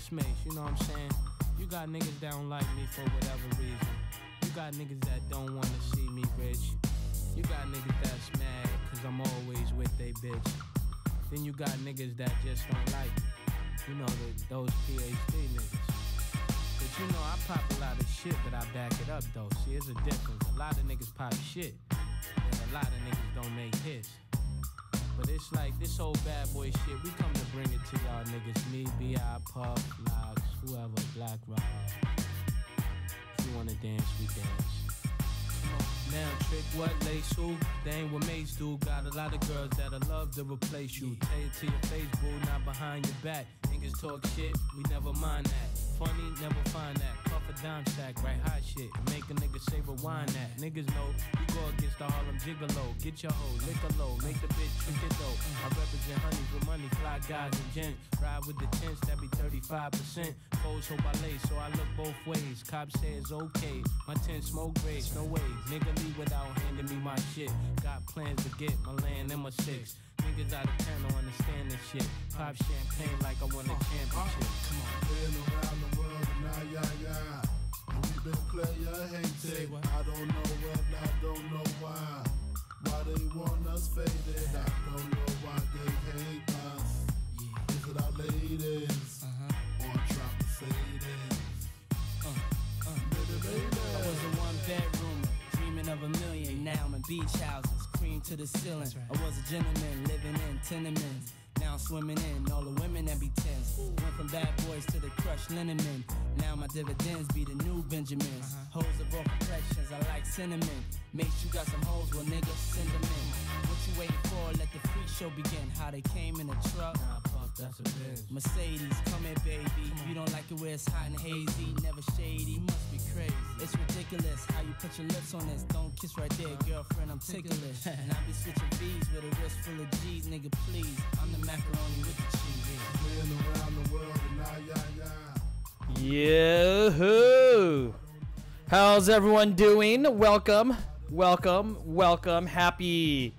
this you know what I'm saying? You got niggas that don't like me for whatever reason. You got niggas that don't wanna see me rich. You got niggas that's mad cause I'm always with they bitch. Then you got niggas that just don't like me. You know, the, those PhD niggas. But you know, I pop a lot of shit, but I back it up though. See, it's a difference. A lot of niggas pop shit, and a lot of niggas don't make hits. But it's like this whole bad boy shit, we come to bring it to y'all niggas. Me, B.I., Puff, Lox, whoever, Black Rob. If you wanna dance, we dance. Now, trick what, lace who? They ain't what mates do. Got a lot of girls that'll love to replace you. Tell it to your face, boo, not behind your back. Niggas talk shit, we never mind that. Funny, never find that. Puff a dime sack, right hot shit. Make a nigga say rewind that. Niggas know you go against the Harlem Gigolo. Get your hoe, lick a low, make the bitch trick it though. I represent honeys with money, fly guys and gents. Ride with the tents, that be 35%. Foes hope I lay, so I look both ways. Cops say it's okay. My tent smoke grades, no way. Nigga leave without handing me my shit. Got plans to get my land and my six. Niggas out of town don't understand this shit. Pop champagne like I won a uh, uh, championship. Come on. Been around the world yeah, yeah. And we been player hated. I don't know what, I don't know why. Why they want us faded. I don't know why they hate us. Is it our ladies? Uh-huh. Or trap Mercedes? Baby, baby. I was a one bedroom, dreaming of a million. Now I'm in beach houses, cream to the ceiling. I was a gentleman living in tenements. Now I'm swimming in all the women that be tense. Went from bad boys to the crushed linen men. Now my dividends be the new Benjamins. Uh-huh. Hoes of all complexions, I like cinnamon. Make sure you got some hoes, well niggas send them in. What you waiting for? Let the free show begin. How they came in a truck. Nah, that's a bitch. Mercedes, come here, baby. You don't like it where it's hot and hazy, never shady. You must be crazy. It's ridiculous how you put your lips on this. Don't kiss right there, girlfriend. I'm ticklish. and I be switching V's with a wrist full of G's, nigga. Please, I'm the macaroni with the cheese. Been around the world and now, yeah, yeah. Yoo-hoo! How's everyone doing? Welcome, welcome, welcome. Happy,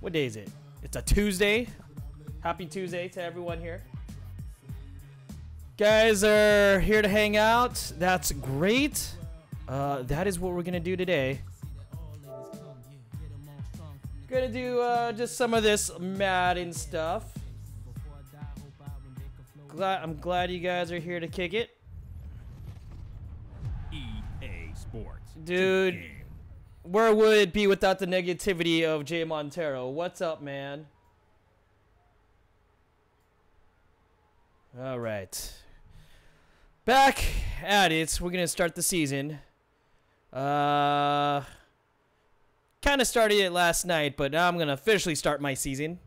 what day is it? It's a Tuesday. Happy Tuesday to everyone here. Guys are here to hang out. That's great. Uh, that is what we're gonna do today. Gonna do uh, just some of this Madden stuff. Glad I'm glad you guys are here to kick it. EA Sports. Dude. Where would it be without the negativity of Jay Montero? What's up, man? All right. Back at it. We're going to start the season. Uh kind of started it last night, but now I'm going to officially start my season.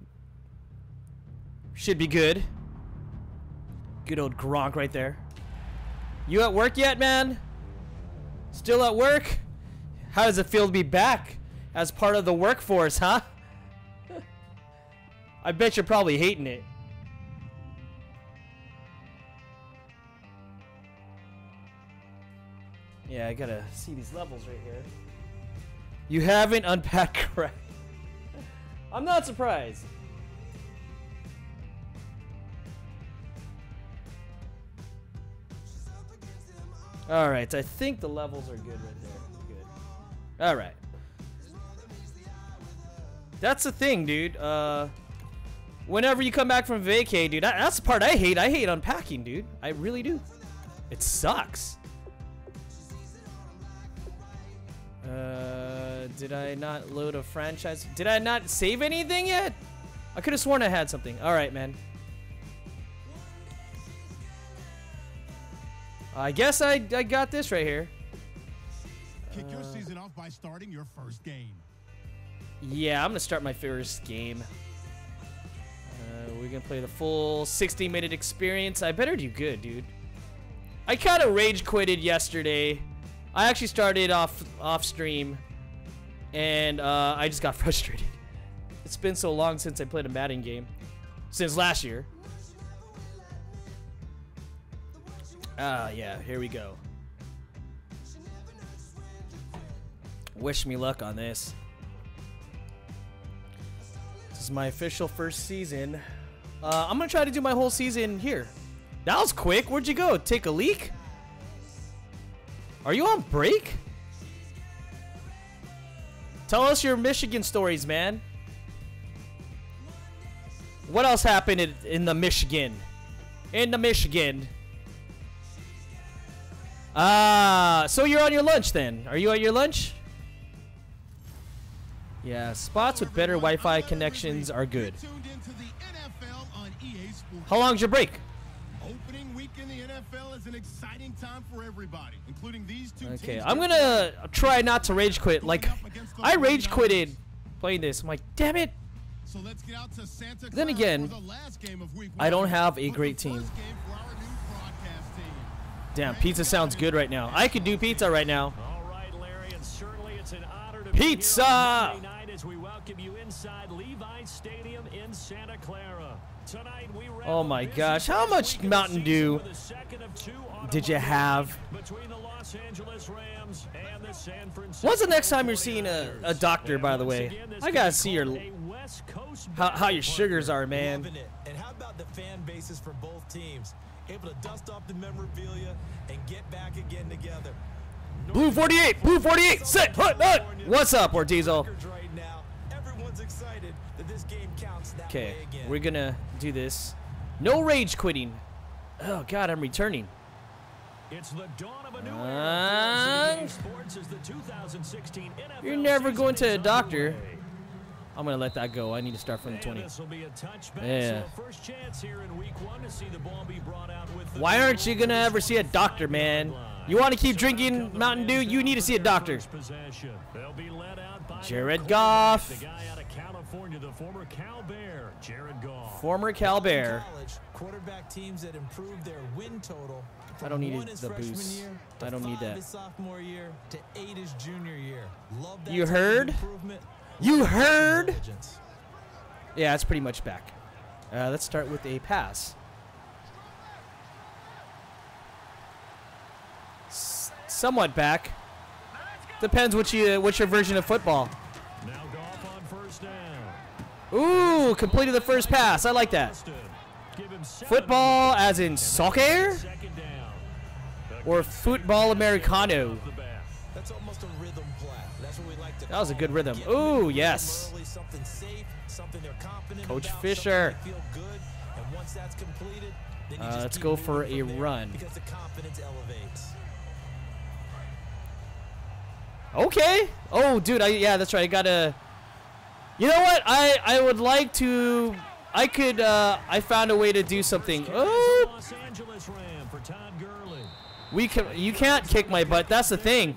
Should be good. Good old Gronk right there. You at work yet, man? Still at work? How does it feel to be back as part of the workforce, huh? I bet you're probably hating it. Yeah, I gotta see these levels right here. You haven't unpacked correct. I'm not surprised. All right, I think the levels are good right there. Good. All right. That's the thing, dude. Uh, whenever you come back from vacay, dude, that, that's the part I hate. I hate unpacking, dude. I really do. It sucks. Uh, did I not load a franchise? Did I not save anything yet? I could have sworn I had something. All right, man. I guess I, I got this right here. Kick your season off by starting your first game. Yeah, I'm gonna start my first game. Uh, we're gonna play the full 60 minute experience. I better do good, dude. I kind of rage quitted yesterday. I actually started off off stream, and uh, I just got frustrated. It's been so long since I played a Madden game, since last year. Ah, yeah, here we go. Wish me luck on this. This is my official first season. Uh, I'm gonna try to do my whole season here. That was quick. Where'd you go? Take a leak? Are you on break? Tell us your Michigan stories, man. What else happened in, in the Michigan? In the Michigan. Ah, so you're on your lunch then? Are you at your lunch? Yeah, spots with better Wi-Fi connections are good. Tuned into the NFL on EA Sports. How long's your break? An exciting time for everybody, including these two Okay, teams. I'm gonna try not to rage quit. Like, I rage quitted playing this. I'm like, damn it. So let's get out to Santa Then again, for the last game of week I don't have a great team. first game for our new broadcast team. Damn, pizza sounds good right now. I could do pizza right now. All right, Larry, and certainly it's an honor to Pizza! be here on night as we welcome you inside Levi Stadium in Santa Clara. Tonight we Oh my gosh, how much week of the Mountain Dew did you have? between the Los Angeles Rams and the San Francisco When's the next time you're seeing a, a doctor, by the way? I gotta see your called a West Coast how, how your sugars are, man. And how about the fan bases for both teams? Able to dust off the memorabilia and get back again together. Blue 48, blue 48, sit, hut, hut. What's up, Ortizo? Records Right now, everyone's excited that this game counts that Okay, we're gonna do this. No rage quitting. Oh god, I'm returning. It's the dawn of a new era Sports as the 2016 NFL You're never going to a doctor. underway. I'm gonna let that go. I need to start from the And 20. This will be a touchback. Yeah. So first chance here in week one to see the ball be brought out with the Why aren't you gonna ever see a doctor, man? You want to keep drinking Mountain Dew? You need to see a doctor. Be led out by Jared Goff. The guy out of California, the former Cal Bear, Jared Goff. Former Cal Bear. college, quarterback teams that improved their win total. I don't need from one it- his the boost. year I don't need that. Sophomore year to eight his junior year. Love that You heard? You heard? Yeah, it's pretty much back. Uh, let's start with a pass. S- somewhat back. Depends what you what's your version of football. Now Goff on first down. Ooh, completed the first pass. I like that. Austin. Give him seven Football as in soccer. Or football americano. Off the bat. That's almost a rhythm play. That's what we like to That was a good rhythm. Ooh, yes. something safe, something they're confident Coach Fisher. they feel good, and once that's completed, then you Uh, just let's go for a run. Because the confidence elevates. Okay. Oh, dude. I yeah, that's right. I gotta. You know what? I I would like to. I could. uh I found a way to do something. Oh, the Los Angeles Ram for Todd Gurley. We can. You can't kick my butt. That's the thing.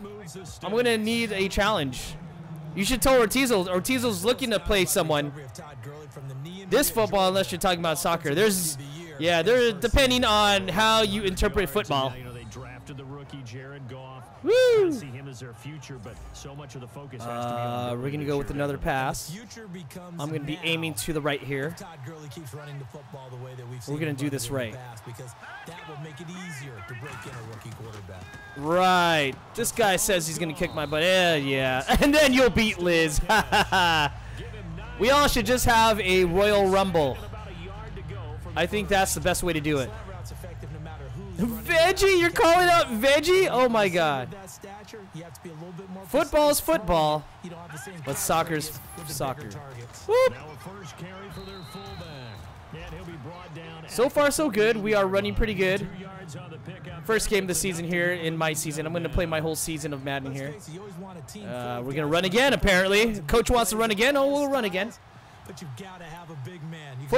I'm gonna need a challenge. You should tell Ortizo. Ortizo's looking to play someone. Recovery of Todd Gurley from the knee This football, unless you're talking about soccer. There's. Rookie of the year Yeah, they're depending on how you interpret football. now, you know, they drafted the rookie Jared Goff. Woo! Kinda see him as their future, but so much of the focus has to be on Uh, we're gonna go with another pass. I'm gonna be aiming to the right here. Todd keeps running the football the way that we've We're gonna do this it in the right. because that will make it easier to break in a rookie quarterback. Right. This guy says he's gonna kick my butt. Yeah, yeah. And then you'll beat Liz. Give him nine we all should just have a Royal Rumble. and about a yard to go from I think that's the best way to do it. Slant route's effective no matter who's running Veggie, you're calling out Veggie? Oh my God. that stature, you have to be a little bit more Football's football, but soccer's soccer. Whoop. So far, so good. We are running pretty good. First game of the season here in my season. I'm gonna play my whole season of Madden here. Uh, we're gonna run again, apparently. Coach wants to run again. Oh, we'll run again.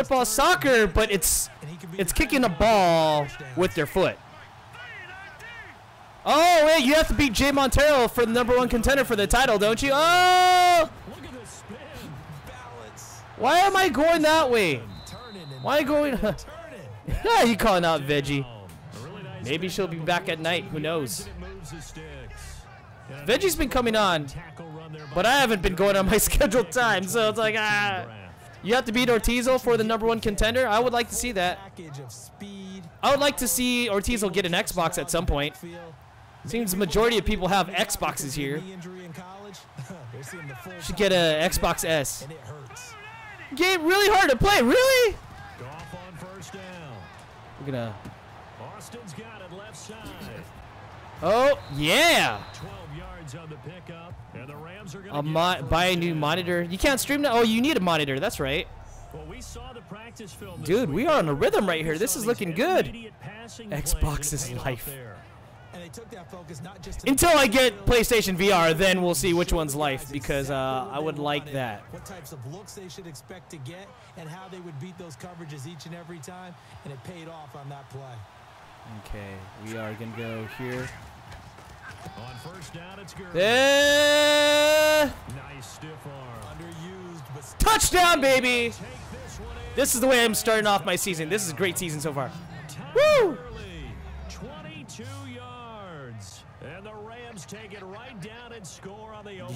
to turn soccer, but it's it's kicking a ball with their foot. Oh wait, you have to beat Jay Montero for the number one contender for the title, don't you? Oh, Look at spin. balance, why am I going that way? Why going? yeah, you calling out Veggie? Maybe she'll be back at night, who knows? Veggie's been coming on, but I haven't been going on my scheduled time, so it's like ah. You have to beat Ortizo for the number one contender. I would like to see that. I would like to see Ortizo get an Xbox at some point. Seems the majority of people have Xboxes here. Should get a Xbox S. Game really hard to play. Really? We're gonna side. Oh, yeah. 12 yards on the pickup, and the Rams are going A buy a new monitor. You can't stream now. Oh, you need a monitor. That's right. Dude, we are on a rhythm right here. This is looking good. Xbox is life. Until I get PlayStation VR, then we'll see which one's life because uh, I would like that. What types of looks they should expect to get, and how they would beat those coverages each and every time, and it paid off on that play. Okay, we are gonna go here. On first down, it's Gurley. Eh, Nice stiff arm. Underused, but touchdown, baby! This. This is the way I'm starting off my season. This is a great season so far. Todd Woo!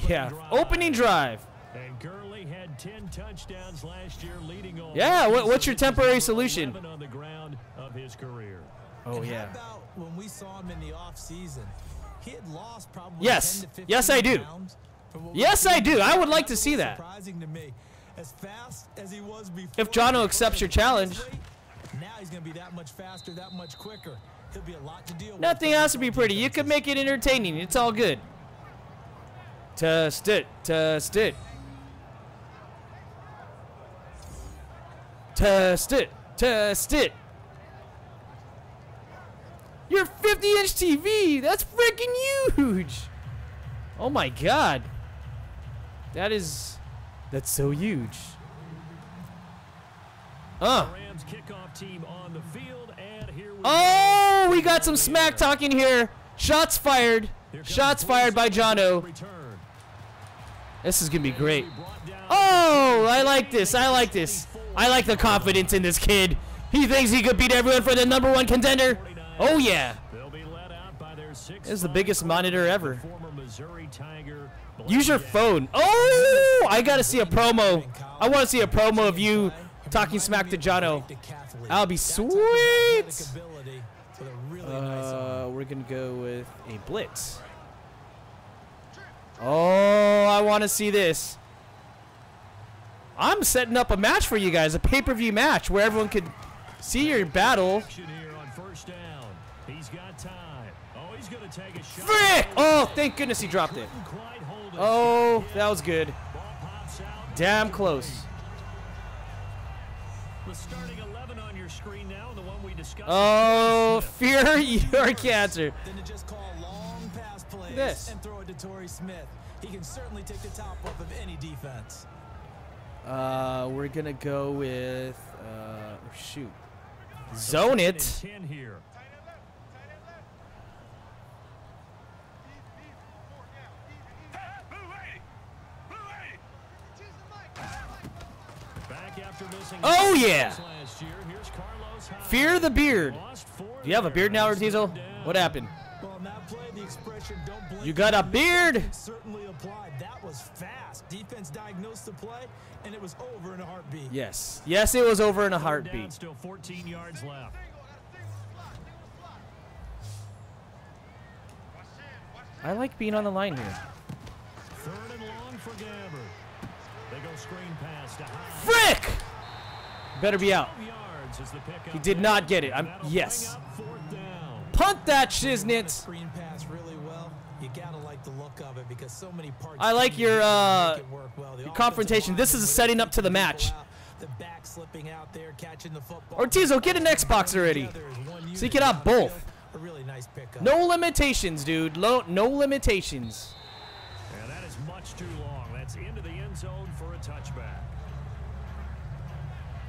Yeah, drive. opening drive. And Gurley had 10 touchdowns last year, leading all. Yeah, what- what's your temporary solution? on the ground of his career. Oh And yeah. How about when we saw him in the offseason? He had lost probably Yes. 10 to 15 Yes, I do. pounds from what we've Yes, I do. I would like to see that. Surprising to me. As fast as he was before. If Jono accepts your challenge. Now he's going to be that much faster, that much quicker. He'll be a lot to deal with. Nothing for has to be pretty. You can make it entertaining. It's all good. Test it. Test it. Test it. Test it. Your 50 inch TV. That's freaking huge. Oh my god. That is. That's so huge. Uh. Rams kickoff team on the field, and here we Oh, we got some smack talking here. Shots fired. Shots fired by. Jono. This is gonna be great. Oh, I like this. I like this. I like the confidence in this kid. He thinks he could beat everyone for the number one contender. Oh yeah. This is the biggest monitor ever. Use your phone. Oh, I gotta see a promo. I want to see a promo of you talking smack to Jono. That'll be sweet. Uh, we're gonna go with a blitz. Oh, I want to see this. I'm setting up a match for you guys, a pay-per-view match where everyone could see your battle. Action here on first down. He's got time. Oh, he's going to take a shot. Frick! Oh, thank goodness he dropped it. Couldn't quite hold it. Oh, that was good. Ball pops out. Damn close. The starting 11 on your screen now, the one we discussed. Oh, fear your cancer. Then to just call long pass plays This. And throw it to Torrey Smith. He can certainly take the top off of any defense. Uh, we're gonna go with uh, shoot, zone it. 10 here. Back after missing Oh, six yeah. last year, here's Carlos Hyde. Fear the beard. Do you have a beard now, there. Ortizo? What happened? You got a beard? Certainly applied. That was fast. Defense diagnosed the play, and it was over in a heartbeat. Yes, yes, it was over in a heartbeat. still 14 yards left. I like being on the line here. Third and long for Gabbert. They go screen pass to. Frick! Better be out. 12 yards is the pickup He did not get it. I'm yes. bring up fourth down. Punt that shiznit. Screen pass really well. You gotta like the look of it because so many parts. I like your, uh, work well. Your confrontation. This is with setting up to the match. out, The back slipping out there, catching the football. Ortizo, get an Xbox already. Together as one So you can have both. A really nice pickup. No limitations, dude. Lo- no limitations. And that is much too long. That's into the end zone for a touchback.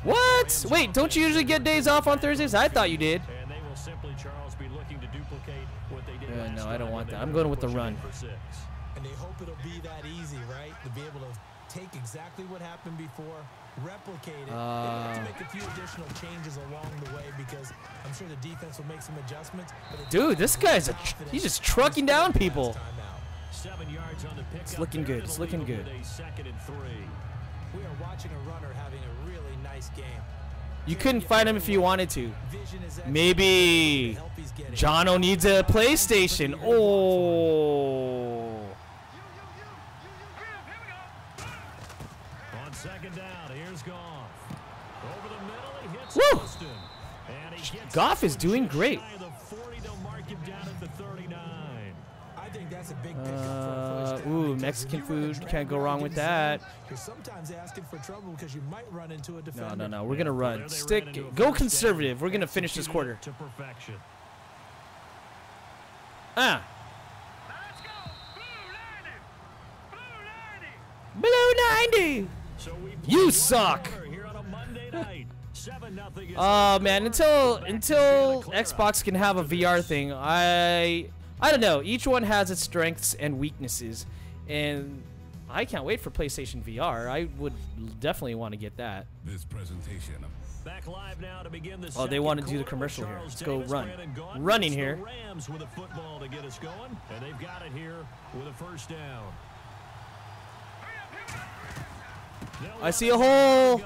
What? Wait, don't you usually get days off on Thursdays? I thought you did. No, I don't want that. I'm going with the run. For six. And they hope it'll be that easy, right? To be able to take exactly what happened before, replicate it, Uh. and have to make a few additional changes along the way because I'm sure the defense will make some adjustments. but Dude, this guy's a tr he's just trucking down people. timeout. Seven yards on the pickup. looking good. It's looking good. second and three. We are watching a runner having a really nice game. You couldn't find him if you wanted to. Maybe. Jono needs a PlayStation. Oh. On second down, here's Goff. Over the middle, he hits Woo! Goff is doing great. the 40. Mark him down at the 39. I think that's a big pickup for a first down ooh, Mexican if you run a food. Can't go wrong with that. sometimes asking for trouble because you might run into a No, defender. no, no. We're gonna run. Stick. ran into a Go conservative. We're gonna finish this quarter. To perfection. Ah. Blue 90. So we You suck. quarter Here on a Monday night. 7-0 is Oh man, until until to Santa Clara. Xbox can have a VR thing, I I don't know. Each one has its strengths and weaknesses, and I can't wait for PlayStation VR. I would definitely want to get that. This presentation Back live now to begin the Oh, they wanna do the commercial here. Let's go Davis, run. Running here. Rams with a football to get us going, and they've got it here with a first down. I see a hole.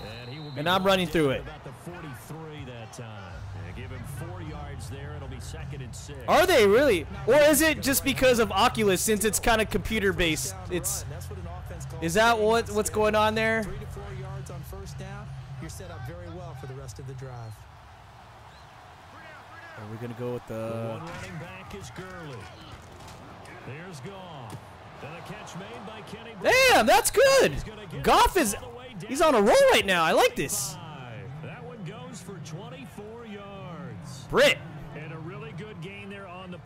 And, he will be And I'm running through at it. Are they really, or is it just because of Oculus since it's kind of computer based? It's That's what an offense calls is that what what's going on there? Three to four yards on first down. You're set up very well for the rest of the drive. Are we gonna go with The the? one running back is Gurley. Here's Goff. And a catch made by Kenny Damn, that's good. He's gonna Goff it is all the way down he's on a roll right now. I like this. five.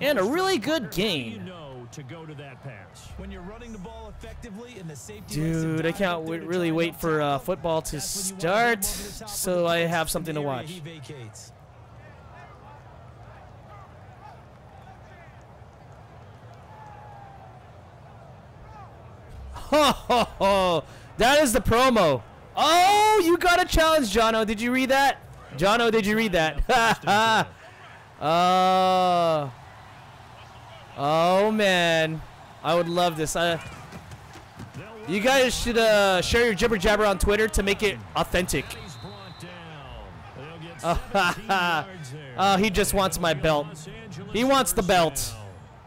And a really good Parker, how do You gain. to go to that pass. When you're running the ball effectively and the safety Dude, I can't wait, really wait for uh, football to start so I have something to watch. Ho, ho, ho. That is the promo. Oh, you got a challenge, Jono. Did you read that? Jono, did you read that? uh, oh, man. I would love this. Uh, you guys should uh, share your jibber jabber on Twitter to make it authentic. He's brought down. They'll get Oh, 17 yards there. Oh, he just wants my belt. He wants the belt.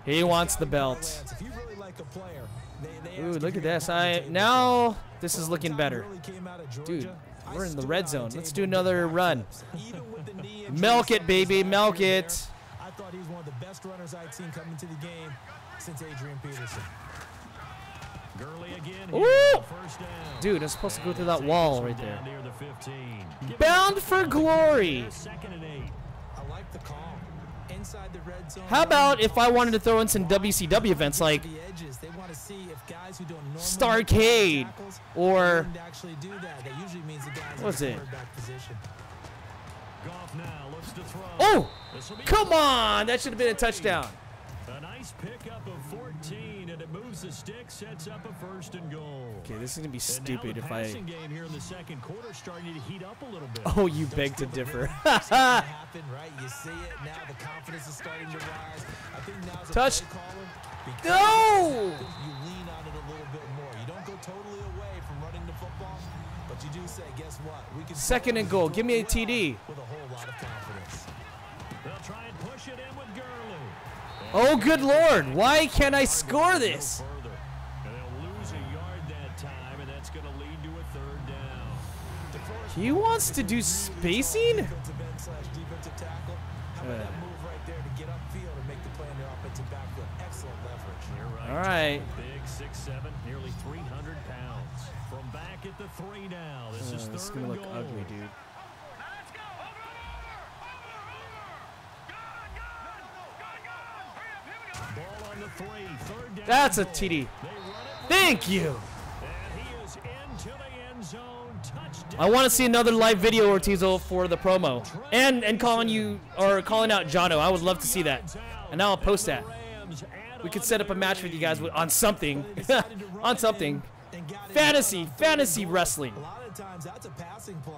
He wants the belt. Lance, if you really like a player, they, they Ooh, look at this. I now this is looking better. Gurley came out of Dude, we're in the red zone. Let's do another run. backflips. Even with the knee injury, Milk it, baby, milk it. Runners I'd seen come into the game since Adrian Peterson. Gurley again. Ooh. here, first down. Dude, I'm supposed to go through that wall right there. down near the 15. Give Bound for glory. Second and eight. I like the call. Inside the red zone. How about if I wanted to throw in some WCW events like the edges. They want to see if guys who don't normally Starcade or learn to actually do that. That usually means the guys What's it? quarterback position. Goff now looks to throw. Oh, This'll be come on! That should have been a touchdown. A nice pickup of 14, and it moves the stick, sets up a first and goal. Okay, this is gonna be stupid if I. game here in the second quarter starting to heat up a little bit. Oh, you beg to differ. Happen, right? You see it now. The confidence is starting to rise. I think now's a Touch. No! You lean on it a little bit more. You don't go totally away from running the football, but you do say, guess what? We can Second and goal. Give me a TD. with a whole lot of confidence. Oh, good lord! Why can't I score this? further. And they'll lose a yard that time, and that's going to lead to a third down. He wants to do spacing? Defensive end slash defensive tackle. How about that move right there to get upfield and make the play in their offensive backfield? Excellent leverage. You're right. All right. Big, six, seven, nearly 300 pounds. From back at the three now. This is Uh, third this is gonna look goal. ugly, dude. Ball on the three. Third down That's a. TD. Thank you. I want to see another live video, Ortizo, for the promo, and and calling you or calling out Jono. I would love to see that. And now I'll post that. We could set up a match with you guys on something, on something. Fantasy, fantasy wrestling. A lot of times that's a passing play.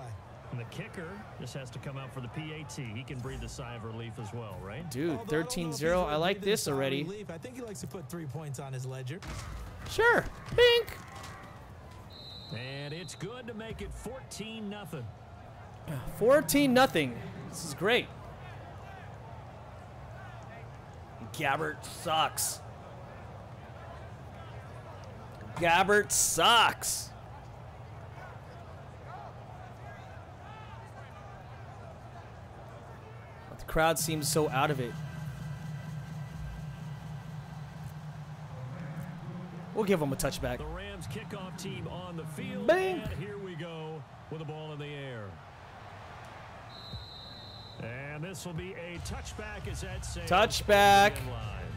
And the kicker just has to come out for the PAT. He can breathe a sigh of relief as well, right? Dude, Although I don't know if he's 13-0. I really like this already. relief. I think he likes to put three points on his ledger. Sure. Bink. And it's good to make it 14 nothing. 14 nothing. This is great. Gabbert sucks. Gabbert sucks. Crowd seems so out of it. We'll give them a touchback. The Rams kickoff team on the field. Bang. And here we go with the ball in the air. And this will be a touchback as that sails Touchback. the end line.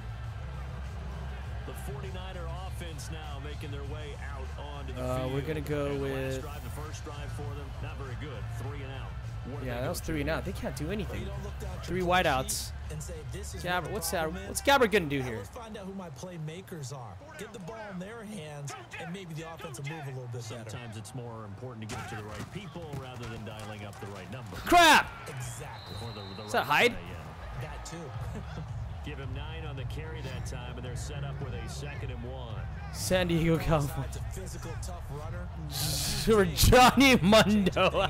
The 49er offense now making their way out onto the Uh, field. we're gonna go And with- drive, the first drive for them, not very good. Three and out. What do Yeah, that was three and out. They can't do anything. you don't look down Three triple wideouts. sheet and say, "This is what Gabbert, what's that? What's Gabbert gonna do here? Find out who my playmakers are. Get the ball in their hands, and maybe the offense will move a little bit better. Sometimes it's more important to get it to the right people rather than dialing up the right number. Crap! Exactly. Or the, the Is that Hyde? That too. Give him nine on the carry that time, and they're set up with a second and one. San Diego, California. Besides a physical, tough runner. For Johnny Mundo.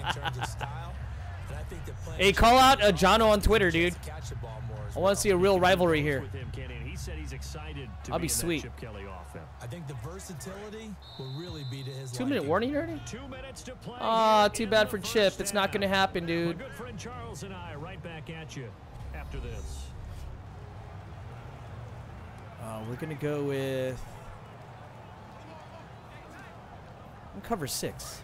Hey, call out uh, Jono on Twitter, dude. to catch the ball more as I want to see a real rivalry here. With him, Kenny, he said he's excited to I'll be, be in that sweet. Chip Kelly offense. I think the versatility will really be to his Two minute warning already? Two minutes to play. Aw, here too bad for Chip. It's not gonna happen, dude. Good friend Charles and I right back at you after this. Uh, we're gonna go with we'll cover six.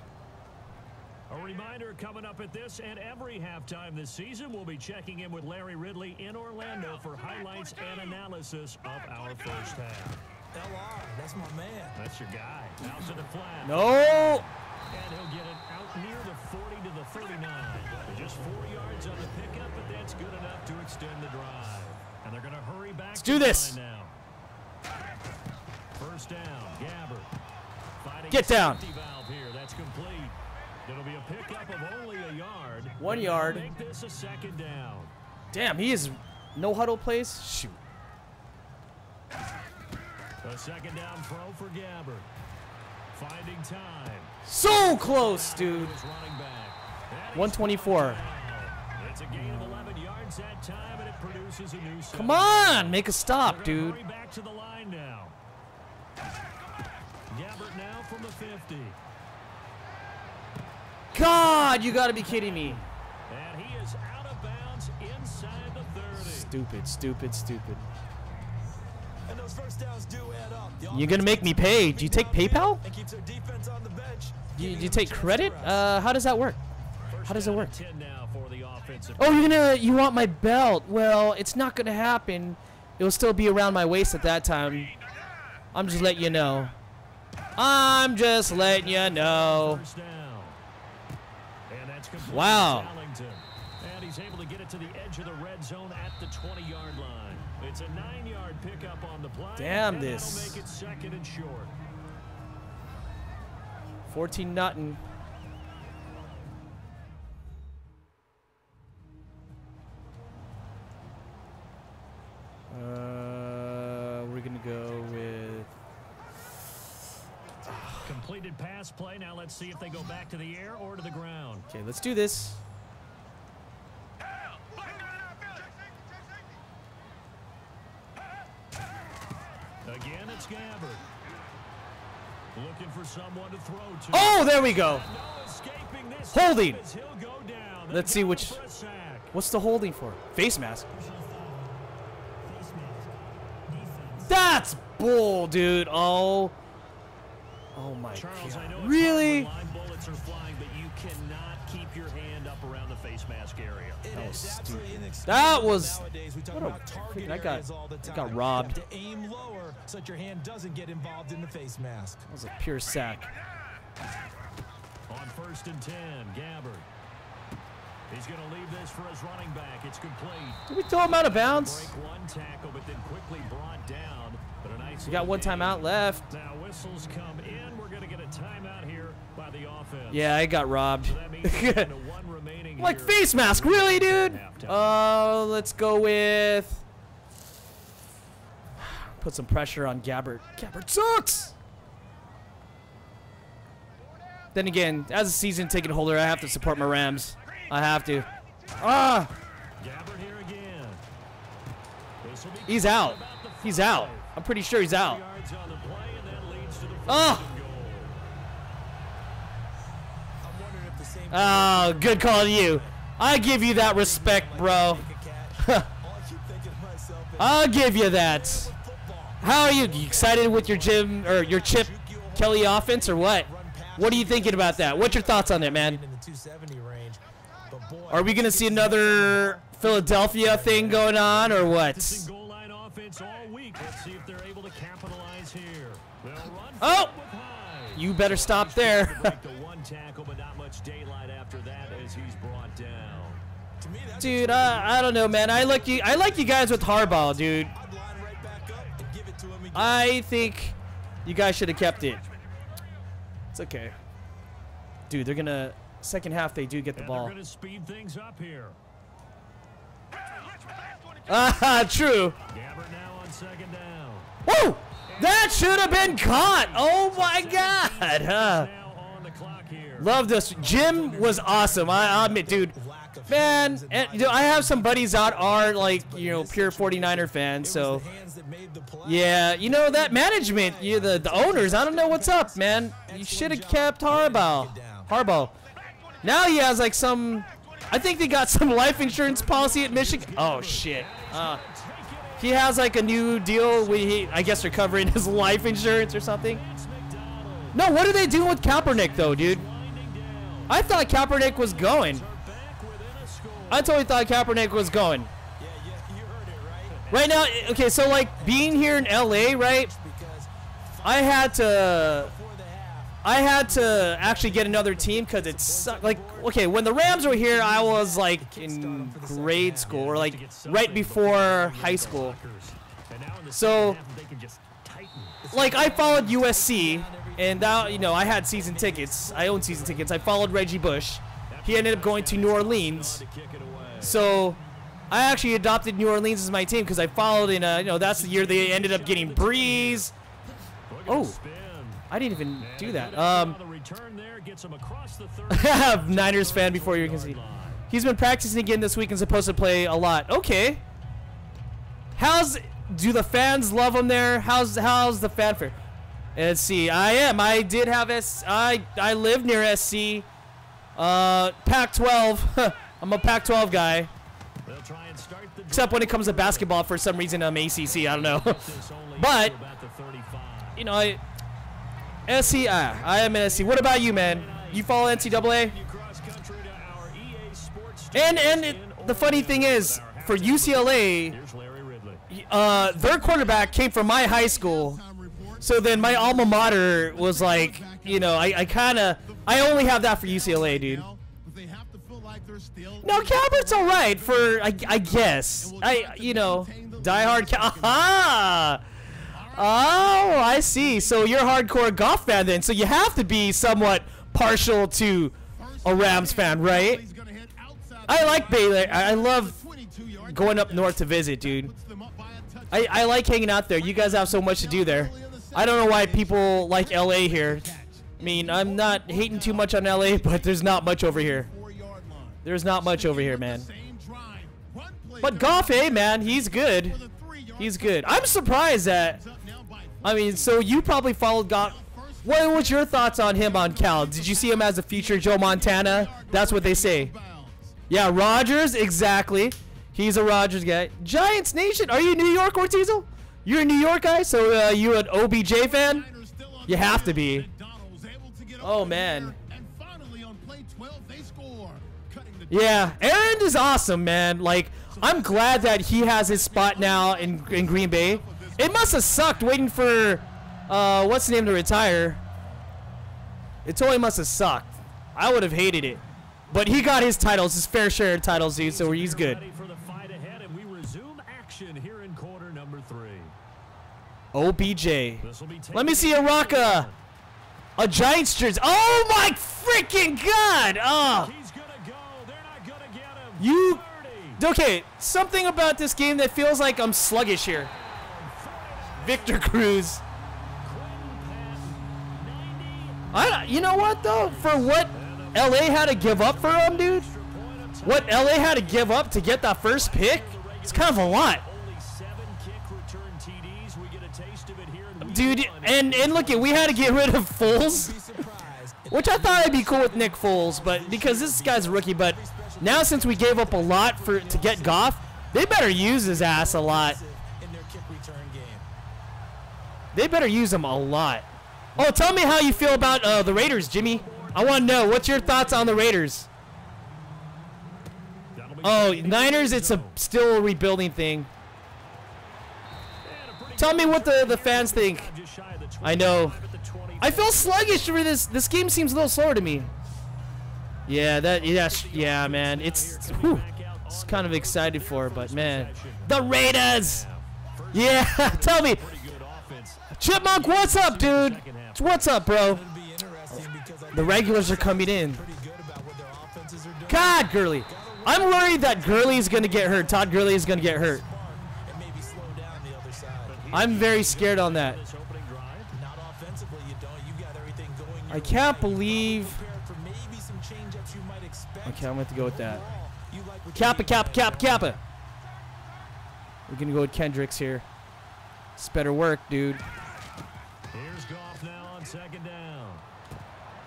A reminder coming up at this and every halftime this season, we'll be checking in with Larry Ridley in Orlando for highlights and analysis of our first half. LR, that's my man. That's your guy. Out to the flat. No. And he'll get it out near the 40 to the 39. Just four yards on the pickup, but that's good enough to extend the drive. And they're going to hurry back Let's do this. now. First down, Gabbert. Get a down. safety valve here. That's complete. It'll be a pickup of only a yard. One yard. Make this a second down. Damn, he is no huddle plays. Shoot. A second down throw for Gabbert. Finding time. So close, dude. His running back. And he's 124. It's a gain of 11 yards that time, and it produces a new Come on, make a stop, dude. Back to the line now. Gabbert now from the 50. God, you gotta be kidding me. Stupid, stupid, stupid. And those first downs do add up. You're gonna make me pay. Do you take PayPal? And keeps their defense on the bench. Do you, do you take credit? Uh, how does that work? How does it work? and 10 now for the offensive. Oh, you're gonna you want my belt? Well, it's not gonna happen. It will still be around my waist at that time. I'm just letting you know. I'm just letting you know. First down. And that's complete to Wow. Allington. And he's able to get it to the edge of the red zone at the 20-yard line. It's a nine-yard pickup on the play. Damn this. Make it second and short. 14 nothing. Uh, we're gonna go with. Completed pass play. Now let's see if they go back to the air or to the ground. Okay, let's do this. Oh, there we go. No escaping this Holding. time as he'll go down. They Let's see which- for a sack. What's the holding for? Face mask. That's bull, dude. Oh. Oh my Charles, I know god. Really? hard when line bullets are flying, but you cannot keep your hand up around the face mask area. It was stupid. That was- nowadays. We talk what a target I got- all the I got robbed. to aim lower so that your hand doesn't get involved in the face mask. That was a pure sack. On first and 10, Gabbert. He's going to leave this for his running back. It's complete. Did we throw him out of bounds? Break one tackle, but then quickly brought down. But a nice We got one gain. timeout left. Now whistles come in. We're going to get a timeout here by the offense. Yeah, I got robbed. So that means we're down to one remaining like face mask, really, dude? Halftime. Uh, let's go with. Put some pressure on Gabbert. Gabbert sucks. Then again, as a season ticket holder, I have to support my Rams. I have to. Ah, Gabbert here again. This will be he's out. He's out. I'm pretty sure he's out. Yards on the play, and that leads to the first Oh. and goal. I'm wondering if the same Oh, good call to you. I give you that respect, bro. Make a catch. All I keep thinking to myself is, I'll give you that. How are you? You excited with your Jim or your Chip Kelly offense or what? What are you thinking about that? What's your thoughts on it, man? In the 270 range. But boy, Are we gonna see another Philadelphia thing going on or what? Practicing goal line offense all week. Let's see if they're able to capitalize here. They'll run Oh! You better stop there. The one tackle, but not much daylight after that as he's brought down. to me, dude, uh, I don't know, man. I like you. I like you guys with Harbaugh, dude. I think you guys should have kept it. It's okay, dude. They're gonna second half. They do get the ball. they're going to speed things up here. Ah, true. Gabbert now on second down. Woo! That should have been caught. Oh my God. Huh. Now on the clock here. Love this. Jim was awesome. I, I admit, dude. Man, and and, body you know, I have some buddies out are like you know pure 49er fans. So that made the play. yeah, you know that management, you the the owners. I don't know what's up, man. You should have kept Harbaugh. Harbaugh. Now he has like some. I think they got some life insurance policy at Michigan. Oh shit. Uh, he has like a new deal. We he, I guess they're covering his life insurance or something. No, what are they doing with Kaepernick though, dude? I thought Kaepernick was going. I totally thought Kaepernick was going. Yeah, yeah, you heard it right. Now, okay, so like being here in LA, right? I had to I had to actually get another team because it's like okay when the Rams were here I was like in grade school or like right before high school now So- like I followed USC and that you know I had season tickets I owned season tickets I followed Reggie Bush he ended up going to New Orleans so I actually adopted New Orleans as my team because I followed in a you know that's the year they ended up getting Brees oh. I didn't even do that um the return there gets him across the 30. Niners fan before you can see. He's been practicing again this week and supposed to play a lot. Okay. How's do the fans love him there? How's how's the fanfare? Let's see. I am. I did have S. I I live near SC. Uh, Pac-12. I'm a Pac-12 guy. They'll try and start the Except when it comes to basketball, for some reason I'm ACC. I don't know. But- to about the 35. you know, I SC. Ah, I am an SC. What about you, man? You follow NCAA? And and it, the funny thing is, for UCLA, uh, their quarterback came from my high school. So then my alma mater was like, you know, I, I kind of, I only have that for UCLA, dude. No, Calvert's all right for, I, I guess. I, you know, diehard. Cal- Aha! Oh, I see. So you're a hardcore Goff fan then. So you have to be somewhat partial to a Rams fan, right? I like Baylor. I I love going up north to visit, dude. I, I like hanging out there. You guys have so much to do there. I don't know why people like LA here. I mean, I'm not hating too much on LA, but there's not much over here. There's not much over here, man. But Goff, hey, man, he's good. He's good. I'm surprised that. I mean, so you probably followed Goff. What was your thoughts on him on Cal? Did you see him as a future Joe Montana? That's what they say. Yeah, Rodgers, exactly. He's a Rodgers guy. Giants Nation, are you New York, Ortizo? You're a New York guy, so uh, you an OBJ fan? You have to be. Oh, man. Yeah, Aaron is awesome, man. Like, I'm glad that he has his spot now in, in Green Bay. It must have sucked waiting for, uh, what's the name to retire. It totally must have sucked. I would have hated it. But he got his titles, his fair share of titles, dude, so he's good. Ready for the fight ahead, and we resume action here in quarter number three. OBJ. This will be Let me see a Rocka. A Giants jersey. Oh my freaking god! Oh, He's gonna go. They're not gonna get him. You. 30. Okay, something about this game that feels like I'm sluggish here. Victor Cruz. I, you know what though? For what LA had to give up for him, dude. What LA had to give up to get that first pick? It's kind of a lot. Dude, and and look at we had to get rid of Foles. Which I thought I'd be cool with Nick Foles, but because this guy's a rookie, but now since we gave up a lot for to get Goff, They better use his ass a lot. They better use him a lot. Oh, tell me how you feel about uh, the Raiders, Jimmy. I want to know what's your thoughts on the Raiders. Oh, Niners, it's a still a rebuilding thing. Tell me what the, the fans think. I know. 25 at the 20. I feel sluggish for this. This game seems a little slower to me. Yeah, that yeah, sh- yeah, man. It's whew, it's kind of excited for, but man, the Raiders. Yeah, tell me. Chipmunk, what's up, dude? What's up, bro? The regulars are coming in. God, Gurley. I'm worried that Gurley is gonna get hurt. Todd Gurley is gonna get hurt. I'm very scared on that. I can't drive. Okay, I'm gonna have to go with that. You like what you Kappa, see Kappa, Kappa, Kappa. We're gonna go with Kendricks here. It's better work, dude. Here's Goff now on second down.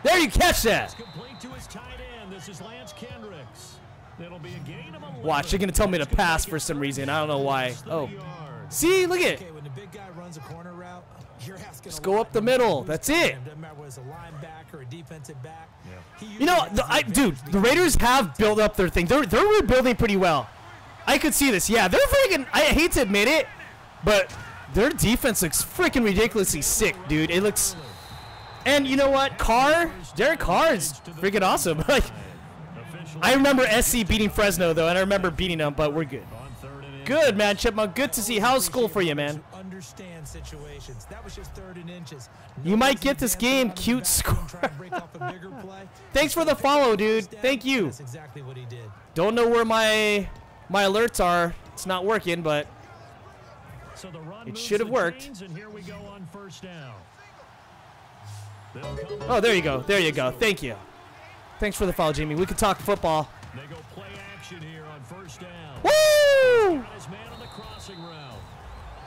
There you catch that. It's complete to his tight end. This is Lance Kendricks. It'll be a gain of 11. Watch, they're gonna tell me to pass for some reason. I don't know why. Oh. See, look at it. Okay, when the big guy runs a corner route, you're asking Just go up the No matter middle. who's That's covering it. You know, the, I, dude, the Raiders have built up their thing. They're they're rebuilding pretty well. I could see this. Yeah, they're freaking. I hate to admit it, but their defense looks freaking ridiculously sick, dude. It looks. And you know what, Carr, Derek Carr is freaking awesome. like, I remember SC beating Fresno though, and I remember beating them, but we're good. Good man, Chipmunk. Good to see. How's school for you, man? Understand situations. That was just third and inches. You might get this game. Cute score. and try and break off a bigger play. Thanks for the follow, dude. Thank you. That's exactly what he did. Don't know where my my alerts are. It's not working, but So It should have worked. chains, and here we go on first down. Oh, there you go. There you go. Thank you. Thanks for the follow, Jamie. We could talk football. They go play action here on first down. Woo!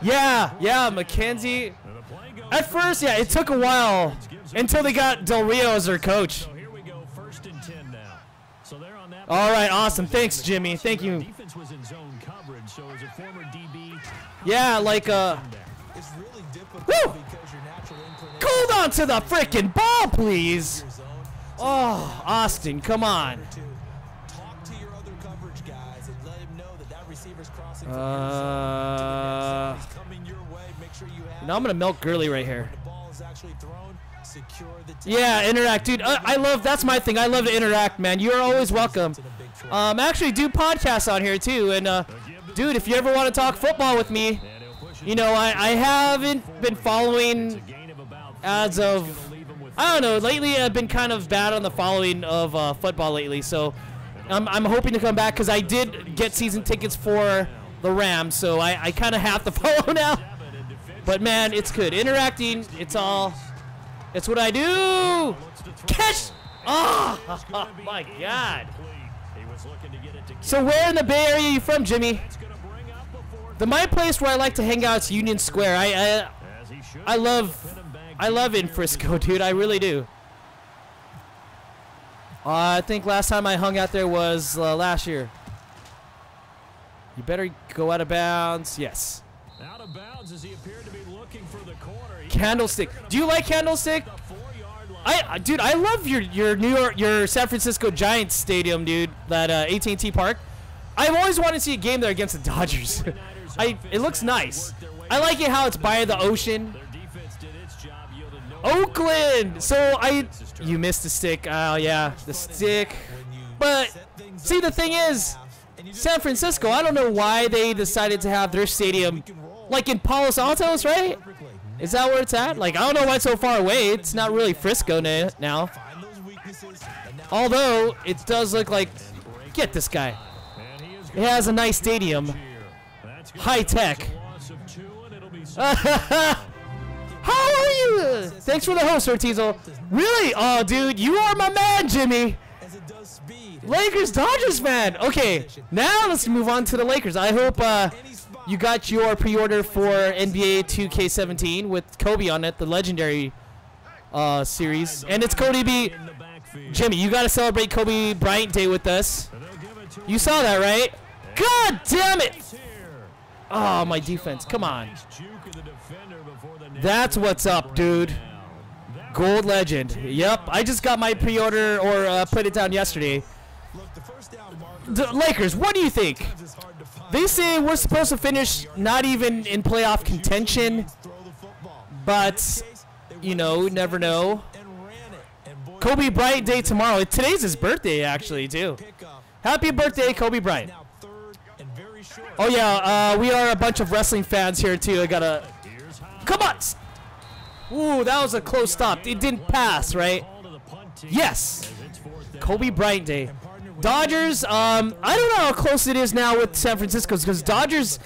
Got his man on the crossing route. Yeah, yeah, Mackenzie. And the play goes At first, yeah, it took a while until they got Del Rio as their coach. So here we go, first and ten now. So they're on that. All right, awesome. Thanks, Jimmy. Thank you. Defense was in zone coverage, so as a former DB, Yeah, like uh, It's really difficult Woo! because your natural inclination hold on to the freaking ball, please. Oh, Austin, come on. talk to your other coverage guys and let him know that that receiver's crossing from your zone to the next Uh, you have now I'm gonna milk Gurley right here. when the ball is actually thrown. Secure the Yeah, interact, dude. Uh, I love. That's my thing. I love to interact, man. You're always welcome. Um, actually, do podcasts on here too, and uh, dude, if you ever want to talk football with me, and he'll push it you know, I, I haven't been following as of He's gonna leave him with I don't know. Lately, I've been kind of bad on the following of uh, football lately, so I'm, I'm hoping to come back because I did get season tickets for the Rams, so I, I kind of have to follow now. But man, it's good. Interacting, it's all, it's what I do. Catch! Oh, It's my God. So where in the Bay Area are you from, Jimmy? The my place where I like to hang out is Union Square. I I. I love I love in. Frisco, dude. I really do. Uh, I think last time I hung out there was uh, last year. You better go out of bounds. Yes. Out of bounds Candlestick. Do you like Candlestick? I, dude, I love your your New York, your San Francisco Giants stadium, dude. That uh, AT&T Park. I've always wanted to see a game there against the Dodgers. I it looks nice. I like it how it's by the ocean. Oakland. So I, you missed the stick. Oh yeah, the stick. But see, the thing is, San Francisco. I don't know why they decided to have their stadium like in Palos Altos, right? Is that where it's at? Like I don't know why it's so far away. It's not really Frisco na- now. Although it does look like, get this guy. It has a nice stadium. High tech. How are you? Thanks for the host, Ortizo. Really? Oh, dude, you are my man, Jimmy. Lakers Dodgers fan. Okay, now let's move on to the Lakers. I hope uh, you got your pre-order for NBA 2K17 with Kobe on it, the legendary uh, series, and it's Cody B. Jimmy, you got to celebrate Kobe Bryant Day with us. You saw that, right? God damn it! Oh, my defense. Come on. That's what's up, dude. Gold legend. Yep. I just got my pre-order or uh, put it down yesterday. The Lakers, what do you think? They say we're supposed to finish not even in playoff contention, but you know, never know. Kobe Bryant Day tomorrow. Today's his birthday, actually, too. Happy birthday, Kobe Bryant. Oh yeah, uh, we are a bunch of wrestling fans here too. I gotta. Come on. Ooh, that was a close stop. It didn't pass, right? Yes. Kobe Bryant Day. Dodgers. Um, I don't know how close it is now with San Francisco because Dodgers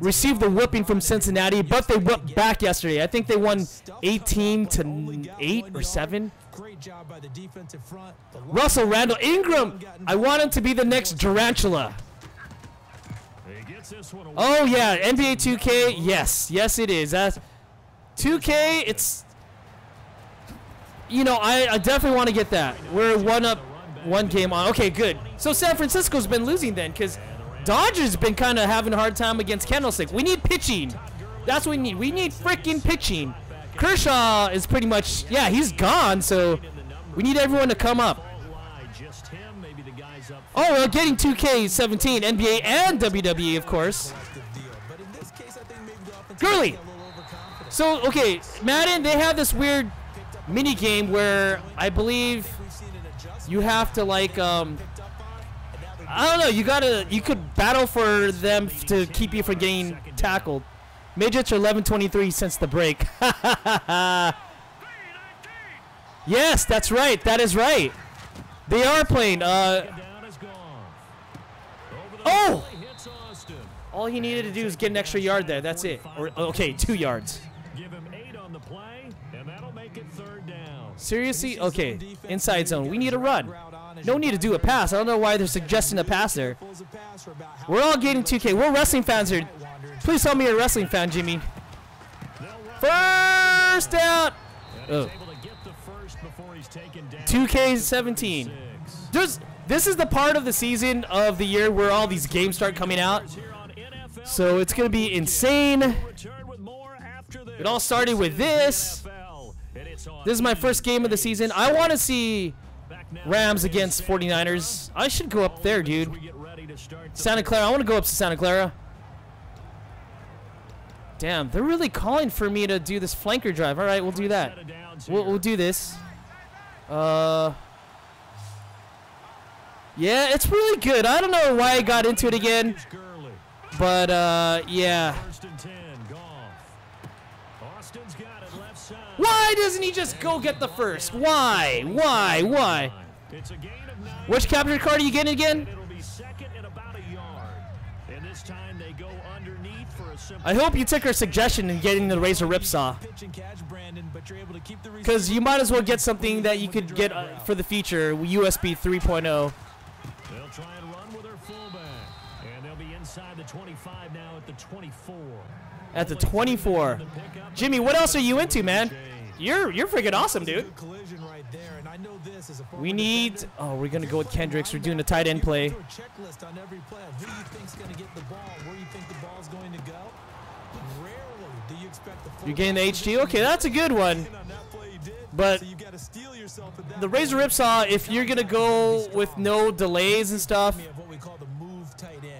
received the whipping from Cincinnati, but they whipped back yesterday. I think they won 18 to 8 or 7. Great job by the defensive front. Russell Randle Ingram. I want him to be the next away. Oh yeah, NBA 2K. Yes, yes it is. That's 2K. It's you know I, I definitely want to get that. We're one up, one game on. Okay, good. So San Francisco's been losing then because Dodgers been kind of having a hard time against Candlestick. We need pitching. That's what we need. We need freaking pitching. Kershaw is pretty much yeah he's gone. So we need everyone to come up. Oh, we're getting 2K17, NBA and WWE of course. Gurley. So okay, Madden, they have this weird mini game where I believe you have to like um picked up on, and now they're I don't know, you gotta you could battle for them to keep you from getting tackled. Midgets are 11-23 since the break. yes, that's right. That is right. They are playing. Uh, down is gone. Over the Oh! middle, he hits Austin. all he needed to do is get an extra yard there. That's it. Or okay, two yards. Seriously? Okay, inside zone. We need a run. No need to do a pass. I don't know why they're suggesting a pass there. pulls a pass for about half We're all getting 2K. We're wrestling fans here. Please tell me you're a wrestling fan, Jimmy. First down. Oh. Able to get the first before he's taken down. 2K17. There's, this is the part of the season of the year where all these games start coming out. Here on NFL, So it's going to be insane. return with more after this. It all started with this. This is my first game of the season. I want to see Rams against 49ers. I should go up there, dude. Santa Clara. I want to go up to Santa Clara. Damn, they're really calling for me to do this flanker drive. All right, we'll do that. We'll, we'll do this. Uh, yeah, it's really good. I don't know why I got into it again, but uh, yeah. Why doesn't he just go get the first? Why? Why? Why? It's a gain of nine. Which capture card are you getting again? It'll be second and about a yard. And this time they go underneath for a simple. I hope you took our suggestion in getting the Razer Ripsaw. pitch and catch, Brandon, but you're able to keep the Because you might as well get something that you could get uh, for the future, USB 3.0. They'll try and run with their fullback. And they'll be inside the 25 now at the 24. At the 24. Jimmy, what else are you into, man? You're you're freaking awesome, dude. We need. Oh, we're gonna go with Kendricks. We're doing a tight end play. You're getting the HG. Okay, that's a good one. But The Razer Ripsaw, if you're gonna go with no delays and stuff,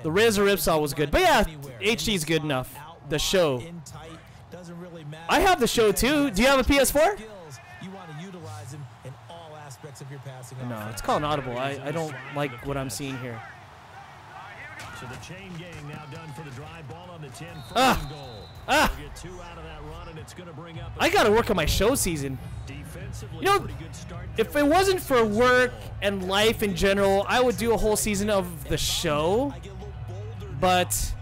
the. Razer Ripsaw was good. But yeah. HD is good enough. The show. I have the show too. Do you have a PS4? Skills, you want to utilize them in all aspects of your passing No, offense. it's called an audible. I, I don't like what I'm seeing here. So the chain gang now done for the drive ball on the 10 Ah. goal. Ah. Get two out of that run, and it's going to bring up I gotta work on my show season. defensively You know, pretty good start. If it wasn't for work and life in general, I would do a whole season of the show. I get a little bolder. But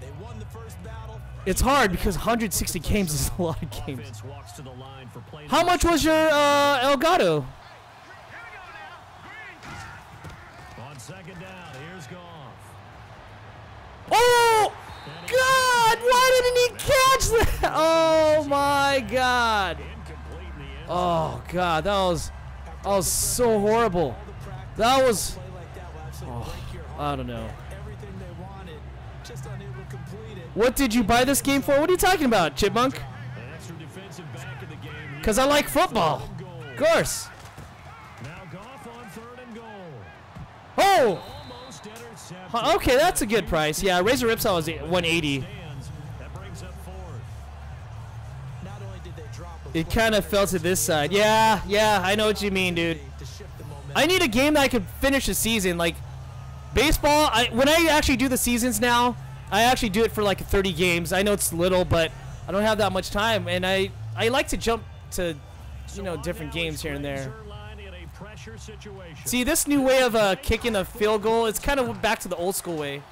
it's hard because 160 games is a lot of games. Offense walks to the line for play How much was your uh, Elgato? On second down, here's Goff. Oh! God! Why didn't he catch that? Oh my God! Incomplete in the end. Oh God, that was that was so horrible. That was Play like that will actually Oh, break your heart. I don't know. What did you buy this game for? What are you talking about, Chipmunk? Because I like football. Of course. Oh! Okay, that's a good price. Yeah, Razer Ripsaw was 180. Stands. That brings up fourth. Not only did they drop a It kind of fell to this side. Yeah, yeah, I know what you mean, dude. I need a game that I can finish the season. Like baseball, I when I actually do the seasons now, I actually do it for like 30 games. I know it's little, but I don't have that much time, and I I like to jump to you know different games here and there. See this new way of uh, kicking a field goal. It's kind of back to the old school way.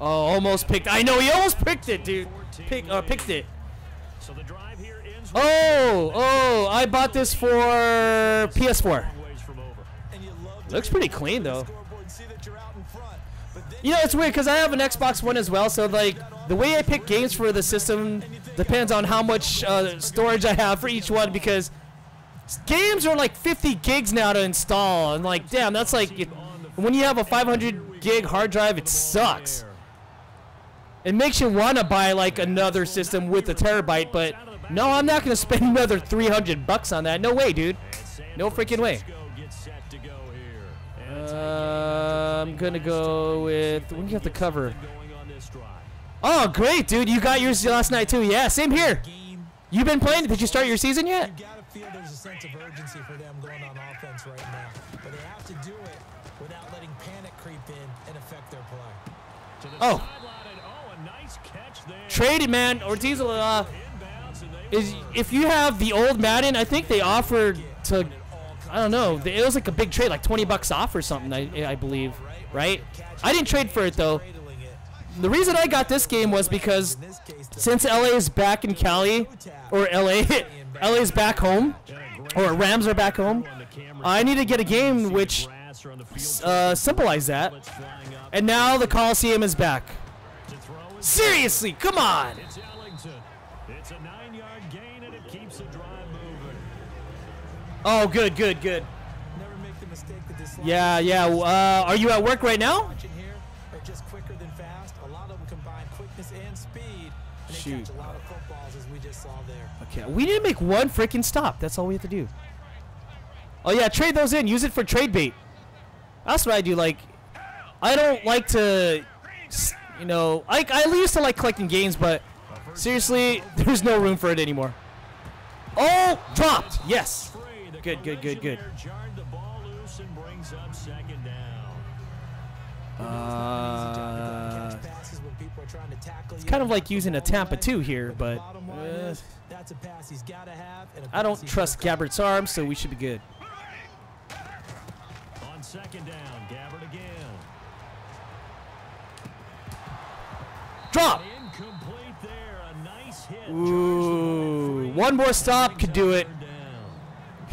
Oh, almost picked. I know he almost picked it, dude. Pick uh, picked it. Oh, oh! I bought this for PS4. long ways from over. And you love to Looks pretty clean though. You know, it's weird because I have an Xbox One as well, so like the way I pick games for the system depends on how much uh, storage I have for each one because games are like 50 gigs now to install, and like, damn, that's like it, when you have a 500 gig hard drive, it sucks. It makes you want to buy like another system with a terabyte, but no, I'm not gonna spend another 300 bucks on that. No way, dude. No freaking way. Uh, I'm gonna go with. When do you have to cover? going on this drive. Oh, great, dude. You got yours last night, too. Yeah, same here. You've been playing? Did you start your season yet? you got to feel there's a sense of urgency for them going on offense right now. But they have to do it without letting panic creep in and affect their play. To the Oh. sideline and oh, a nice catch there. Traded, man. Ortiz, uh, Inbounds and they is if you have the old Madden, I think they offered to, I don't know, it was like a big trade, like 20 bucks off or something, I, I believe, right? I didn't trade for it, though. The reason I got this game was because since LA is back in Cali, or LA, LA is back home, or Rams are back home. I need to get a game which uh, that. And now the Coliseum is back. Seriously, come on. Oh, good, good, good. never make the mistake that this Yeah, yeah. Uh, are you at work right now? watching here are just quicker than fast. A lot of them combine quickness and speed. And they Shoot. catch a lot of footballs as we just saw there. Okay, we need to make one freaking stop. That's all we have to do. Oh yeah, trade those in. Use it for trade bait. That's what I do. Like, I don't like to, you know, I I used to like collecting games, but seriously, there's no room for it anymore. Oh, dropped. Yes. Good, good, good, good. there jarred the ball loose and brings up second down. Uh, Passes when people are trying to tackle it's kind of like using a Tampa 2 here, but uh, is, that's a pass he's got to have. And a I don't trust Gabbert's arm, so we should be good. On second down, Gabbert again. Drop. Incomplete there. A nice hit. Ooh, one more stop could do it.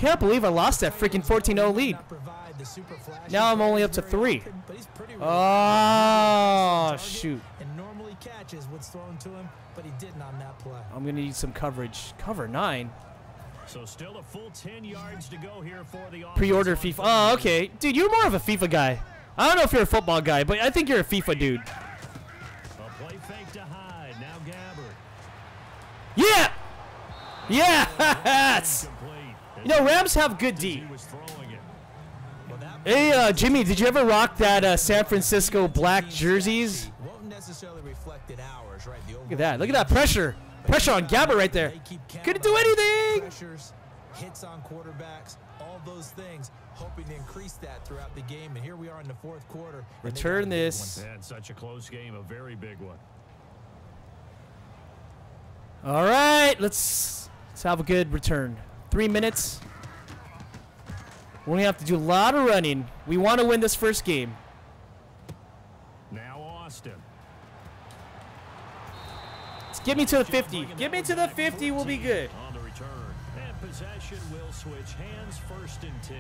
Can't believe I lost that freaking 14-0 lead. not provide the super flashy Now I'm only up to three. often, but he's pretty Oh, shoot. And normally catches what's thrown to him, but he didn't on that play. I'm gonna need some coverage. Cover nine. So still a full 10 yards to go here for the Pre-order FIFA. Oh, okay, dude, you're more of a FIFA guy. I don't know if you're a football guy, but I think you're a FIFA dude. A play fake to hide. Now Gabbert. Yeah. Yes. Complete. You know, Rams have good D. He was throwing it. Well, that Hey, uh, Jimmy, did you ever rock that uh, San Francisco black jerseys? won't necessarily reflect in ours, right? The Look at that. Look at that pressure. Pressure on Gabbert right there. Couldn't do anything. Pressures, hits on quarterbacks, all those things, hoping to increase that throughout the game. And here we are in the fourth quarter. and they got a Return this. And such a close game, a very big one. All right, let's let's have a good return. Three minutes. We only have to do a lot of running. We want to win this first game. Now Austin. Let's get me to the 50. Get me to the 50. We'll be good. On the return. And possession will switch hands first and 10.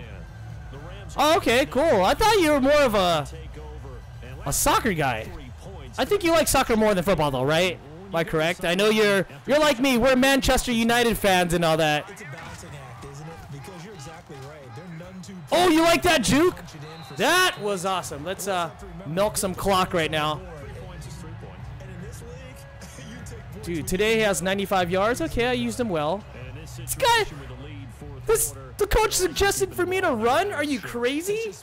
The Rams Oh, okay, cool. I thought you were more of a take over. And a soccer guy. I think you like soccer more than football, though, right? Am I correct? I know you're you're like me. We're Manchester United fans and all that. Oh, you like that juke? That was awesome. Let's uh milk some clock right now. Dude, today he has 95 yards. Okay, I used him well. This guy- This the coach suggested for me to run. Are you crazy?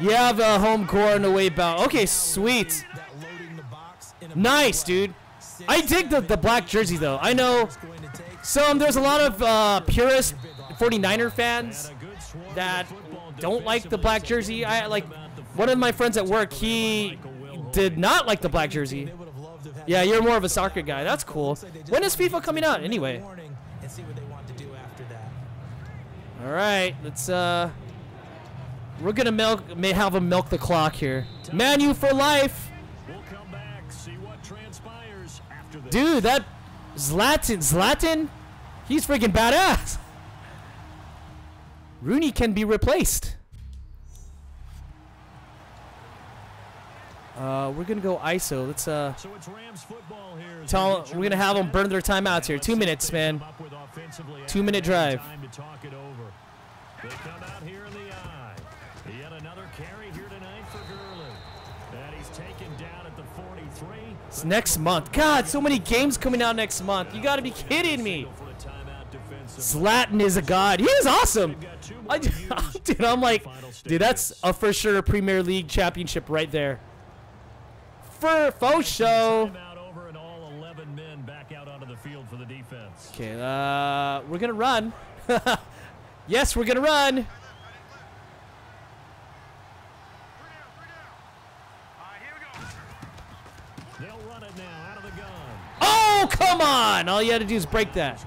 you the home core and away bound. Okay, sweet. Nice, dude. I dig the, the black jersey though. I know some there's a lot of uh, purist 49er fans a that don't like the black jersey. I like one of my friends at work. He did not like the black jersey. To Yeah, you're more of a soccer guy. That's cool. When is FIFA coming out anyway? to. All right, let's uh, we're gonna milk may have him milk the clock here. Manu for life, dude. That Zlatan, Zlatan, he's freaking badass. Rooney can be replaced. Uh, we're gonna go ISO. Let's uh, So it's Rams football here. Tell- they we're gonna have them burn their timeouts here. Two minutes, man. come up with offensively Two minute drive. Time to talk it over. They come out here in the eye. Yet another carry here tonight for Gurley. And he's taken down at the 43. it's next month. God, so many games coming out next month. You gotta be kidding me. Zlatan is a god. He is awesome. I, dude, I'm like, dude, that's a for sure Premier League championship right there. For faux show. Timeout over and all 11 men back out onto the field for the defense. Okay, uh, we're gonna run. yes, we're gonna run. Oh, come on! All you had to do is break that.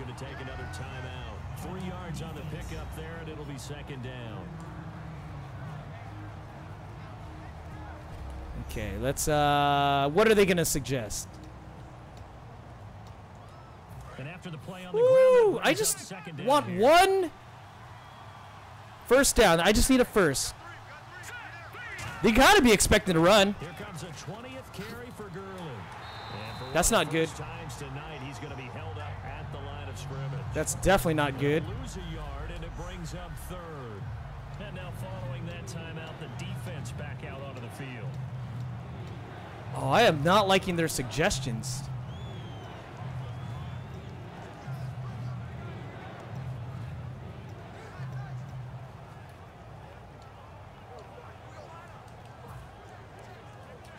Okay, let's. Uh, what are they gonna suggest? And after the play on the Woo! ground, I just up second down want here. one first down. I just need a first. They gotta be expecting to run. Here comes a 20th carry for Gurley. That's not good. Tonight, he's be held up at the line of. That's definitely not good. Oh, I am not liking their suggestions.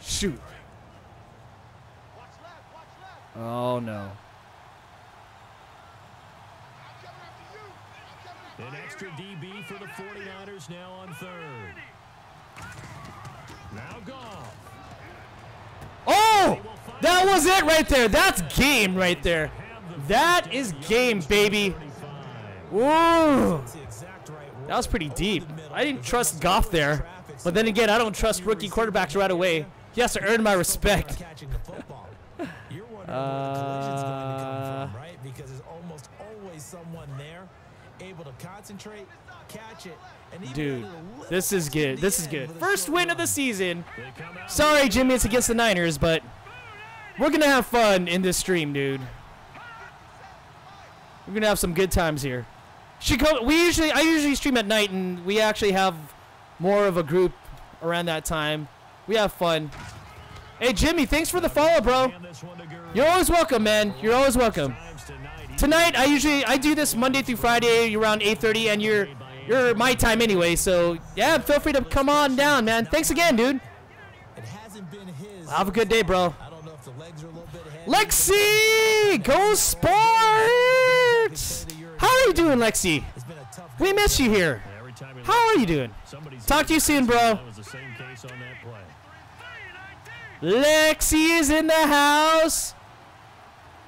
Shoot. Oh no. An extra DB for the 49ers now on third. Now Goff. Oh! That was it right there. That's game right there. That is game, baby. Ooh. That's the exact right word. That was pretty deep. Over the middle. I didn't trust Goff there. But then again, I don't trust rookie quarterbacks right away. He has to earn my respect. Catching the football. You're wondering where the collision's going to Uh, come from, right? Because there's almost always someone there able to concentrate, catch it, Dude, add a little this is good. This is good. First win of the season. They come out Sorry, Jimmy, it's against the Niners, but we're going to have fun in this stream, dude. We're going to have some good times here. Chicago, we usually I usually stream at night and we actually have more of a group around that time. We have fun. Hey Jimmy, thanks for the follow, bro. hand this one to Gurley. You're always welcome, man. You're always welcome. Tonight, Tonight, I usually I do this Monday through Friday around 8:30, and you're you're my time anyway. So yeah, feel free to come on down, man. Thanks again, dude. Have a good day, bro. Lexi, go sports. How are you doing, Lexi? We miss you here. How are you doing? Talk to you soon, bro. Lexi is in the house.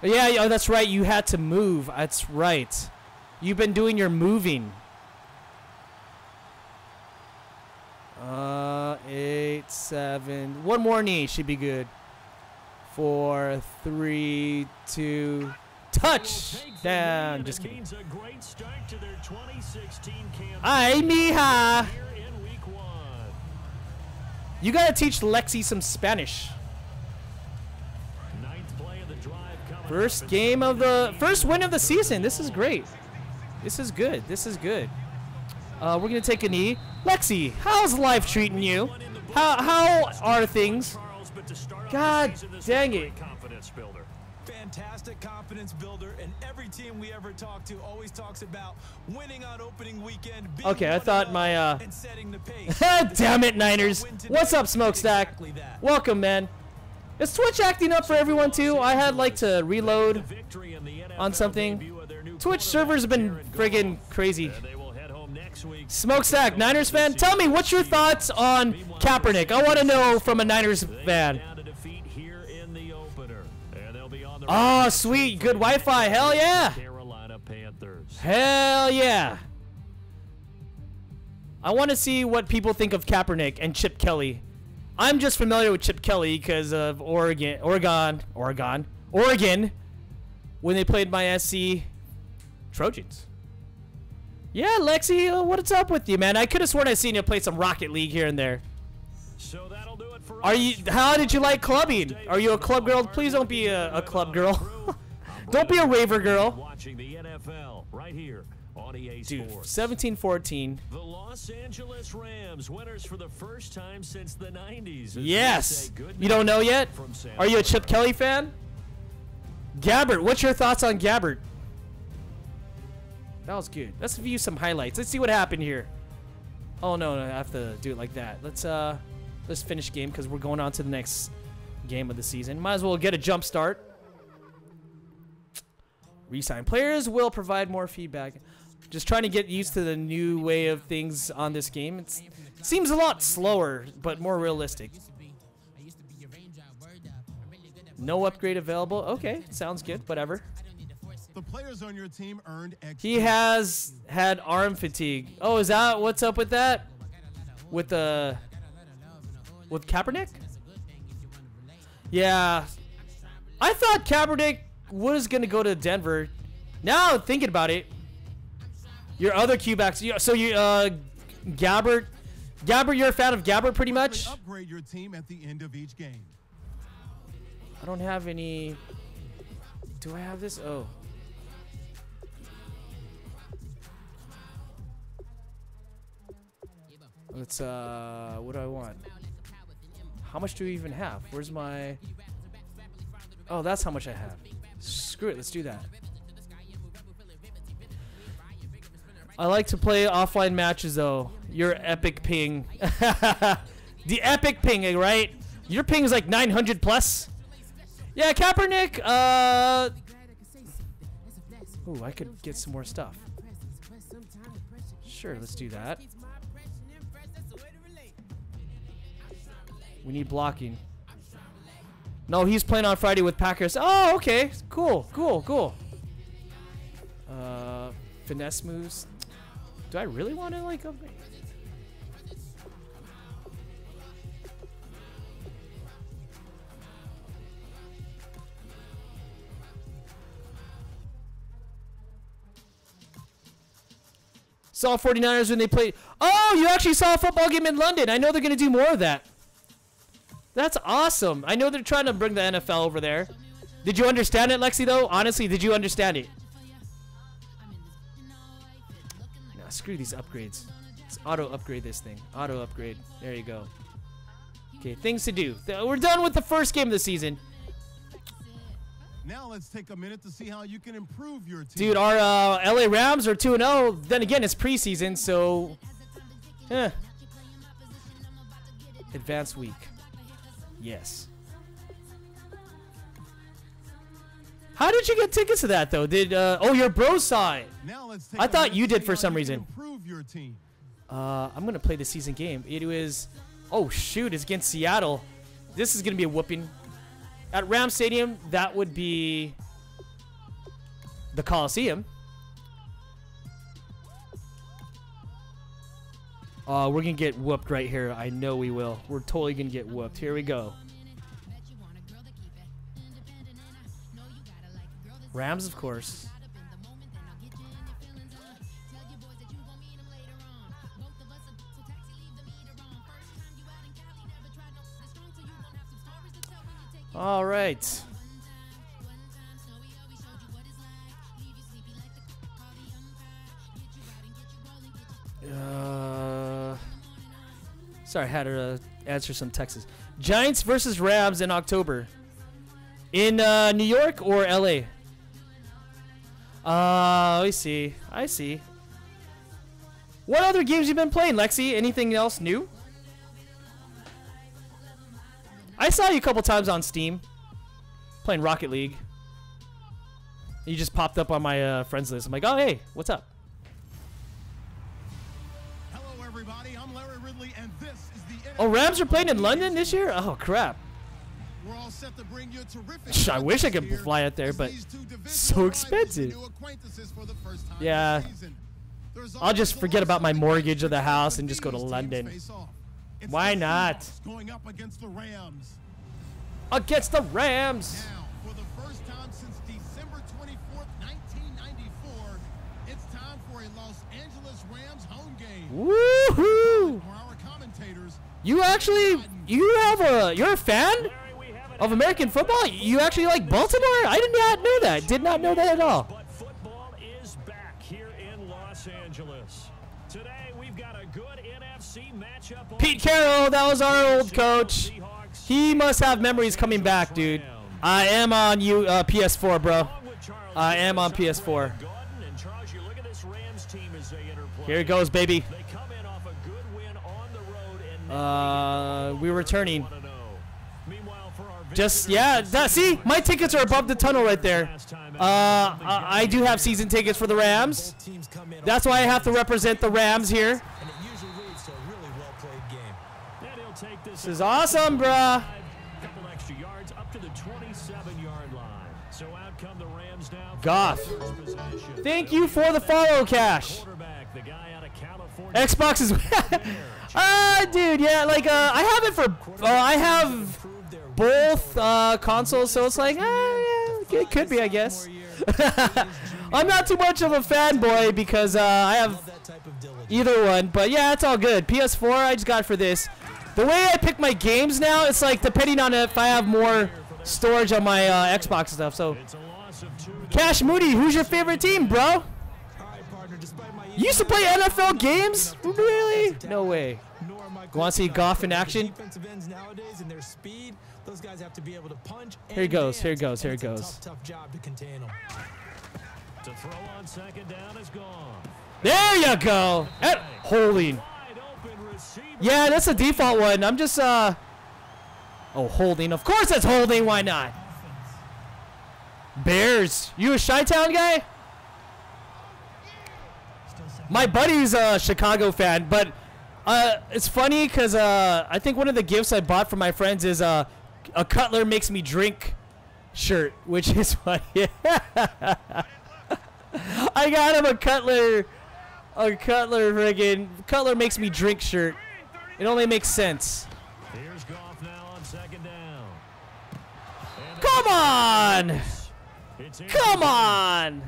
Yeah, oh, that's right. You had to move. That's right. You've been doing your moving. Uh, eight, seven. One more knee should be good. Four, three, two. touch down. Just kidding. Means a great start to their 2016 campaign Hi, mija. You gotta teach Lexi some Spanish. First game of the first win of the season. This is great. This is good. This is good. Uh, we're gonna take a knee. Lexi, how's life treating you? How how are things? Charles, but to start off the God season, this is dang it. confidence builder. Fantastic confidence builder, and every team we ever talk to always talks about winning on opening weekend. being Okay, I thought my, uh, and setting the pace. Damn it, Niners! What's up, Smokestack? Welcome, man. Is Twitch acting up for everyone too? I had like to reload. Victory in the NFL On something. debut of their new Twitch servers have been friggin' crazy. Smokestack, Niners fan, tell me what's your thoughts on Kaepernick? I want to know from a Niners fan. Oh, sweet, good Wi-Fi. Hell yeah. Hell yeah. I want to see what people think of Kaepernick and Chip Kelly. I'm just familiar with Chip Kelly because of Oregon, Oregon, Oregon, Oregon, when they played my SC Trojans. Yeah, Lexi, what's up with you, man? I could have sworn I seen you play some Rocket League here and there. So that'll do it for Are you? How did you like clubbing? Are you a club girl? Please don't be a, a club girl. don't be a raver girl. Watching the NFL right here Dude, Sports. 17-14. The Los Angeles Rams, winners for the first time since the 90s. Yes. You don't know yet? Are you a Chip Kelly fan? Gabbert, what's your thoughts on Gabbert? That was good. Let's view some highlights. Let's see what happened here. Oh no, no, I have to do it like that. Let's uh let's finish game because we're going on to the next game of the season. Might as well get a jump start. Resign players will provide more feedback. Just trying to get used to the new way of things on this game. It seems a lot slower, but more realistic. No upgrade available. Okay, sounds good. Whatever. The players on your team earned extra. He has had arm fatigue. Oh, is that what's up with that? With the with Kaepernick? Yeah, I thought Kaepernick was gonna go to Denver. Now thinking about it, your other Q-backs. So you, uh, Gabbert, Gabbert, you're a fan of Gabbert, pretty much. Upgrade your team at the end of each game. I don't have any. Do I have this? Oh. Let's, uh, what do I want? How much do we even have? Where's my. Oh, that's how much I have. Screw it, let's do that. I like to play offline matches though. Your epic ping. the epic ping, right? Your ping is like 900 plus. Yeah, Kaepernick. Uh. Ooh, I could get some more stuff. Sure, let's do that. We need blocking. No, he's playing on Friday with Packers. Oh, okay. Cool, cool, cool. Uh, finesse moves. Do I really want to like upgrade? Saw 49ers when they played. Oh, you actually saw a football game in London. I know they're going to do more of that. That's awesome. I know they're trying to bring the NFL over there. Did you understand it, Lexi, though? Honestly, did you understand it? Nah, screw these upgrades. Let's auto upgrade this thing. Auto upgrade. There you go. Okay, things to do. We're done with the first game of the season. Now let's take a minute to see how you can improve your team. Dude, our uh, LA Rams are 2 0. Then again, it's preseason, so. Eh. Advanced week. Yes. How did you get tickets to that, though? Did, uh, oh, your bro saw it. Now let's take I thought you did for some reason. Your team. Uh, I'm gonna play the season game. It was, oh shoot, it's against Seattle. This is gonna be a whooping. At Ram Stadium, that would be the Coliseum. Uh, we're gonna get whooped right here. I know we will. We're totally gonna get whooped. Here we go. Rams, of course. All right. Uh, sorry, I had to uh, answer some texts. Giants versus Rams in October. In uh, New York or LA? Uh, I see. I see. What other games you been playing, Lexi? Anything else new? I saw you a couple times on Steam playing Rocket League. You just popped up on my uh, friends list. I'm like, oh hey, what's up? Everybody. I'm Larry Ridley, and this is the Oh, Rams are playing in London this year? Oh crap! We're all set to bring you a terrific I wish I could fly out there, but these two divisional so expensive. for the first time Yeah. I'll just forget about my mortgage of the house and just go to London. face off. It's Why not? Going up against the Rams. Against the Rams. Now, for the first time since for a Los Angeles Rams home game. Woohoo! For our commentators, You actually, you have a, you're a fan Larry, we have an of American football? You actually like Baltimore? I did not know that. Did not know that at all. But football is back here in Los Angeles. Today we've got a good NFC matchup. Pete Carroll, that was our old coach. He must have memories coming back, dude. I am on you uh, PS4, bro. Along with Charles I am on PS4. Brandon Gaudin, and Charles, you look at this Rams team as they interplay. Here it goes, baby. They come in off a good win on the road and Uh, we were turning. 1-0. Meanwhile, for our Just yeah, that see, my tickets are above the tunnel right there. Uh, I, I do have season tickets for the Rams. Both teams come in That's why I have to represent the Rams here. and it usually leads to a really well-played game. And he'll take this is awesome, bruh. Couple extra yards up to the 27-yard line. So out come the Rams now. for Goff. their first possession. Thank you for the follow, Cash. Xbox is, ah, dude, yeah, like uh, I have it for, uh, I have both uh, consoles, so it's like, ah, yeah, it could be, I guess. I'm not too much of a fanboy because uh, I have either one, but yeah, it's all good. PS4, I just got for this. The way I pick my games now, it's like depending on if I have more storage on my uh, Xbox stuff. So. Cash Moody, who's your favorite team, bro? All right, partner, despite my You used to play NFL games? Really? No way. Nor am Wanna see confident Goff in action? Defensive ends nowadays and their speed, those guys have to be able to punch. Here he goes, here he goes, here he goes. Tough, tough job to contain them. To throw on second down is gone. There you go. At holding. Wide open receiver. Yeah, that's the default one. I'm just, uh. Oh, holding. Of course it's holding. Why not? Bears. You a Chi Town guy? My buddy's a Chicago fan, but uh, it's funny because uh, I think one of the gifts I bought for my friends is uh, a Cutler makes me drink shirt, which is funny. I got him a Cutler, a Cutler friggin' Cutler makes me drink shirt. It only makes sense. Here's Goff now on second down. Come on! Come on!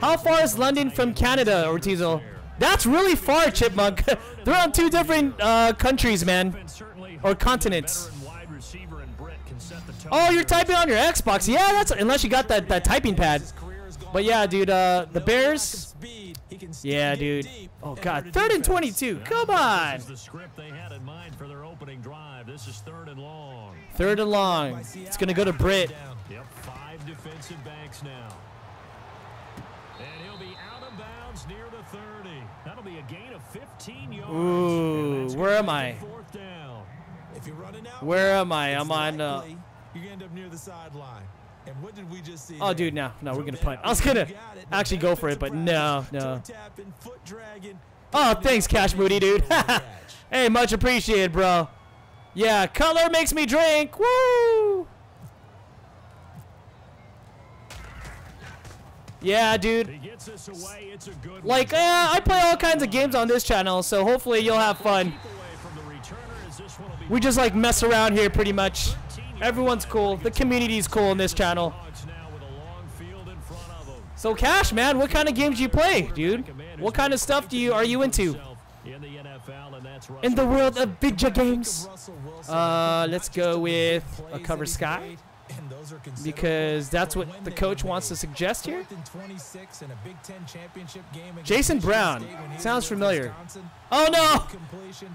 How far is London from Canada, Ortizo? That's really far, Chipmunk. They're on two different uh, countries, man. Or continents. Oh, you're typing on your Xbox. Yeah, that's unless you got that, that typing pad. But yeah, dude, uh, the Bears. Yeah, dude. Oh God, third and 22. Come on. Third and long. It's gonna go to Britt. Down. Yep, five defensive backs now. And he'll be out of bounds near the 30. That'll be a gain of 15 yards. Ooh, where am I? it Fourth down. If you're running out, Where am I? I'm on. Uh, you're end up near the sideline. And what did we just see? oh, dude, no, no, we're gonna punt. I was gonna actually go for it, but no, no. Toe tapping, foot dragging. Oh, thanks, Cash Moody, dude. opportunity to catch. hey, much appreciated, bro. Yeah, Cutler makes me drink. Woo! Yeah, dude. He gets this away. It's a good Like, uh, I play all kinds of games on this channel, so hopefully you'll have fun. Keep away from the returner as this one will be We just like mess around here pretty much. Everyone's cool. The community's cool on this channel. Dogs now with a long field in front of them. So, Cash, man, what kind of games do you play, dude? What kind of stuff do you are you into In the NFL, and that's in the Russell world of video games? Uh, let's go with a cover sky. Because that's what the coach wants to suggest here. Fourth and 26 in a Big Ten championship game against Jason Brown. State when he was Sounds familiar. Oh no!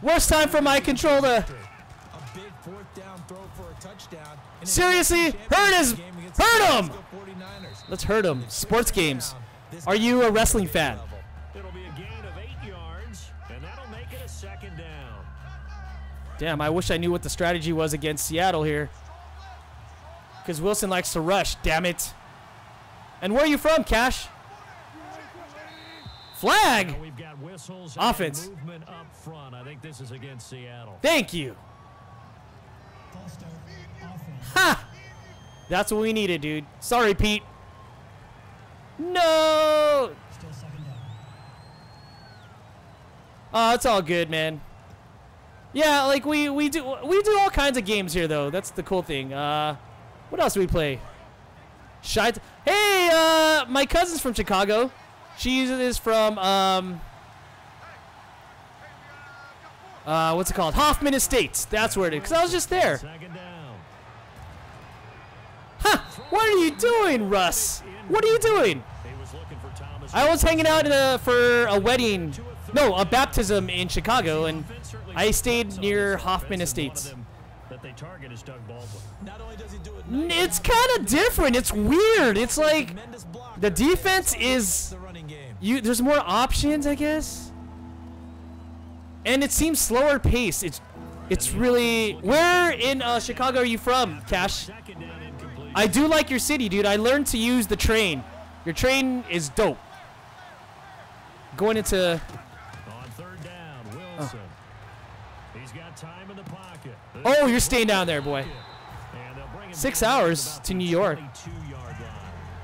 Worst time for my controller. A big fourth down throw for a touchdown. in an Seriously? Hurt his- championship game against hurt him! San Francisco 49ers. Let's hurt him. Sports games. Are you a wrestling fan? level. It'll be a gain of eight yards, and that'll make it a second down. Damn, I wish I knew what the strategy was against Seattle here. Because Wilson likes to rush, damn it. And where are you from, Cash? Flag! Now we've got whistles and Offense. movement up front. I think this is against Seattle. Thank you. Ha! That's what we needed, dude. Sorry, Pete. No! Oh, it's all good, man. Yeah, like we we do we do all kinds of games here though. That's the cool thing. Uh what else do we play? Shy Hey, uh my cousin's from Chicago. She is from um uh what's it called? Hoffman Estates. That's where it is. Cuz I was just there. Huh. What are you doing, Russ? What are you doing? I was hanging out a, for a wedding, no, a baptism in Chicago, and I stayed near Hoffman Estates. It's kind of different. It's weird. It's like the defense is the running game. you. There's more options, I guess, and it seems slower pace. It's it's really. Where in uh, Chicago are you from, Cash? Second down incomplete. I do like your city, dude. I learned to use the train. Your train is dope. Going into On third down, Wilson. He's got time in the pocket. Oh, you're staying down there, boy. Six hours to New York. 22-yard line.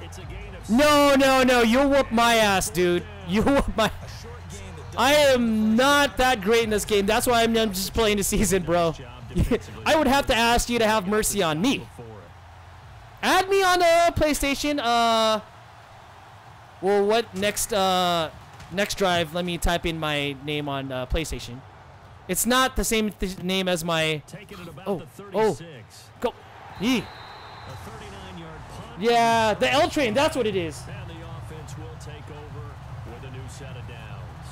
It's a gain of No, no, no. You'll whoop my ass, dude. You whoop my. Short game that I am not that great in this game. That's why I'm, I'm just playing the season, bro. I would have to ask you to have mercy on me. Add me on the PlayStation. Uh. Well, what next? Uh, next drive. Let me type in my name on uh, PlayStation. It's not the same th- name as my. Taking it about Oh, oh. 36. Go. Yee. A 39-yard punt. Yeah, the L train. That's what it is. And the offense will take over with a new set of downs.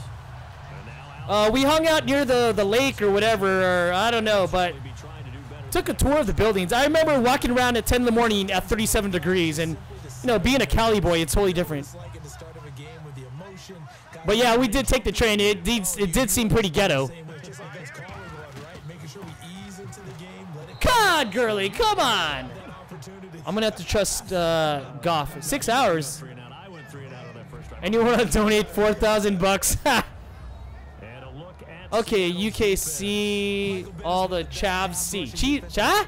And now Allen Uh, we hung out near the the lake or whatever, or I don't know, but will be trying to do better. took a tour of the buildings. I remember walking around at 10 in the morning at 37 degrees, and you know, being a Cali boy, it's totally different. it's like at the start of a game with the emotion. guys But yeah, we did take the train. It did, it did seem pretty ghetto. God, girly, come on. I'm gonna have to trust uh, Goff. Six hours, and you want to donate 4,000 bucks? Okay, UKC, all the Chavs C. Cha?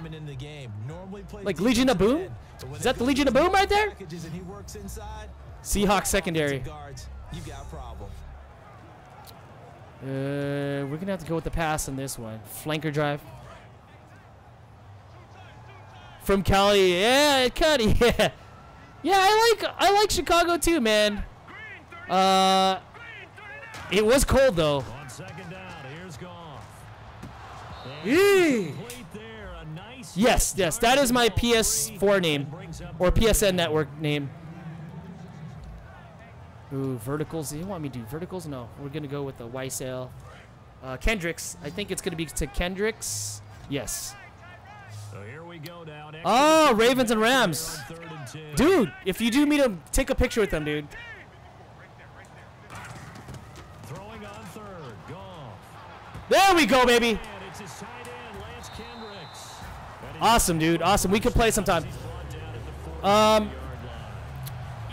Like Legion of Boom? Is that the Legion of Boom right there? Seahawks secondary. Uh, we're gonna have to go with the pass on this one. Flanker drive. From Cali, yeah, Cuddy, yeah, yeah. I like I like Chicago too, man. Uh, it was cold though. On down, here's Goff. And Yee. complete there, a nice Yes, yes, that is my PS4 name or PSN network name. Ooh, verticals. You want me to do verticals? No, we're gonna go with the YSL. Uh, Kendricks. I think it's gonna be to Kendricks. Yes. Oh, Ravens and Rams. on third and 10. Dude, if you do meet him, take a picture with them, dude. There we go, baby. Awesome, dude. Awesome. We could play sometime. brought down at the 40 Um,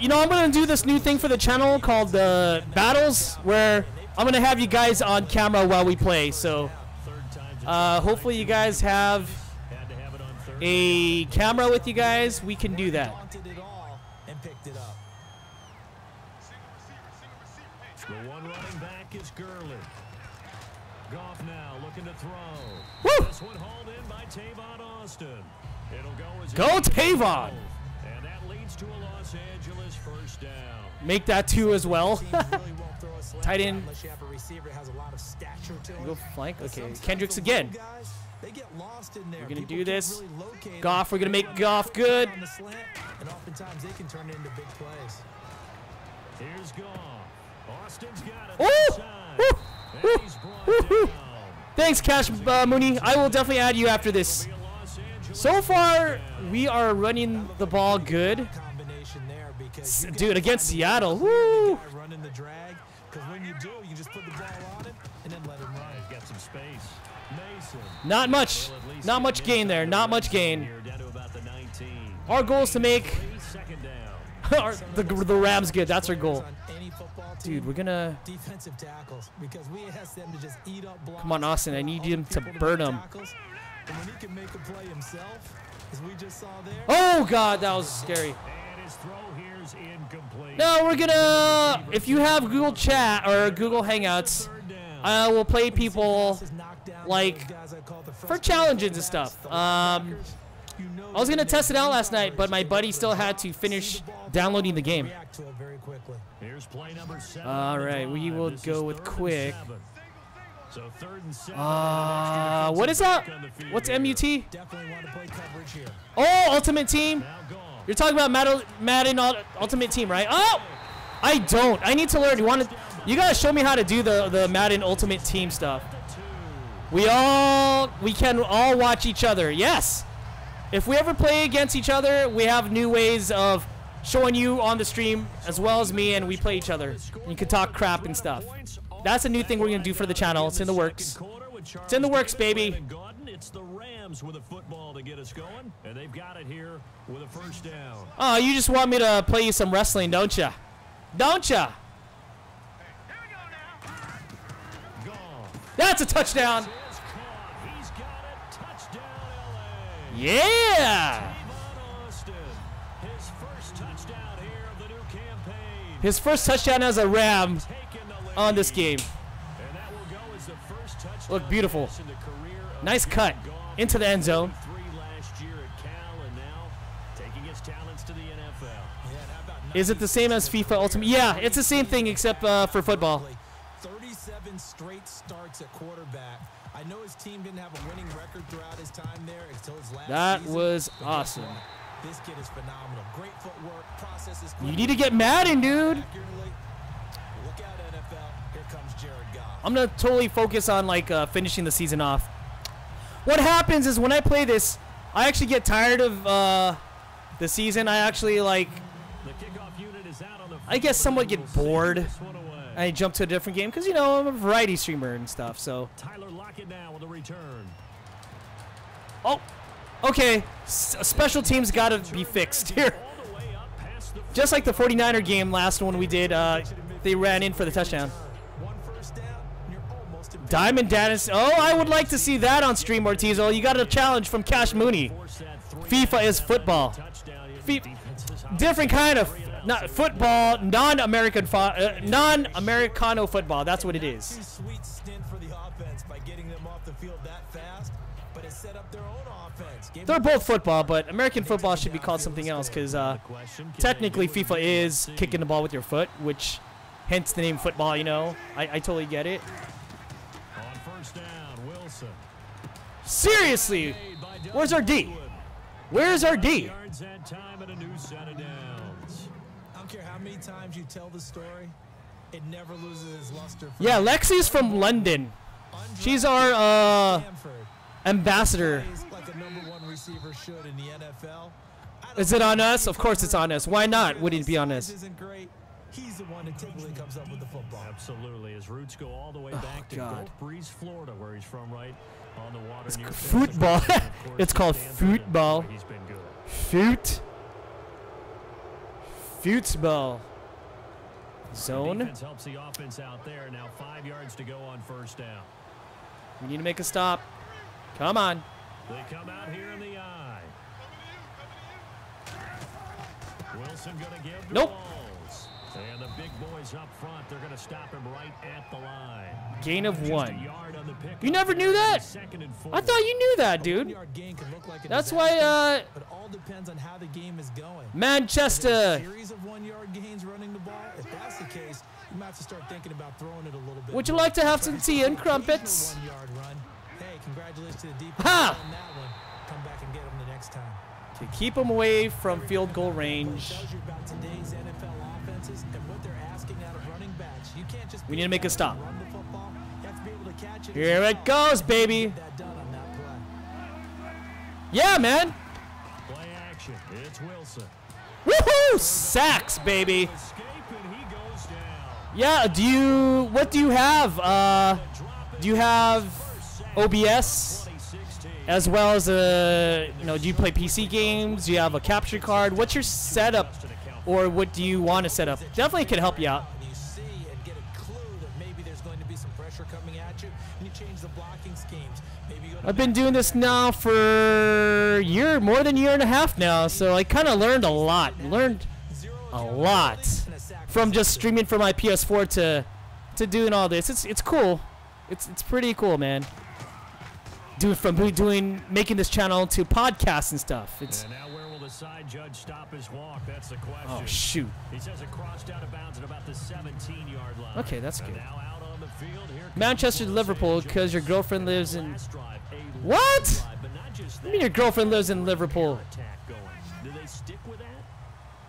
you know, I'm gonna do this new thing for the channel called the battles, where I'm gonna have you guys on camera while we play. So, uh, hopefully, you guys have a camera with you guys. We can do that. Wanted it all and picked it up. The one running back is Gurley. Goff now looking to throw. Woo! This one hauled in by Tavon Austin. It'll go as Go Tavon! And that leads to a Los Angeles first down. Make that two as well. Teams really won't throw a slant Tight end. Go flank. Okay, Kendricks again. they get lost in there. We're gonna do this. really. Goff, we're gonna make Goff good. on the slant, and oftentimes they can turn it into big plays. Here's Goff. Austin's got it. Woo! inside. Woo! And Woo! he's brought Woo-hoo. down. Thanks, Cash uh, Mooney. I will definitely add you after this. Be a Los Angeles So far, we are running the ball good. Combination there because S- you dude, gotta against find the Seattle, clear the woo! Not much. will at least Not much gain there. Not much gain. here, down to about the 19. Our goal is to make Three, second down. our, the, the Rams good. That's our goal. Players on any football Dude, we're gonna. defensive tackles because we ask them to just eat up blocks. Come on, Austin, I need other him to burn make 'em. tackles, And when he can make a play himself, as we just saw there. Oh God, that was scary. And his throw here's incomplete. No, we're gonna. If you have Google Chat or Google Hangouts, Third down. I will play people Passes knocked down like, those guys I call the for challenges and stuff. Um, linebackers. You know I was gonna test it out last night, but my buddy still had to finish downloading the game. react to it very quickly. Here's play number seven. All on the right, we will go with quick. seven. So third and seven. Uh, what is that? What's MUT? Definitely want to play coverage here. Oh, Ultimate Team. You're talking about Madden, Madden Ultimate Team, right? Oh, I don't. I need to learn. You want to? You gotta show me how to do the the Madden Ultimate Team stuff. We all we can all watch each other. Yes. If we ever play against each other, we have new ways of showing you on the stream as well as me, and we play each other. You can talk crap and stuff. That's a new thing we're gonna do for the channel. It's in the works. It's in the works, baby. It's the Rams with a football to get us going, and they've got it here with a first down. Oh, you just want me to play you some wrestling, don't ya? Don't ya? Gone. That's a touchdown. Yeah. His first touchdown as a Ram on this game. Look beautiful. Nice cut into the end zone. Is it the same as FIFA Ultimate? Yeah, it's the same thing except uh, for football. 37 starts at quarterback. I know his team didn't have a winning record throughout his time there until his last That season, was awesome. This kid is phenomenal. Great footwork, processes You need to get Madden, dude. Look out, NFL. Here comes Jared Goff. I'm gonna totally focus on like uh, finishing the season off. What happens is when I play this, I actually get tired of uh, the season. I actually like The kickoff unit is out on the I guess field, somewhat get we'll save bored. This one away. I jump to a different game because you know I'm a variety streamer and stuff. So Tyler Lockett now with a return. oh, okay. S- special teams gotta be fixed here. All the way up past the Just like the 49er game last one we did, uh, they ran in for the touchdown. One first down, and you're almost in Diamond Dennis. Oh, I would like to see that on stream, Ortizo. You got a challenge from Cash Mooney. force that three FIFA is football. touchdown. Fe- Defense is hot. different kind of not football, non-American, fo- uh, non-Americano football. That's what it is. Sweet stint for the offense by getting them off the field that fast, but it set up their own offense. They're both football, but American football should be called something else because uh, technically they do it? FIFA is kicking the ball with your foot, which hence the name football. You know, I, I totally get it. On first down, Wilson. Seriously, Made by Doug Where's our D? Where's our D? Tell the story, it never loses its luster. For Yeah, Lexi's from London. She's our uh, ambassador. plays like a number one receiver should in the NFL. I don't Is it on us? Of course it's on us. Why not? Wouldn't it be on us? He's the one that typically comes up with the football. Absolutely. His roots go all the way back to Oh, God. Gulf Breeze, Florida, where he's from, right on the water It's near football. Course, It's called football. He's been good. Foot. Football. Zone. Defense helps the offense out there. Now five yards to go on first down. We need to make a stop. Come on. They come out here in the eye. Wilson going to give the Nope. balls. And the big boys up front, they're going to stop him right at the line. Gain of one. on You never knew that? second and four. I thought you knew that, dude. Gain could look like That's why, uh, but all depends on how the game is going. Manchester. series of one-yard gains running the ball. If that's the case, you might have to start thinking about throwing it a little bit. Would you like to have some tea and crumpets? Hey, congratulations to the deep Ha! on that one. Come back and get them the next time. To keep them away from field goal range. Tells you about today's NFL offenses and what they're asking out of running backs. You can't just We need to make a stop. run the football. You have to be able to catch it. Here it goes, baby. Get that done on that play. Yeah, man. Play action. It's Wilson. Woohoo! Sacks, baby. Escape and he goes down. Yeah, do you what do you have? Uh do you have OBS as well as a you know, do you play PC games? Do you have a capture card? What's your setup or what do you want to set up? Definitely could help you out. You see and get a clue that maybe there's going to be some pressure coming at you, and you change the blocking schemes. Maybe you go to I've been doing this now for a year, more than a year and a half now, so I kind of learned a lot. Learned a lot and a sack from just streaming from my PS4 to to doing all this. It's it's cool. It's it's pretty cool, man. Doing from doing making this channel to podcasts and stuff. It's side judge stop his walk? That's the question. oh shoot. He says it crossed out of bounds at about the 17-yard line. Okay, that's good. now out on the field, here Manchester to Liverpool because your girlfriend lives in. Drive, What? long drive, but not just What do mean your girlfriend lives in Liverpool? Do they stick with that?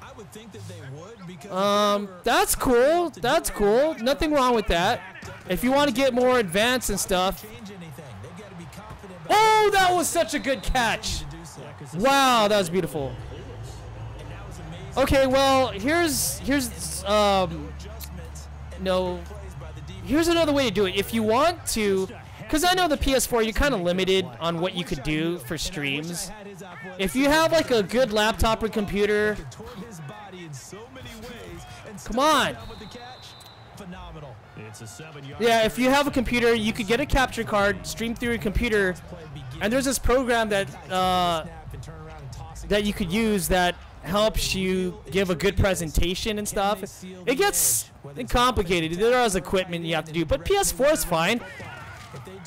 I would think that they would because Um, that's cool. That's cool. Nothing wrong with that. If you want to get more advanced and stuff. Change anything. They've got to be confident Oh, that was such a good catch. Wow, that was beautiful. Okay, well, here's here's um no here's another way to do it. If you want to cuz I know the PS4 you're kind of limited on what you could do for streams. If you have like a good laptop or computer, Come on. yeah, if you have a computer, you could get a capture card, stream through your computer, and there's this program that uh that you could use that helps you give a good presentation and stuff. It gets complicated. There is equipment you have to do, but PS4 is fine.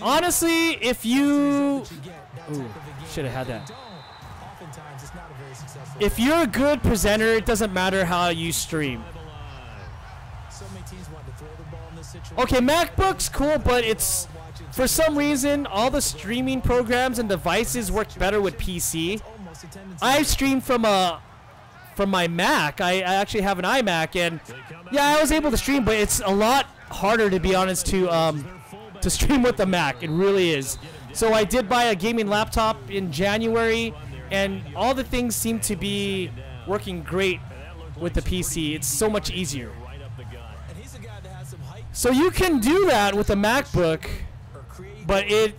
Honestly, if you should have had that. if you're a good presenter, it doesn't matter how you stream. Okay, MacBook's cool, but it's for some reason all the streaming programs and devices work better with PC. I stream from a from my Mac. I, I actually have an iMac, and yeah, I was able to stream, but it's a lot harder to be honest to um to stream with the Mac. It really is. So I did buy a gaming laptop in January, and all the things seem to be working great with the PC. It's so much easier. right up the gut. and he's a guy that has some height So you can do that with a MacBook, but it.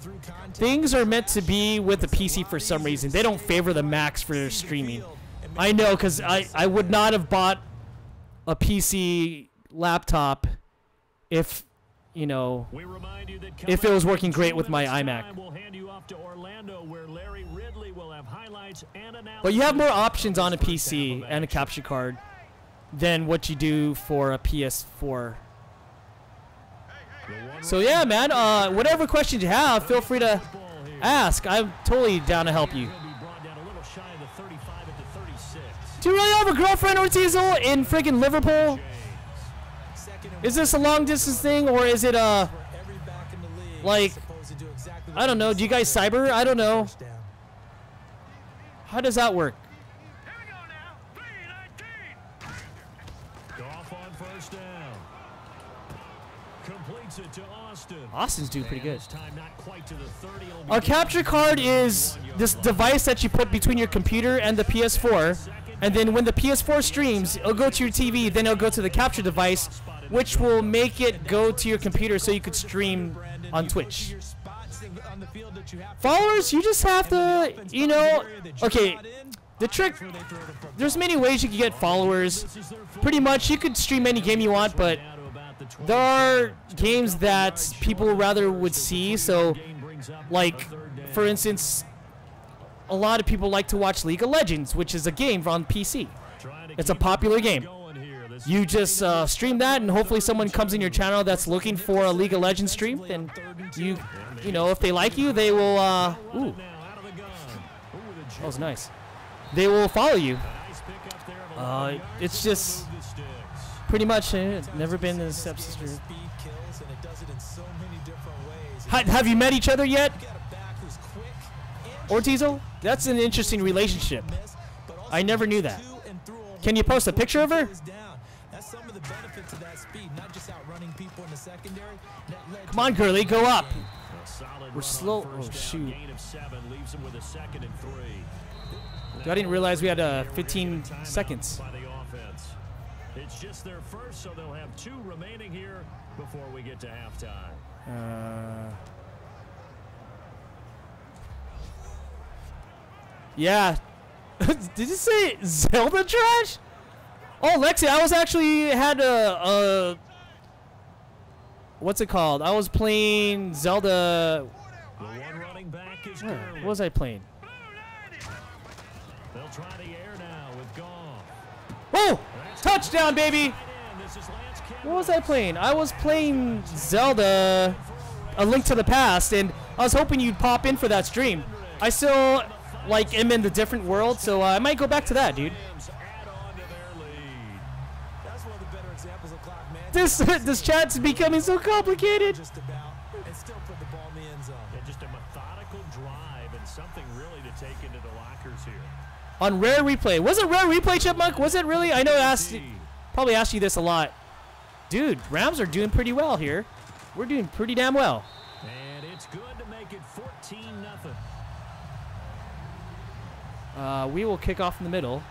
Things are meant to be with the PC for some reason. They don't favor the Macs for their streaming. I know because I, I would not have bought a PC laptop if you know We remind you that If it was working great with my iMac. time, We'll hand you off to Orlando, where Larry Ridley will have highlights and analysis. but you have more options on a of the first half PC and a capture card than what you do for a PS4. So yeah, man, uh, whatever questions you have, feel free to ask. I'm totally down to help you. Gonna be brought down a little shy of the 35 at the 36. Do you really have a girlfriend, Ortizel, in freaking Liverpool? Is this a long distance thing or is it uh the league like I don't know, do you guys cyber? I don't know. How does that work? Goff on first down. Completes it to Austin. Austin's doing pretty good. This time not quite to the 30. It'll be A capture card is this device that you put between your computer and the PS4, and then when the PS4 streams, it'll go to your TV, then it'll go to the capture device, which will make it go to your computer so you could stream on Twitch. Your spots on the field that you have to Followers, you just have to, you know, okay, the trick, where they throw the football. there's many ways you can get followers. Pretty much, you could stream any game you want, but there are games that people rather would see, so Gain brings up like a third down. for instance a lot of people like to watch league of legends which is a game on pc it's a popular game. going here. this you just uh, stream that, and hopefully someone comes in your channel that's looking for a League of Legends stream. Then you, you know, if they like you, they will. Uh, ooh, now out of the gun. Ooh, the that was nice. They will follow you. nice pickup there of a Uh, lot of yards it's just move the sticks. Pretty much never been Speed stepsister. have you met each other yet, Ortizo? That's an interesting relationship. I never knew that. Can you post a picture of her? the the Come on, girly, go up. We're slow- oh, shoot. Three. I didn't realize we had uh, Here, we're gonna 15 get a timeout seconds. The. It's just their so they'll have two remaining here before we get to halftime. Uh, yeah. Did you say Zelda trash? Oh, Lexi, I was actually had a, a what's it called? I was playing Zelda. The one running back is Where? What was I playing? They'll try the air now with Goff. Oh, touchdown, baby! What was I playing? I was playing Zelda, A Link to the Past, and I was hoping you'd pop in for that stream. I still like am in the different world, so uh, I might go back to that, dude. This this chat's becoming so complicated. On rare replay, was it rare replay, Chipmunk? Was it really? I know I asked, probably asked you this a lot, dude. Rams are doing pretty well here. We're doing pretty damn well. And it's good to make it 14 nothing. Uh, we will kick off in the middle.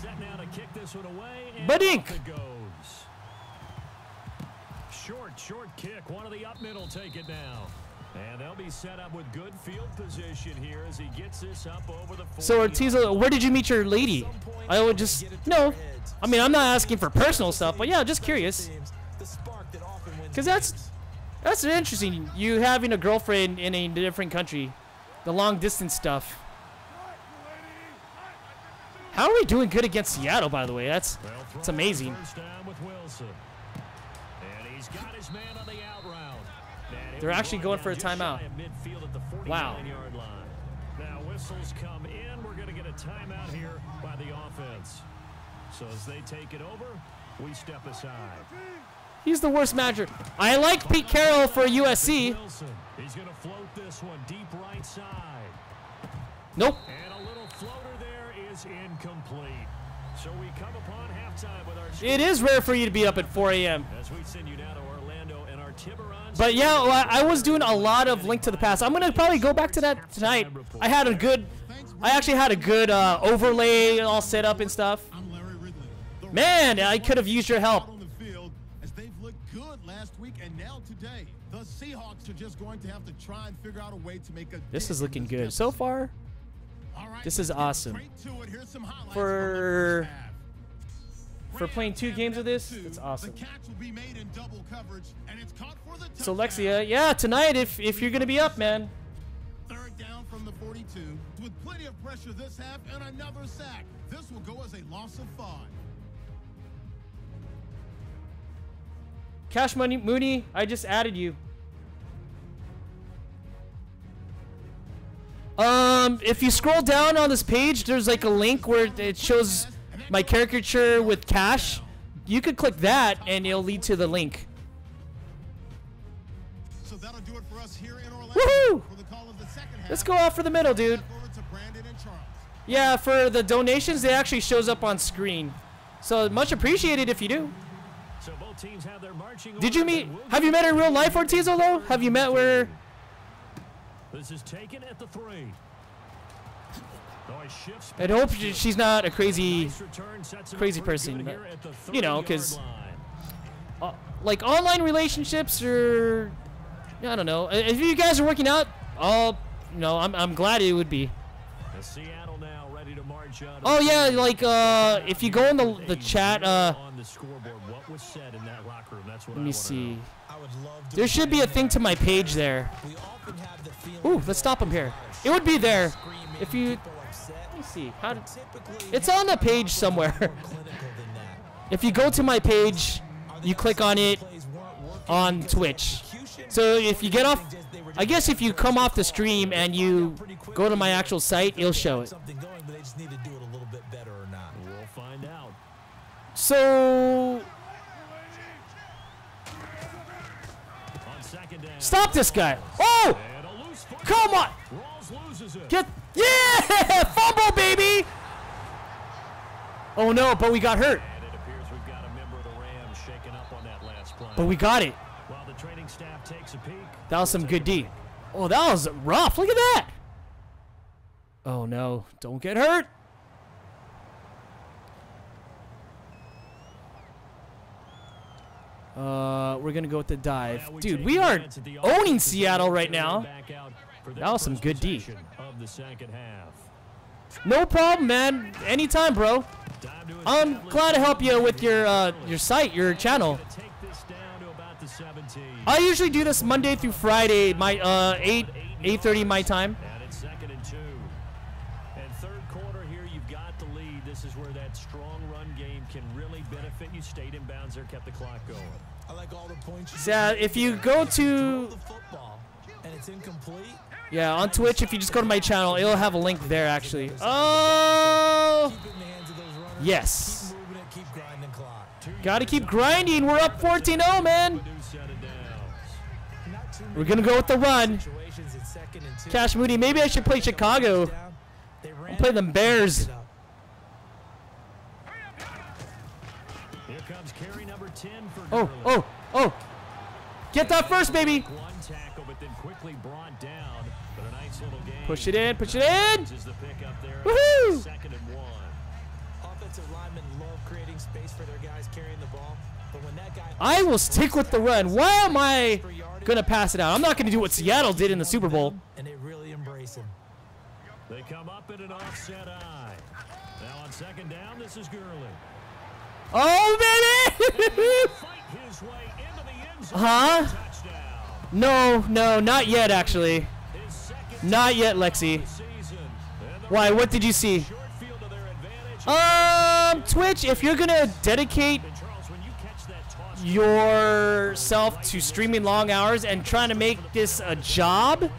Set now to kick this one away. And Badink. it goes. Short, short kick. One of the up middle take it now. And they'll be set up with good field position here as he gets this up over the 40. So Ortiz, uh, where did you meet your lady? I would just no. I mean, I'm not asking for personal stuff, but yeah, just curious. The spark that often wins Because that's that's interesting. You having a girlfriend in a different country, the long distance stuff. How are we doing good against Seattle? By the way, that's it's amazing. First down with Wilson. And he's got his man on the out route. And They're actually going for a timeout. of at the Wow. Now whistles come in. We're going to get a timeout here by the offense. So as they take it over, we step aside. He's the worst manager. I like Pete Carroll for USC. He's going to float this one deep right side. Nope. And a little floater there is incomplete. So we come upon halftime with our It is rare for you to be up at 4 a.m. As we send you But yeah, I was doing a lot of Link to the Past. I'm gonna probably go back to that tonight. I had a good, I actually had a good uh, overlay all set up and stuff. I'm Larry Ridley. The Man, I could have used your help. on the field as they've looked good last week and now today. The Seahawks are just going to have to try and figure out a way to make This is looking good so far. This is awesome. straight to it. Here's some highlights For- for playing two games of this, it's awesome. The catch will be made in double coverage, and it's caught for the So. Lexia, yeah, tonight if if you're gonna be up, man. Third down from the 42. With plenty of pressure this half and another sack. This will go as a loss of five. Cash Money Mooney, I just added you. Um, if you scroll down on this page, there's like a link where it shows my caricature with cash. You could click that and it'll lead to the link. So that'll do it for us here in Orlando. Woohoo! For the call of the second half. Let's go off for the middle, dude. Back over to Brandon and Charles. Yeah, for the donations, it actually shows up on screen. So much appreciated if you do. So both teams have their marching Did you meet? Have you met her in real life, Ortizo? Though? Have you met where? This is taken at the three. He shifts I hope she's not a crazy, Nice return, sets him crazy person, but, here at the you know, 30-yard 'cause- line. uh, like online relationships or I don't know. If you guys are working out, I'll, you know, I'm, I'm glad it would be. As Seattle now ready to march shot of Oh yeah, like uh, if you go in the the chat, uh, on the scoreboard, what was said in that locker room? That's what let me see. know. I would love to There should be a thing to my page there. We often have the feeling Ooh, let's stop him here. there's a lot of It would be there if you. See. How? Did, it's on the page somewhere. more clinical than that. if you go to my page, you click on it plays weren't working on Twitch. So if you get off, think just they were I guess if you come off the stream and you go to my actual site, it'll show it. something going, but they just need to do it a little bit better or not? We'll find out. So On second down. stop this guy. Oh, And a loose foot. come on. Rawls loses it. Get yeah, fumble baby. Oh no, but we got hurt. And it appears we've got a member of the Rams shaken up on that last play. But we got it. While the training staff takes a peek. That was some good D. Oh, that was rough. Look at that. Oh no, don't get hurt. Uh, we're gonna go with the dive, dude. We are glance at the owning Seattle right now. back out for their That was some good D. possession Of the second half. No problem, man. Anytime, bro. Time to I'm glad to help you with your uh, your site, your channel. Gonna take this down to about the 17. I usually do this Monday through Friday, my uh 8 8:30 my time. And it's second and two. And third quarter here, you've got the lead. This is where that strong run game can really benefit you. Stayed in bounds there, kept the clock going. I like all the points. So, uh, if you go to and it's incomplete, yeah on Twitch, if you just go to my channel, it'll have a link there actually. Oh keep it in the hands of those runners. yes, Keep moving it, keep grinding clock. gotta keep grinding. We're up 14-0, man. New set of downs. Not too We're gonna go with the run. situations in second and two. Cash Moody, maybe I should play Chicago. Ran play it, them Bears. Here comes carry number 10 Oh oh oh, get that first, baby. Push it in, push it in. Is the pick up there. Woohoo! Second and one. Offensive linemen love creating space for their guys carrying the ball, but when that guy I will stick with the run. Why am I gonna pass it out? I'm not gonna do what Seattle did in the Super Bowl. and they really embrace him. They come up in an offset eye. Now on second down, this is Gurley. Oh baby! Fight his way into the end zone. Huh? No, no, not yet actually. Not yet, Lexi. Why? What did you see? to. Um, Twitch, if you're dedicate catch that toss, yourself to streaming long hours and trying to make this a job,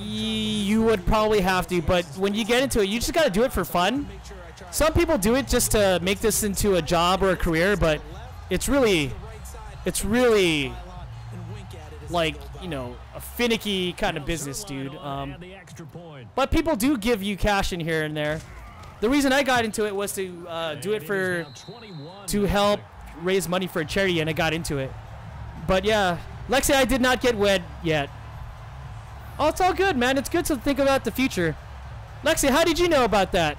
you would probably have to. But when you get into it, you just gotta do it for fun. to Some people do it just to make this into a job or a career, but it's really, it's really like you know a finicky kind of business, dude. Um, and the extra point. but people do give you cash in here and there. The reason I got into it was to uh, do it for is now 21 to help raise money for a charity, and I got into it. But yeah, Lexi, I did not get wed yet. Oh, it's all good, man. It's good to think about the future. Lexi, how did you know about that?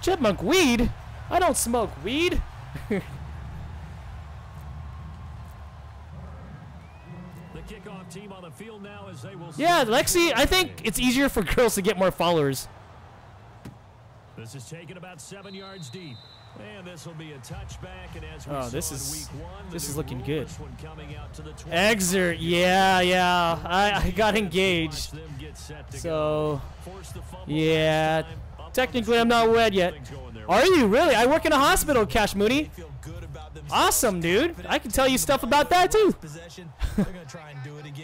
Chipmunk weed? I don't smoke weed. The kickoff team on the field now as they will. Yeah, Lexi, I think it's easier for girls to get more followers. This is taken about seven yards deep. And this will be a touchback. And as we Oh, this is- week one, this is looking good. this one coming out to the 20. Exert, yeah, yeah. I, I got engaged. Watch them get set to So, go. Force the fumble yeah. last time. Up on the Technically, I'm not wed yet. Things going their Are you really? I work in a hospital, Cash Moody. feel good about themselves. Awesome, dude. I can tell you stuff about that too.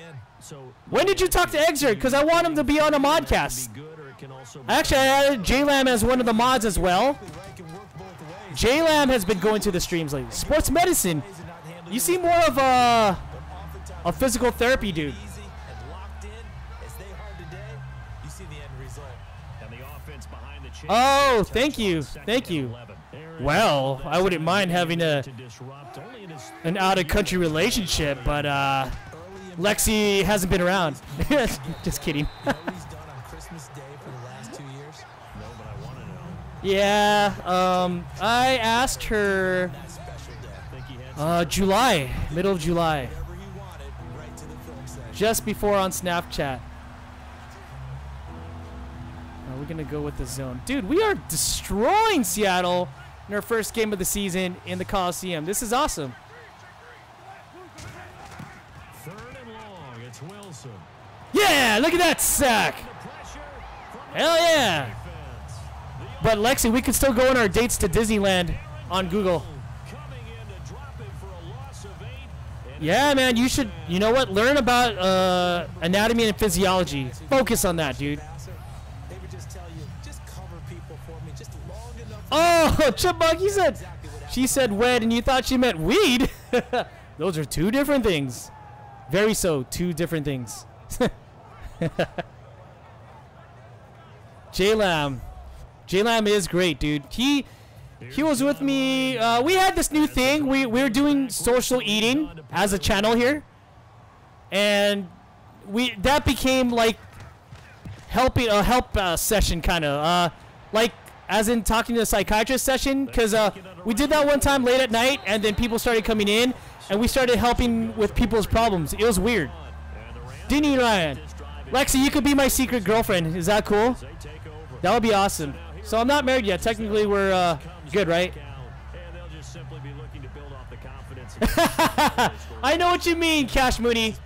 Possession, they're gonna try and do it again. So When did you talk to Exert? Because I want him to be on a modcast. be good or it can also be Actually, I added J-Lam as one of the mods as well. The right can work both ways. J-Lam has been going to the streams lately. Sports medicine. Ways of not handling You see more of a, a physical therapy dude. locked in as they are today. You see the end result. And the offense behind the chain. Oh, thank you. Thank you. Well, I wouldn't mind having a to disrupt only in his an out-of-country relationship, but uh, Lexi hasn't been around. Just kidding. you know what he's done on Christmas Day for the last two years? No, but I want to know. yeah. Um, I asked her That special day. I think he had uh, July, middle of July, Whatever he wanted, right to the film session. just before on Snapchat. we're gonna go with the zone, dude. We are destroying Seattle in our first game of the season in the Coliseum. This is awesome. Third and long. It's Wilson. Yeah, look at that sack. Hell yeah. But Lexi, we could still go on our dates to Disneyland on Google. Yeah, man, you should. You know what? Learn about uh, anatomy and physiology. Focus on that, dude. Oh, Chipmunk, he said. She said wed, and you thought she meant weed. Those are two different things. Very so, two different things. J Lam, J Lam is great, dude. He he was with me. Uh, we had this new thing. We we were doing social eating as a channel here, and we that became like helping a help uh, session kind of uh, like as in talking to a psychiatrist session because uh, we did that one time late at night and then people started coming in and we started helping with people's problems it was weird Denny Ryan Lexi you could be my secret girlfriend. Is that cool? That would be awesome. So I'm not married yet. Technically we're uh, good right. I know what you mean Cash Mooney.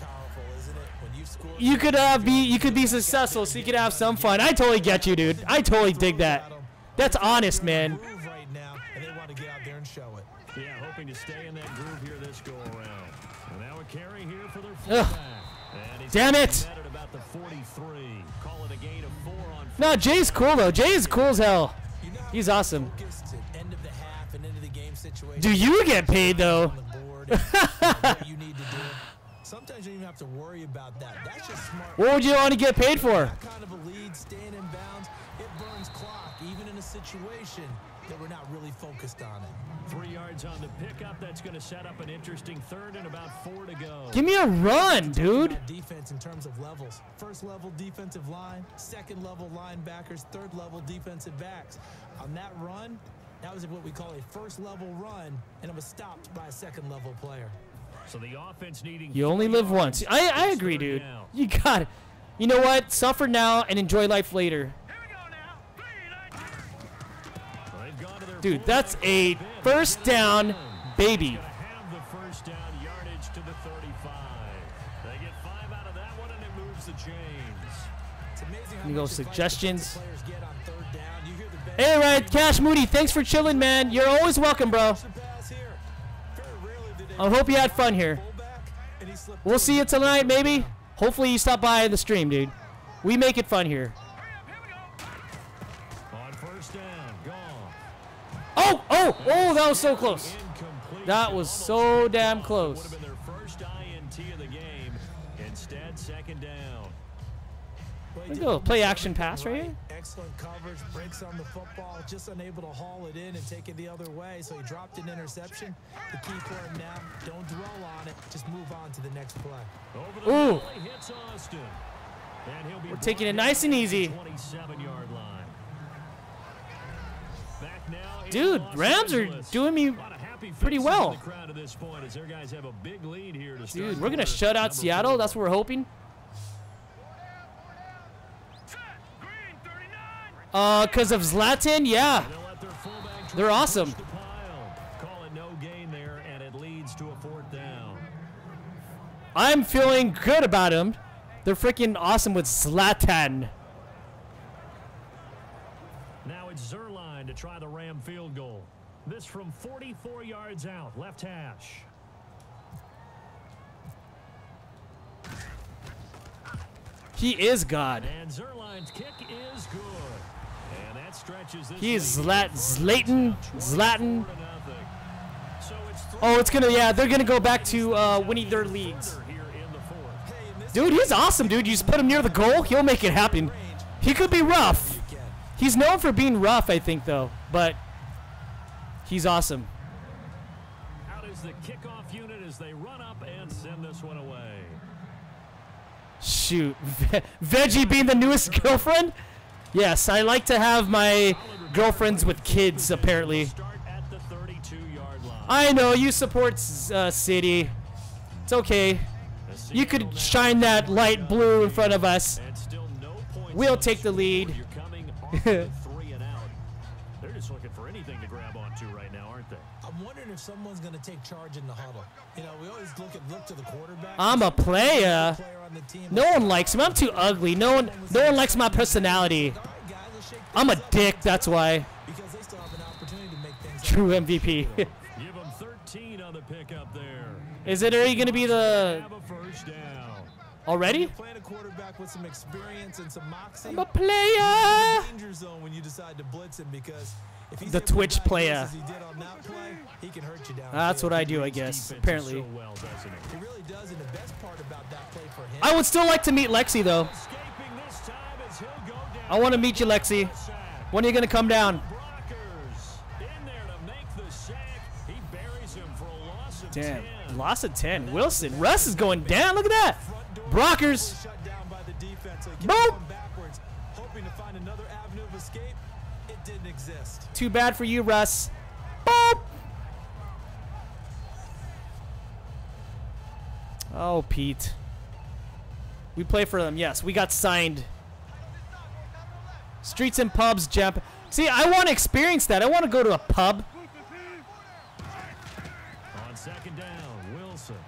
You could uh, be you could be successful so you could have some fun. I totally get you dude. I totally dig that. That's honest man. Ugh. Damn it. No Jay's cool though Jay is cool as hell You know how He's awesome. focus to end of the half and into the game situation. Do you get paid though? on the board and what you need to do. Sometimes you don't even have to worry about that. That's just smart. What would you want to get paid for? Kind of a lead, bounds, it burns clock, even in a situation that we're not really focused on it. Three yards on the pickup. That's going to set up an interesting third and about four to go. Give me a run, dude. Defense in terms of levels. First level defensive line, second level linebackers, third level defensive backs. On that run, that was what we call a first level run, and it was stopped by a second level player. So the offense needing. You only live once. I, I agree, dude. down. You got it. You know what? Suffer now and enjoy life later. Moves the chains. It's amazing how You go suggestions. defensive players get on third down. You hear the bench Hey, right, Cash Moody, thanks for chilling, man. You're always welcome, bro. pass here. Very rarely do they I hope you had fun here. fullback, and he slipped We'll see you tonight, maybe. Hopefully, you stop by the stream, dude. We make it fun here. Oh, oh, oh, that was so close. That was so damn close. Would have been their first INT of the game. Instead, second down. Well, he Look did at the play action pass right here. Excellent coverage, breaks on the football, just unable to haul it in and take it the other way. So he dropped an interception. The key for him now, don't dwell on it, just move on to the next play. Over the Ooh. middle, hits Austin. And he'll be We're taking it nice and easy. 27-yard line. Back now in Dude, Rams are doing me A lot of happy pretty well. in the crowd at this point as their guys have a big lead here to start Dude, we're gonna shut out Seattle. That's what we're hoping. Uh, cause of Zlatan, yeah. They'll let their fullback They're awesome. push the pile. Call it no gain there, and it leads to a fourth down. I'm feeling good about him. They're freaking awesome with Zlatan. Now it's Zuerlein to try the Ram field goal. This from 44 yards out, left hash. He is God. And Zuerlein's kick is good. And that stretches this He is Zlat- Zlatan, Zlatan. to nothing. So it's three Oh, it's gonna yeah. They're gonna go back to uh, winning their leagues. further here in the fourth. Dude, he's awesome, dude. You just put him near the goal, he'll make it happen. He could be rough. He's known for being rough, I think, though. But he's awesome. Out is the kickoff unit as they run up and send this one away. Shoot, Ve- Veggie being the newest girlfriend. Yes, I like to have my girlfriends with kids. Apparently, Start at the 32-yard line. I know you support uh, City. It's okay. You could shine that light blue in front of us. And still no points We'll take the lead. You're coming three and out. They're just looking for anything to grab onto right now, aren't they? I'm wondering if someone's going to take charge in the huddle. You know, we always look at look to the quarterback. I'm a player. player on the team. No one likes me. I'm too ugly. No one, no one likes my personality. All right, guys, let's shake I'm a dick. That's why. because they still have an opportunity to make things True MVP. Give them 13 on the pickup there. Is it already gonna be the Have a first down. already? Playing a quarterback with some experience and some moxie. I'm a player. danger zone when you decide to blitz him because if he's The Twitch player. he did on that play, he can hurt you down. That's what I do, I guess. Apparently, so well. He really does, and the best part about that play for him. I would still like to meet Lexi though. Escaping this time as he'll go down. I want to meet you, Lexi. When are you gonna come down? Brockers in there to make the sack. He buries him for a loss of Damn, 10. loss of ten. Wilson, Russ is going down. Look at that. Brockers. Defense. So he Boop. kept going backwards, hoping to find another avenue of escape. It didn't exist. Too bad for you, Russ. Boop. Oh, Pete. We play for them. Yes, we got signed. Streets and pubs, jump. See, I want to experience that. I want to go to a pub. On second down, Wilson.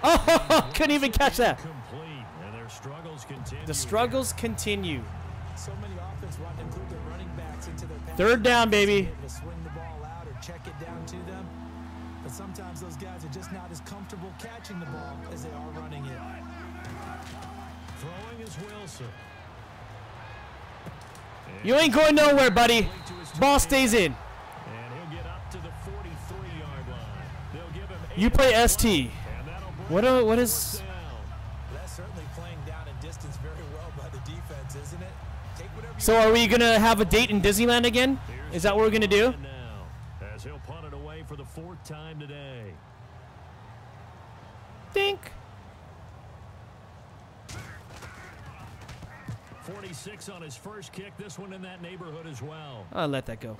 Oh, couldn't even catch that. Complete, and their struggles continue. The struggles continue. So many offense run include their running backs into their pass Third down, defense to be baby. swing the ball out or check it down to them. But sometimes those guys are just not as comfortable catching the ball as they are running it. Throwing is Wilson. You ain't going nowhere, buddy. Complete to his Ball stays in. And he'll get up to the 43-yard line. They'll give him You play ST. play, and that'll bring What? Uh, what is? So, are we gonna have a date in Disneyland again? Is that what we're gonna do? And as he'll punt it away for the fourth time today. Think. 46 on his first kick. This one in that neighborhood as well. I'll let that go.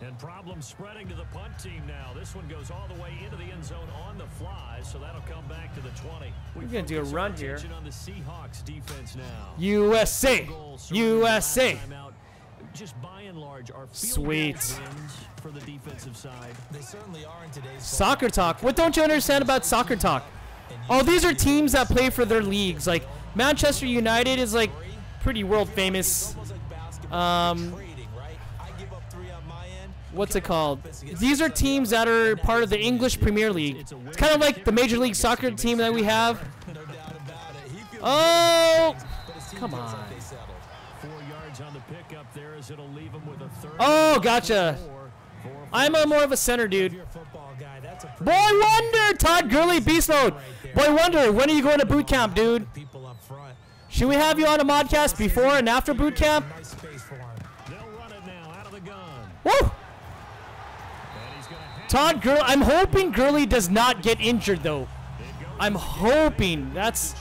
And problems spreading to the punt team now. This one goes all the way into the end zone on the fly, so that'll come back to the 20. We We're gonna do a run here. attention on the Seahawks defense now. USA. Field goal surrendered the last USA. Just by and large, are field Sweet. wins for the defensive side. They certainly are in today's Soccer talk. What don't you understand about soccer talk? Oh, these are teams that play for their leagues. Like Manchester United is like pretty world famous. almost like. Um, trading, right? I give up three on my end. What's it called? These are teams that are part of the English Premier League. It's kind of like the Major League Soccer team that we have. Oh, come on. Oh, gotcha. I'm a more of a center dude. Boy Wonder, Todd Gurley, beast mode. Boy Wonder, when are you going to boot camp, dude? Should we have you on a modcast before and after boot camp? Nice Todd Gurley, I'm hoping Gurley does not get injured though. I'm hoping that's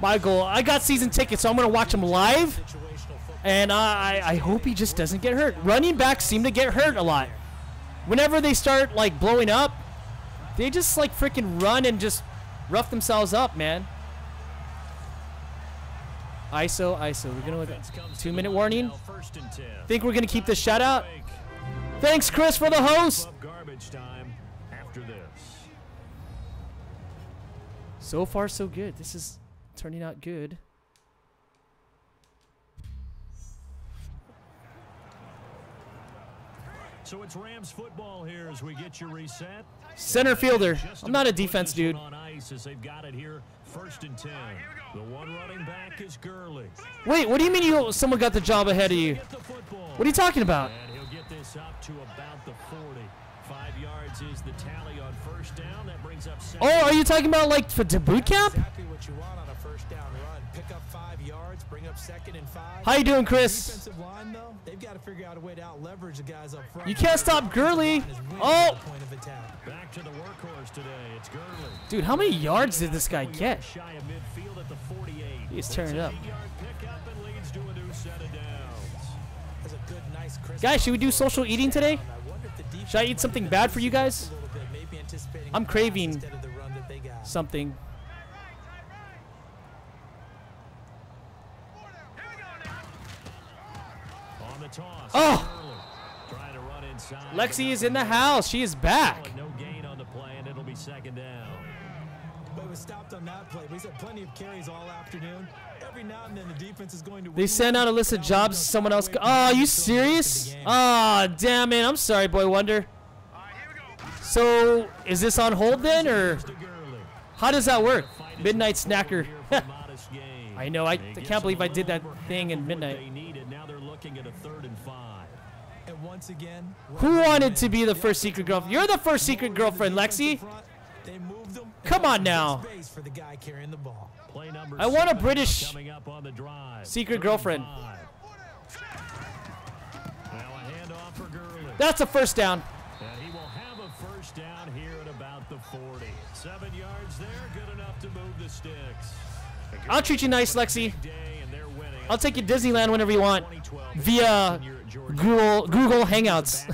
my goal. I got season tickets, so I'm gonna watch him live, and I I hope he just doesn't get hurt. Running backs seem to get hurt a lot. Whenever they start like blowing up, they just like freaking run and just rough themselves up, man. ISO, ISO. We're gonna Offense two-minute warning. now, First and 10. Think we're gonna keep this shutout. Thanks, Chris, for the host. Time after this. So far, so good. This is turning out good. So it's Rams football here as we get you reset. Center fielder. I'm not a about to put defense dude. On ice as they've got it here, first and ten. The one running back is Gurley. Wait, what do you mean you someone got the job ahead of you? Get the football. What are you talking about? And he'll get this up to about the 40. Five yards is the tally on first down. That brings up second. Oh, are you talking about like for the boot camp? Exactly what you want on a first down run. Pick up five yards, bring up second and five. How you doing, Chris? Defensive line, though, they've got to figure out a way to out leverage the guys up front. You can't stop Gurley. Line is really Oh, point of attack. Back to the workhorse today. It's Gurley. dude, how many yards did this guy get? Shy of midfield at the 48. He's tearing it up. Eight-yard pickup and leads to a new set of downs. That's a good, nice, crisp Guys, should we do run for him. social eating today? Should I eat something bad for you guys? I'm craving something. Oh! Lexi is in the house. She is back. No gain on the play, and it'll be second down. But was stopped on that play. We had plenty of carries all afternoon. Every now and then the defense is going to. They send out a list of jobs. don't Someone else. away Go- from oh, are you the rest of the serious? game. Oh, damn it. I'm sorry, boy wonder. So, is this on hold then, or how does that work? Midnight snacker. here for a modest gain. I know, I- I can't believe I did that thing in half of what midnight. Now they're looking at a third and five. And once again, Who wanted to be the first secret girlfriend? You're the first secret girlfriend, Lexi. They moved them. Come on now. Space for the guy carrying the ball. Play number I want a British coming up on the drive. secret girlfriend. Now a handoff for Gurley. That's a first down. And he will have a first down here at about the 40. Seven yards there, good enough to move the sticks. I'll treat you nice, Lexi. Big day, and they're winning. I'll take you to Disneyland whenever you want via senior at Georgia. Google Google Hangouts.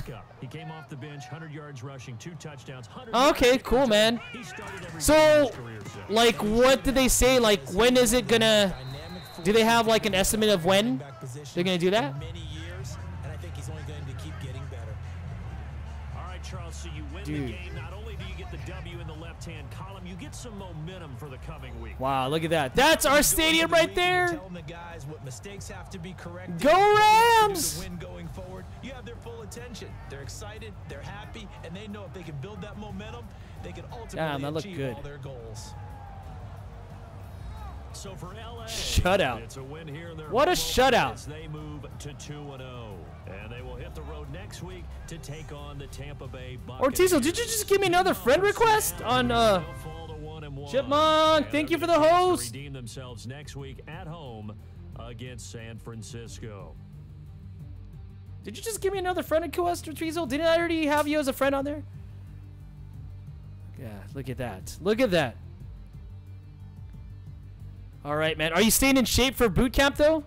Bench, 100 yards rushing, two touchdowns. Okay, cool, man. He started every game So, of his career, so. like, what did they say? Like, when is it gonna? Do they have like an estimate of when they're gonna do that? in Many years, and I think he's only going to keep getting better. All right, Charles, so you win Dude. the game. Not only do you get the W in the left-hand column, you get some momentum for the coming week. Wow, look at that. That's our stadium right there. Telling the guys what mistakes have to be corrected. Go what they have to do Rams! Attention. They're excited, they're happy, and they know if they can build that momentum, they can ultimately Damn, that achieve good. all their goals. So for LA, Shutout. It's a win here in their What a shutout. They move to 2 and 0. And they will hit the road next week to take on the Tampa Bay Buccaneers. Ortizo, did you just give me another friend request on uh They'll fall to one and one. Chipmunk, thank you for the get a chance to host. Redeem themselves next week at home against San Francisco. Did you just give me another friend request, Ortizo? Didn't I already have you as a friend on there? Yeah, look at that. Look at that. All right, man. Are you staying in shape for boot camp though?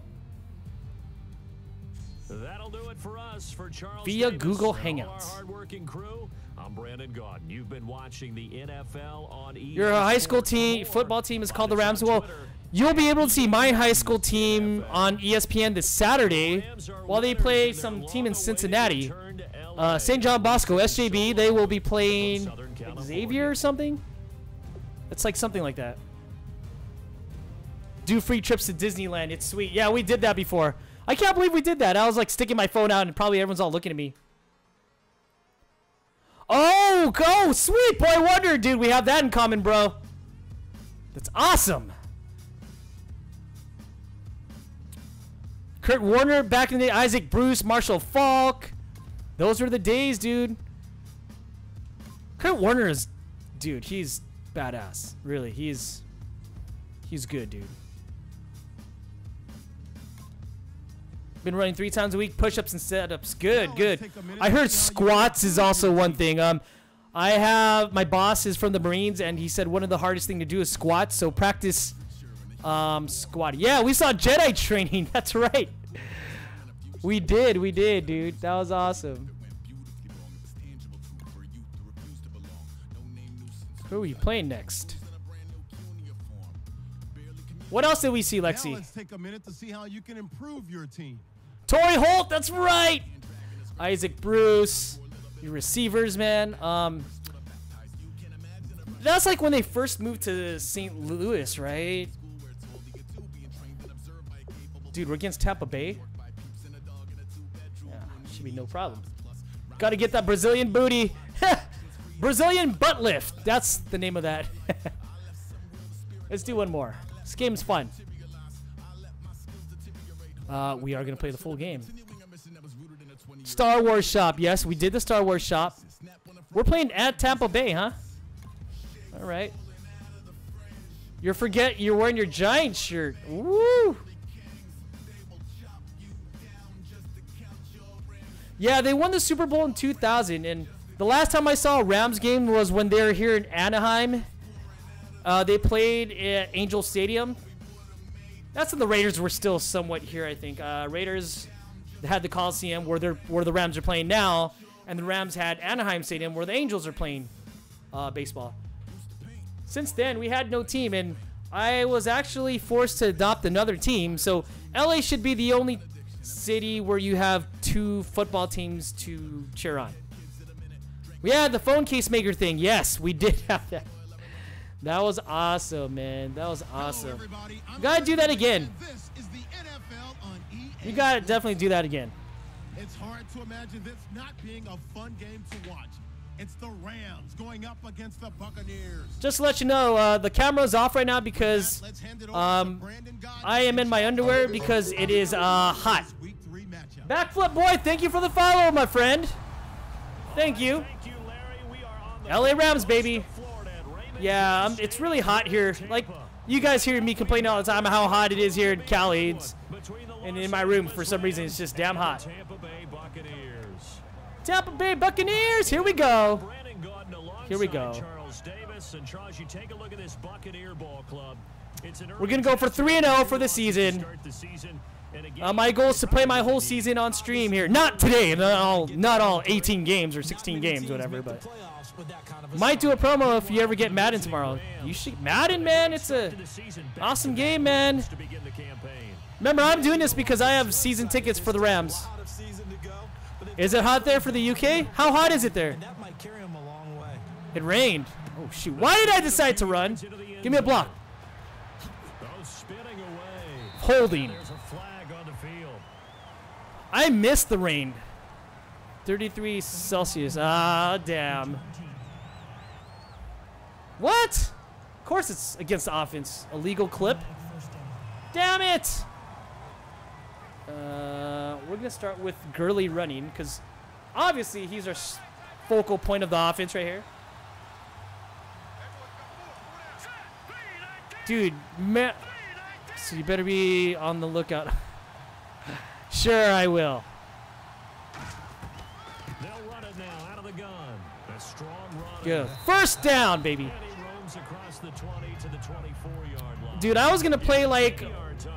That'll do it for us. For Charles Via Davis Google Hangouts. Hardworking crew. I'm Brandon Gaudin. You've been watching the NFL on Your high school team football team is called the Rams. Well, you'll be able to see my high school team on ESPN this Saturday while they play some team in Cincinnati. Uh, St. John Bosco, SJB. They will be playing Xavier or something. It's like something like that. Do free trips to Disneyland. It's sweet. Yeah, we did that before. I can't believe we did that. I was like sticking my phone out, and probably everyone's all looking at me. Oh, go sweet boy wonder, dude. We have that in common, bro. That's awesome. Kurt Warner back in the day, Isaac Bruce, Marshall Faulk. Those were the days, dude. Kurt Warner is, dude, he's badass. Really, he's, he's good, dude. Been running three times a week, push-ups and sit-ups. Good, good. I heard squats is also one thing. Um, I have my boss is from the Marines, and he said one of the hardest thing to do is squats. So practice um, squat. Yeah, we saw Jedi training. That's right. We did, we did, dude. That was awesome. Who are you playing next? What else did we see, Now Lexi? let's take a minute to see how you can improve your team. Torry Holt, that's right. Isaac Bruce, your receivers, man. Um, that's like when they first moved to St. Louis, right? Dude, we're against Tampa Bay. No problem. Got to get that Brazilian booty. Brazilian butt lift. That's the name of that. Let's do one more. This game's fun. Uh, we are going to play the full game. Star Wars shop. Yes, we did the Star Wars shop. We're playing at Tampa Bay, huh? All right. You're forget you're wearing your Giant shirt. Woo! Yeah, they won the Super Bowl in 2000, and the last time I saw a Rams game was when they were here in Anaheim. Uh, they played at Angel Stadium. That's when the Raiders were still somewhat here, I think. Uh, Raiders had the Coliseum where they're where the Rams are playing now, and the Rams had Anaheim Stadium where the Angels are playing uh, baseball. Since then, we had no team, and I was actually forced to adopt another team. So LA should be the only city where you have two football teams to cheer on. We had the phone case maker thing. Yes, we did have that. That was awesome, man. That was awesome. Gotta do that again. and This is the NFL on EA. You gotta definitely do that again. It's hard to imagine this not being a fun game to watch. It's the Rams going up against the Buccaneers. Just to let you know, uh, the camera's off right now because Let's hand it over um, to Brandon Gaudin. I am in my underwear because it is uh, hot. Week three matchup. Backflip boy, thank you for the follow, my friend. Thank you. Thank you, Larry. We are on the LA Rams, baby. Florida at Raymond Yeah, um, it's really hot here. Like, you guys hear me complaining all the time how hot it is here in Cali. It's, and in my room, for some reason, it's just damn hot. Tampa Bay Buccaneers. Tampa Bay Buccaneers, here we go. Brandon Gaudin alongside Here we go. Charles Davis and Charles. You take a look at this Buccaneer ball club. It's an We're gonna go for 3 and 0 for the season. Start the season. And again, Uh, my goal is to play my whole season on stream here. Not today, not all, not all 18 games or 16 games, whatever. But might do a promo if you ever get Madden tomorrow. You should Madden, man. It's a to awesome game, man. to begin the campaign. Remember, I'm doing this because I have season tickets for the Rams. Is it hot there for the UK? How hot is it there? that might carry him a long way. It rained. Oh shoot! Why did I decide to run? Give me a block. Holding. There's a flag on the field. I missed the rain. 33 Celsius. Ah, damn. What? Of course it's against the offense. Illegal clip. Damn it! Uh, we're gonna start with Gurley running because obviously he's our focal point of the offense right here. Dude, ma- so you better be on the lookout. sure, I will. They'll run it now out of the gun. A strong run. Good. First down, baby. And he roams across the 20 to the 24-yard line. Dude, I was gonna play like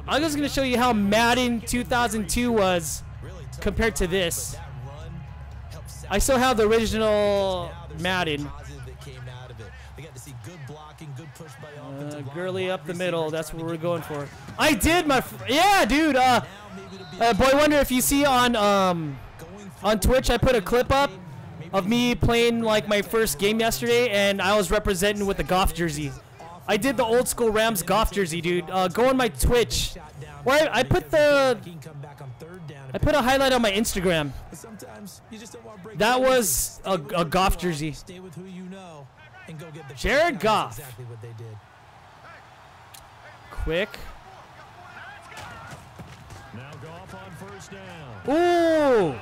Yards on the gonna show you how Madden 2002 was compared to this. I still have the original Madden. to Uh, Gurley up the middle. That's what we're going for. I did my. Yeah, dude. Uh, to uh, boy, wonder if you see on um on Twitch, I put a clip up of me playing like my first game yesterday, and I was representing with the Goff jersey. I did the old school Rams Goff jersey, dude. Uh, go on my Twitch. Or I, I put the I put a highlight on my Instagram. That was a- a Goff jersey. Jared. Goff. Quick. Ooh.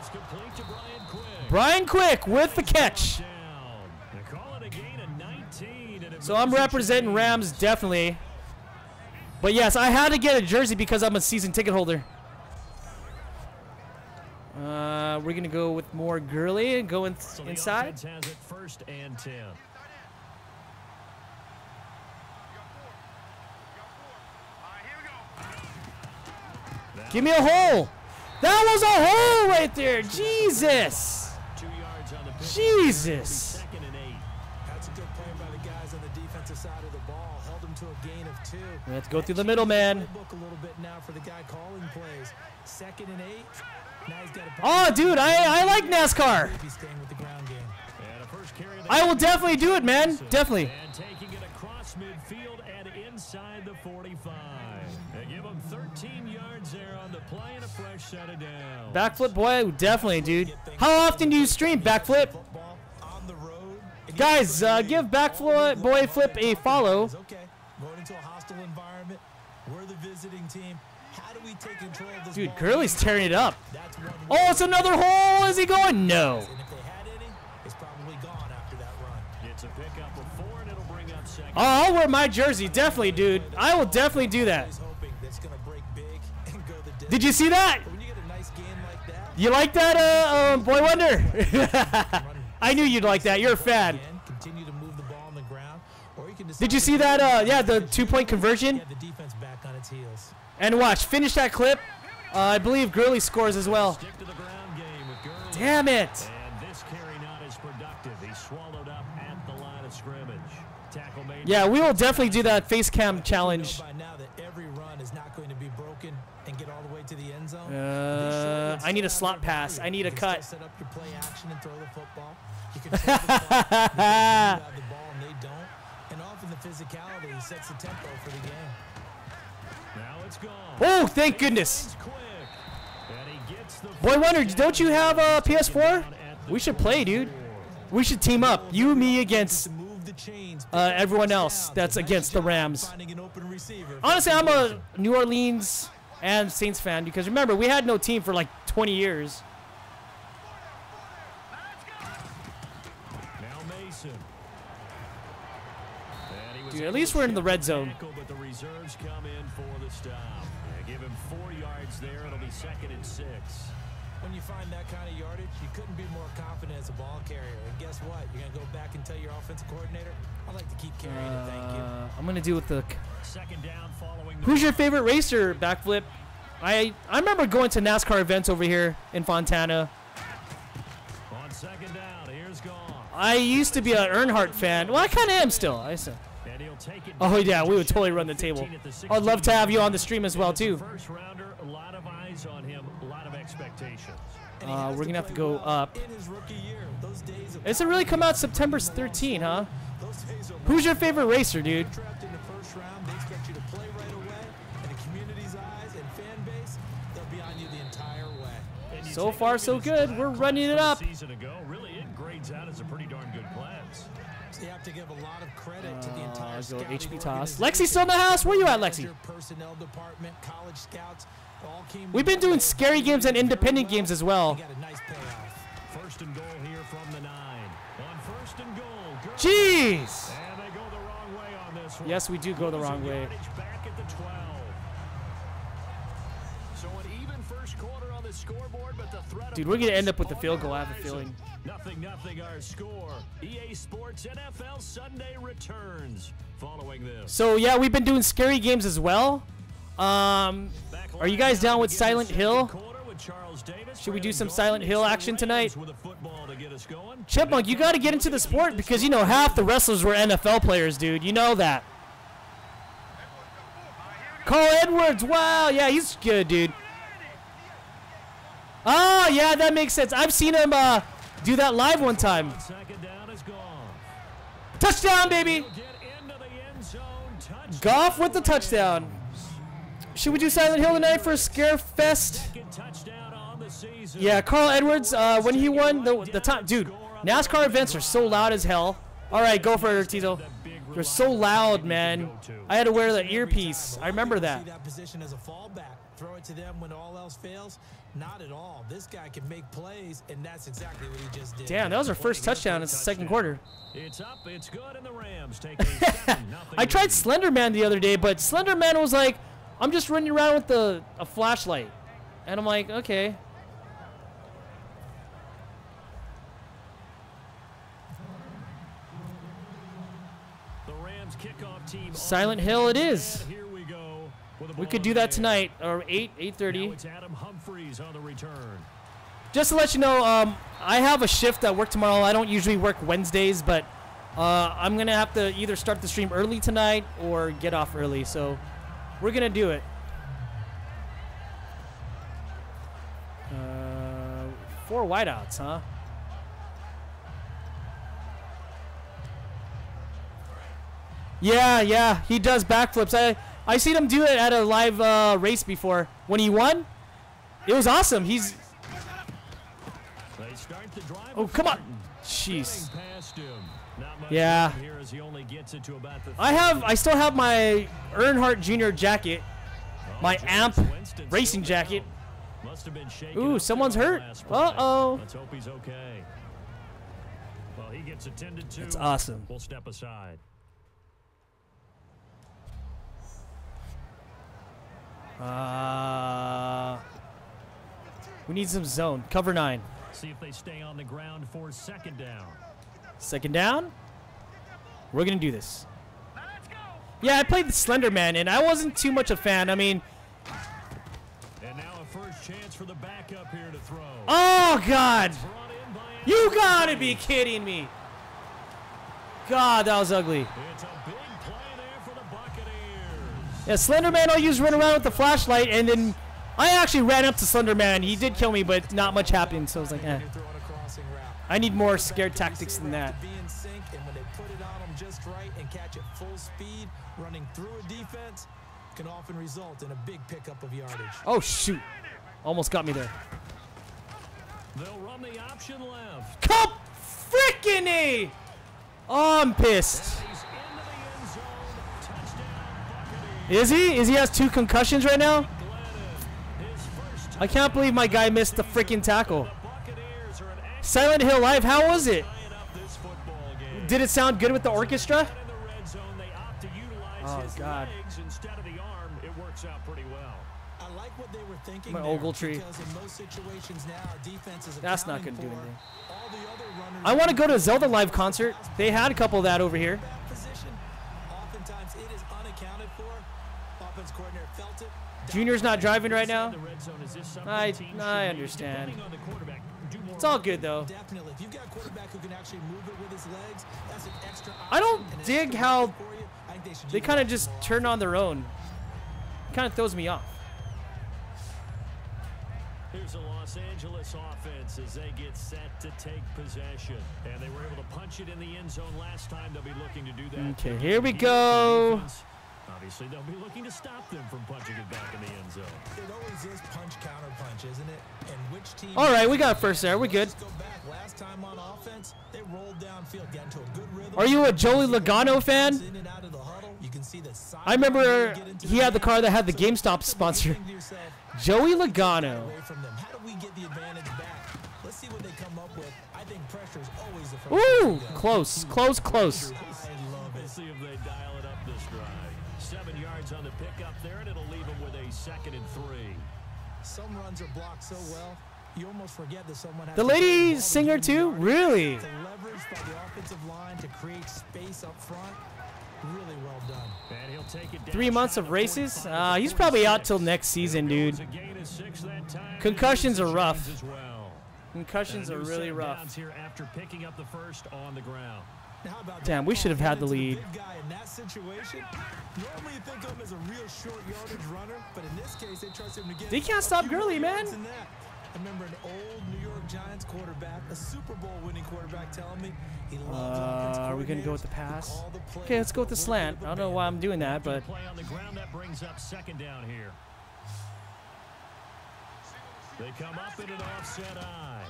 Brian Quick with the catch. So I'm representing. Rams definitely. But yes, I had to get a jersey because I'm a season ticket holder. Uh, we're gonna go with more Gurley and go in So inside. first and 10. Give me a hole. That was a hole right there. Jesus. Two yards on the. Jesus. We have to go through the middle, man. Playbook a little bit now for the guy calling plays. Second and eight. Now he's got a Oh, dude, I I like NASCAR. He's staying with the ground game. And a first carry of the I will definitely do it, man. Definitely. And taking it across midfield and inside the 45. They give him 13 yards there on the play and a fresh set of down. Backflip boy, definitely, dude. How often do you stream backflip? Football on the road. And Guys, uh, give backflip boy flip a follow. It's okay. Going into a hostile environment. We're the visiting team. How do we take control of this Dude? Gurley's tearing it up. Oh, it's another hole. Is he going? No. And if they had any, it's probably gone after that run. It's a pickup of four, and it'll bring up second. Oh, I'll wear my jersey. Definitely, dude. I will definitely do that. He's hoping that's going to break big and go the distance. Did you see that? You get a nice game like that, You like that, uh, um, Boy Wonder? I knew you'd like that. You're a fan. again, continue to move the ball on the ground, or you can Did you see that? Uh, yeah, the two-point conversion. Get the defense back on its heels. And watch, finish that clip. Uh, I believe Gurley scores as well. Stick to the ground game with Gurley. Damn it. And this carry not as productive. He swallowed up at the line of scrimmage. Tackle made. Yeah, we will definitely do that face cam challenge. know by now that every run is not going to be broken and get all the way to the end zone. Uh, I need a slot pass. I need a cut. Set up your play action and throw the football. You control the ball. you have the ball and they don't. And often the physicality sets the tempo for the game. Now it's gone. Oh, thank goodness. It's quick. And he gets the Boy Wonder, don't you have a PS4? down at the We should play, dude. We should team up. You, me against. Uh, everyone else that's against the Rams. Honestly, I'm a New Orleans and Saints fan because remember we had no team for like 20 years. Dude, at least we're in the red zone. Give him four yards there. It'll be second and six. When you find that kind of yardage, you couldn't be more confident as a ball carrier. And guess what? You're going to go back and tell your offensive coordinator, I'd like to keep carrying it, thank you. Uh, I'm gonna do with the. Second down following Who's your favorite racer? Backflip. I I remember going to NASCAR events over here in Fontana. on second down. Here's gone. I used to be an Earnhardt fan. Well, I kind of am still. I said. And he'll take it Oh yeah, we would totally run the table. 15 at the I'd love to have you on the stream as well It's a too. Uh, we're gonna have to go up. In his rookie year. Those days of Does it really come out September 13, huh? Those days are Who's your favorite racer, dude? Trapped in the first round, they expect you to play right away. And the community's eyes and fan base, they'll be on you the entire way. And you So far, so good. We're running it up. Season ago, really, it grades out as a pretty darn good class. So you have to give a lot of credit to the Uh, entire go scouting HB toss. organization. Lexi's still in the house. Where you at, Lexi? Personnel department, college scouts, all came We've been doing scary games and independent games as well. You got a nice payoff. First and goal here from the nine. On first and goal. Jeez. And they go the wrong way on this one. Yes, we do go the wrong way. Back at the 12. So an even first quarter on the scoreboard, but the threat Dude, we're gonna end up with the field goal, I have a feeling. Nothing, nothing. Our score. EA Sports NFL Sunday returns following this. So yeah, we've been doing scary games as well. Um, Are you guys down with Silent Hill? quarter with Charles Davis. Should we do some Silent Hill action tonight? Rams with a football to get us going. Chipmunk, you got to get into the sport because you know half the wrestlers were NFL players, dude. You know that. Carl Edwards, wow, yeah, he's good, dude. Oh yeah, that makes sense. I've seen him uh, do that live one time. Second down is gone. Touchdown, baby. He'll get into the end zone. Touchdown. Goff with the touchdown. Should we do Silent Hill tonight for a scare fest? Second touchdown on the season. Yeah, Carl Edwards, uh, when he won the the top, dude. NASCAR events are so loud as hell. All right, go for it, Tito. They're so loud, man. I had to wear the earpiece. time. A I lot of remember that. That position as a fallback. Throw it to them when all else fails. Not at all. This guy can make plays, and that's exactly what he just did. Damn, that was our first touchdown in the second quarter. It's up, it's good, and the Rams take a 7 I tried Slender Man the other day, but Slender Man was like, I'm just running around with the a flashlight. And I'm like, okay. The Rams kickoff team. Silent Hill it is. we go. We could do that tonight, or 8, Now 8.30. it's Adam Humphries on the return. Just to let you know, um, I have a shift at work tomorrow. I don't usually work Wednesdays, but uh, I'm going to have to either start the stream early tonight or get off early. So we're going to do it. Uh, four whiteouts, huh? Yeah, yeah, he does backflips. I I seen him do it at a live uh, race before. When he won, it was awesome. He's They start the drive. oh come on, jeez. Getting past him. Not much Yeah. I have I still have my Earnhardt Jr. jacket. Oh, my amp racing jacket. Must have been Ooh, someone's there on the hurt. Uh-oh. Let's hope he's okay. Well, he gets attended to. That's awesome. We'll step aside. Uh, we need some zone. Cover nine. See if they stay on the ground for second down. Second down. We're gonna do this. Yeah, I played the Slender Man, and I wasn't too much a fan. I mean, And now a first chance for the backup here to throw. oh God, Brought in by you gotta be kidding me. God, that was ugly. It's a big play there for the Buccaneers. Yeah, Slender Man just run around with the flashlight, and then I actually ran up to Slender Man. He did kill me, but not much happened. So I was like, eh. You're throwing a crossing route. I need more scare tactics than that. Running through a defense can often result in a big pickup of yardage. Oh shoot! Almost got me there. They'll run the option left. Come frickin' a! Oh, I'm pissed. He's into the end zone. Touchdown, Buccaneers. Is he? Is he has two concussions right now? Glennon, his first I can't believe my guy missed the freaking tackle. The Buccaneers are an excellent Silent Hill Live, how was it? tying up this football game. Did it sound good with the orchestra? In the red zone, they opt to utilize Oh, his God. legs instead of the arm. It works out pretty well. I like what they were thinking My there, Ogletree. because in most situations now, defense is That's not gonna do anything. all the other runners I want to go to a Zelda Live concert. They had a couple of that over here. Oftentimes it is unaccounted for. Offense coordinator felt it. Junior's not driving right now. The red zone is this something I- I understand. depending on the quarterback, do more It's all good though. Definitely. If you've got a quarterback who can actually move it with his legs, that's an extra I don't option and an dig how they They kind of just turn on their own. Kind of throws me off. Here's the Los Angeles offense as they get set to take possession. And they were able to punch it in the end zone last time. They'll be looking to do that. Okay, here we go. defense, Obviously, they'll be looking to stop them from punching it back in the end zone. It always is punch counter punch, isn't it? And which team? All right, we got first there. We're good. Go back. Last time on offense, they rolled downfield, got into a good rhythm. Are you a Joey Logano fan? In and out of the huddle. You can see the I remember sideline get into he had the car that had the So GameStop you sponsor. think to yourself, Joey "Get Logano. away from them. How yards on the there, and it'll leave them with a second and three. Some runs are blocked so well, you almost forget that someone has The lady to singer too? Really? To leverage by the offensive line to create space up front. Really well done. And he'll take it down Three months of of races? Uh, he's probably out till next season, dude. was a gain of six that time. Concussions are rough. chains as well. Concussions are really rough. here after picking up the first on the ground. Now, how about Damn, we should have had the lead. big guy in that situation. Normally you think of him as a real short yardage runner, but in this case they trust him to get. They can't stop Gurley, man. yards than that. I remember an old New York Giants quarterback, a Super Bowl winning quarterback, telling me he loves Uh, are we gonna go with the pass? Okay, let's go with the slant. I don't know why. I'm doing that, but play on the ground, that brings up second down here. They come up in an offset eye.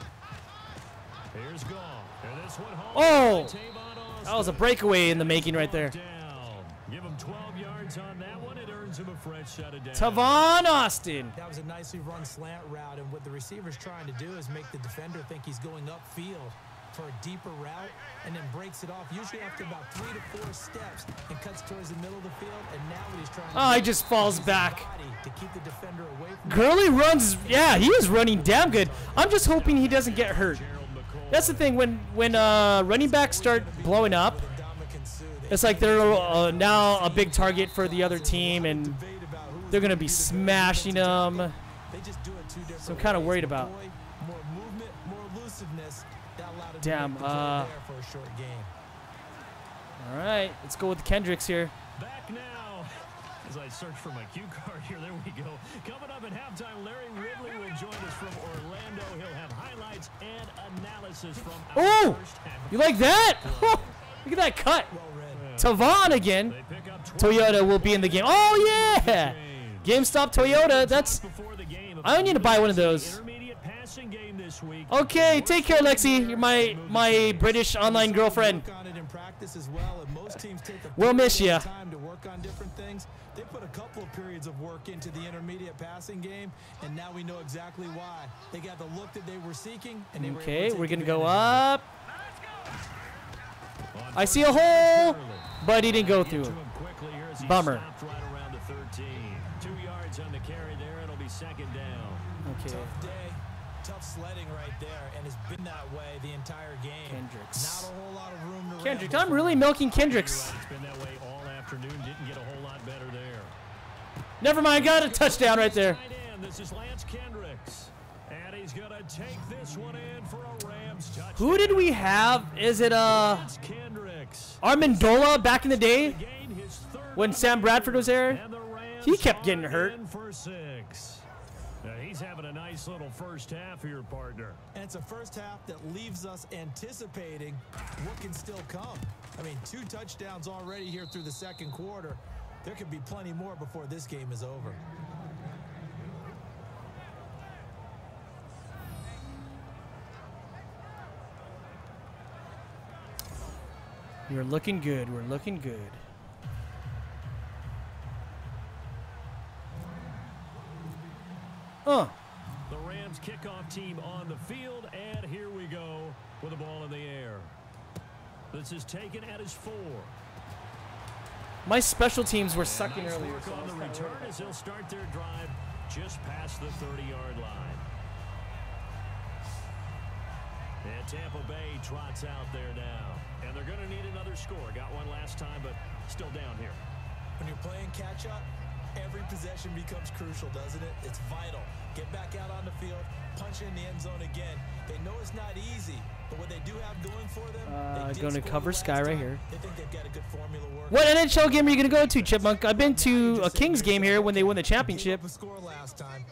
Here's Goff. And this one home Oh! By Tavon that was a breakaway in the making right there. Down. Give him 12 yards on that one. It earns him a fresh set of downs. Tavon Austin. That was a nicely run slant route, and what the receiver's trying to do is make the defender think he's going upfield for a deeper route, and then breaks it off, usually after about three to four steps, and cuts towards the middle of the field. And now what he's trying to Oh, do he just falls is use his back. body to keep the defender away from Gurley runs. Yeah, he is running damn good. I'm just hoping he doesn't get hurt. That's the thing. When when uh, running backs start blowing up, it's like they're uh, now a big target for the other team, and they're gonna be smashing them. So I'm kinda worried about- Damn, uh. All right, let's go with Kendricks here. Back now. As I search for my cue card here, there we go. Coming up at halftime, Larry Oh, you like that? Look at that cut. Tavon again. They pick up 12 Toyota will be in the game. Oh yeah, GameStop Toyota. That's Before the game, I need to buy one of those. Intermediate passing game this week. okay. Take care, Lexi. You're my my British online girlfriend. Work on it in practice as well, and most teams take a We'll miss long ya. time to work on different things. They put a couple of periods of work into the intermediate passing game, and now we know exactly why. They got the look that they were seeking, and they were Okay, to we're gonna go up. I see a hole, but he didn't go through. to quickly here Bummer. stopped right around the 13. Two yards on the carry there. It'll be second down. Okay. Tough day, tough sledding right there, and it's been that way the entire game. Kendricks. Not a whole lot of room to Kendrick, I'm really milking Kendricks. right, It's been that way all afternoon. Didn't get a whole lot better there. Never mind, got a touchdown right there. This is Lance Kendricks. And he's going to take this one in for a Rams touchdown. Who did we have? Is it uh Lance Armandola back in the day Gain his third when Sam Bradford was there? and the Rams He kept getting hurt. in for six. Uh, he's having a nice little first half here, partner. And it's a first half that leaves us anticipating what can still come. I mean, two touchdowns already here through the second quarter. There could be plenty more before this game is over. We're looking good. We're looking good. Uh, The Rams kickoff team on the field, and here we go with the ball in the air. This is taken at his four. My special teams were sucking Nice earlier. so on the return as they'll start their drive just past the 30-yard line. And Tampa Bay trots out there now. And they're going to need another score. Got one last time, but still down here. When you're playing catch-up, every possession becomes crucial, doesn't it? It's vital. Get back out on the field, punch in the end zone again. They know it's not easy, but what they do have going for them, Uh, going to cover Sky right time. here. They think they've got a good formula working. What NHL game are you going to go to, Chipmunk? I've been to a Kings game here when they won the championship. Gave up a score last time.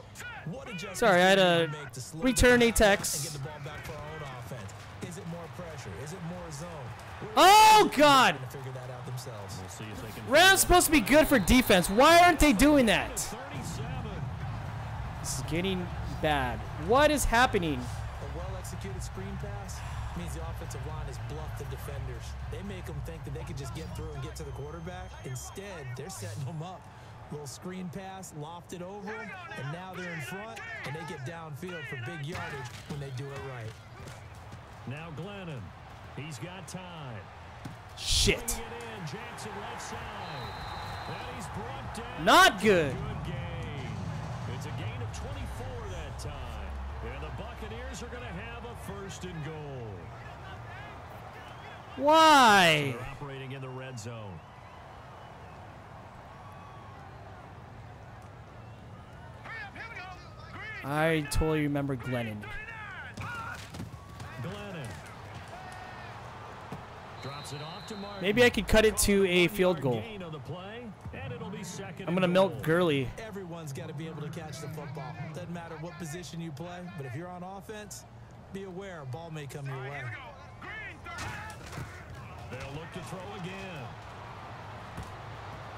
What adjustments Sorry, I had to need to make to slow return a text. And get the ball back for our own offense. Is it more pressure? Is it more zone? Oh, God! Rams supposed to be good for defense. Why aren't they doing that? This is getting bad. What is happening? A well-executed screen pass means the offensive line has bluffed the defenders. They make them think that they can just get through and get to the quarterback. Instead, they're setting them up. Little screen pass, lofted over 'em, and now they're in front, and they get downfield for big yardage when they do it right. Now Glennon. He's got time. Shit. Bringing it in. Jackson left side. And he's brought down. Not good. Good. It's a gain of 24 that time. And the Buccaneers are going to have a first and goal. Why? They're operating in the red zone. I totally remember Glennon. Glennon. Drops it off to Martin. Maybe I could cut it to a field goal. Gain of the play, and it'll be second I'm gonna milk goal. Gurley. Everyone's got to be able to catch the football. Doesn't matter what position you play, but if you're on offense, be aware a ball may come your way. They'll look to throw again.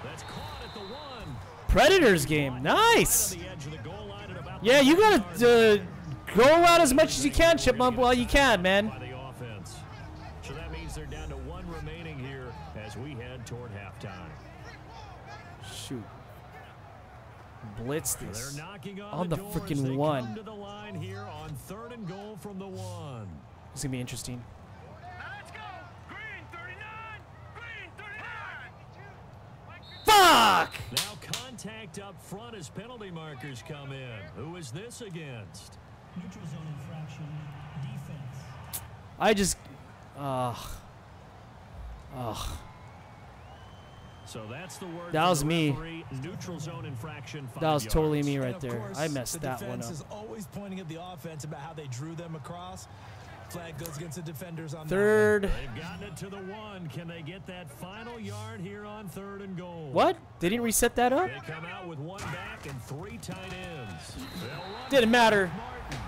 That's caught at the one. Predators game. Nice. On the edge of the goal line at about Yeah, you gotta uh, go out as much as you can, Chipmunk, while you can, man. Blitz this. on, On the doors. freaking one. Come to the line here on third and goal from the one. It's gonna be interesting. Fuck! Now contact up front as penalty markers come in. Who is this against? Neutral zone infraction, defense. I just. Ugh. Ugh. So that's the word. That was the me. Neutral zone infraction. That five was totally yards. me right there. course, I messed the that one defense up. is always pointing at the offense about how they drew them across. Flag goes against the defenders on Third. They've gotten it to the one. Can they get that final yard here on third and goal? What? They didn't reset that up? They come out with one back and three tight ends. Didn't matter. Martin,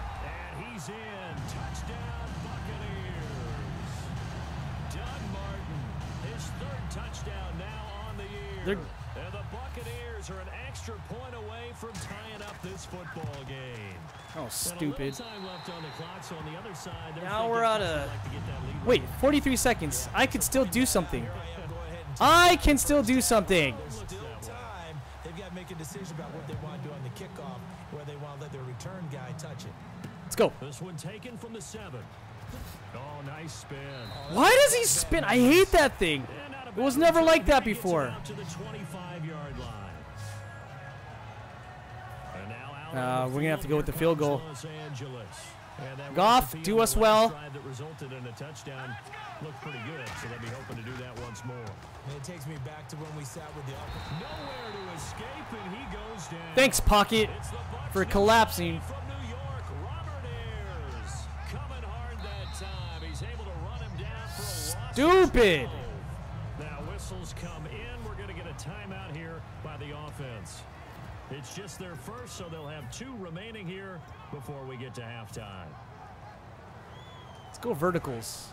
They're- and the Buccaneers are an extra point away from tying up this football game. Oh, stupid. little time left on the clock, so on the other side, Now we're out of- like to get that lead Wait, 43 seconds. I could still do something. I am, go ahead and I can still do something. Still time. They've got to make a decision about what they want to do on the kickoff, where they want to let their return guy touch it. Let's go. This one taken from the seven. Oh, nice spin. Why does he spin? I hate that thing. And out of It was never like that he gets it before. out to the 25-yard line. And now out Uh, we're gonna have to go with the field goal. Los Angeles. And that Goff, do us well. That resulted in a touchdown. Looked pretty good, so they'll be hoping to do that once more. And it takes me back to when we sat with the. Nowhere to escape, and he goes down. Thanks, Pocket, It's the Bucs for collapsing. From New York, Robert Ayers. Coming hard that time. He's able to run him down for a Stupid. It's just their first, so they'll have two remaining here before we get to halftime. Let's go verticals.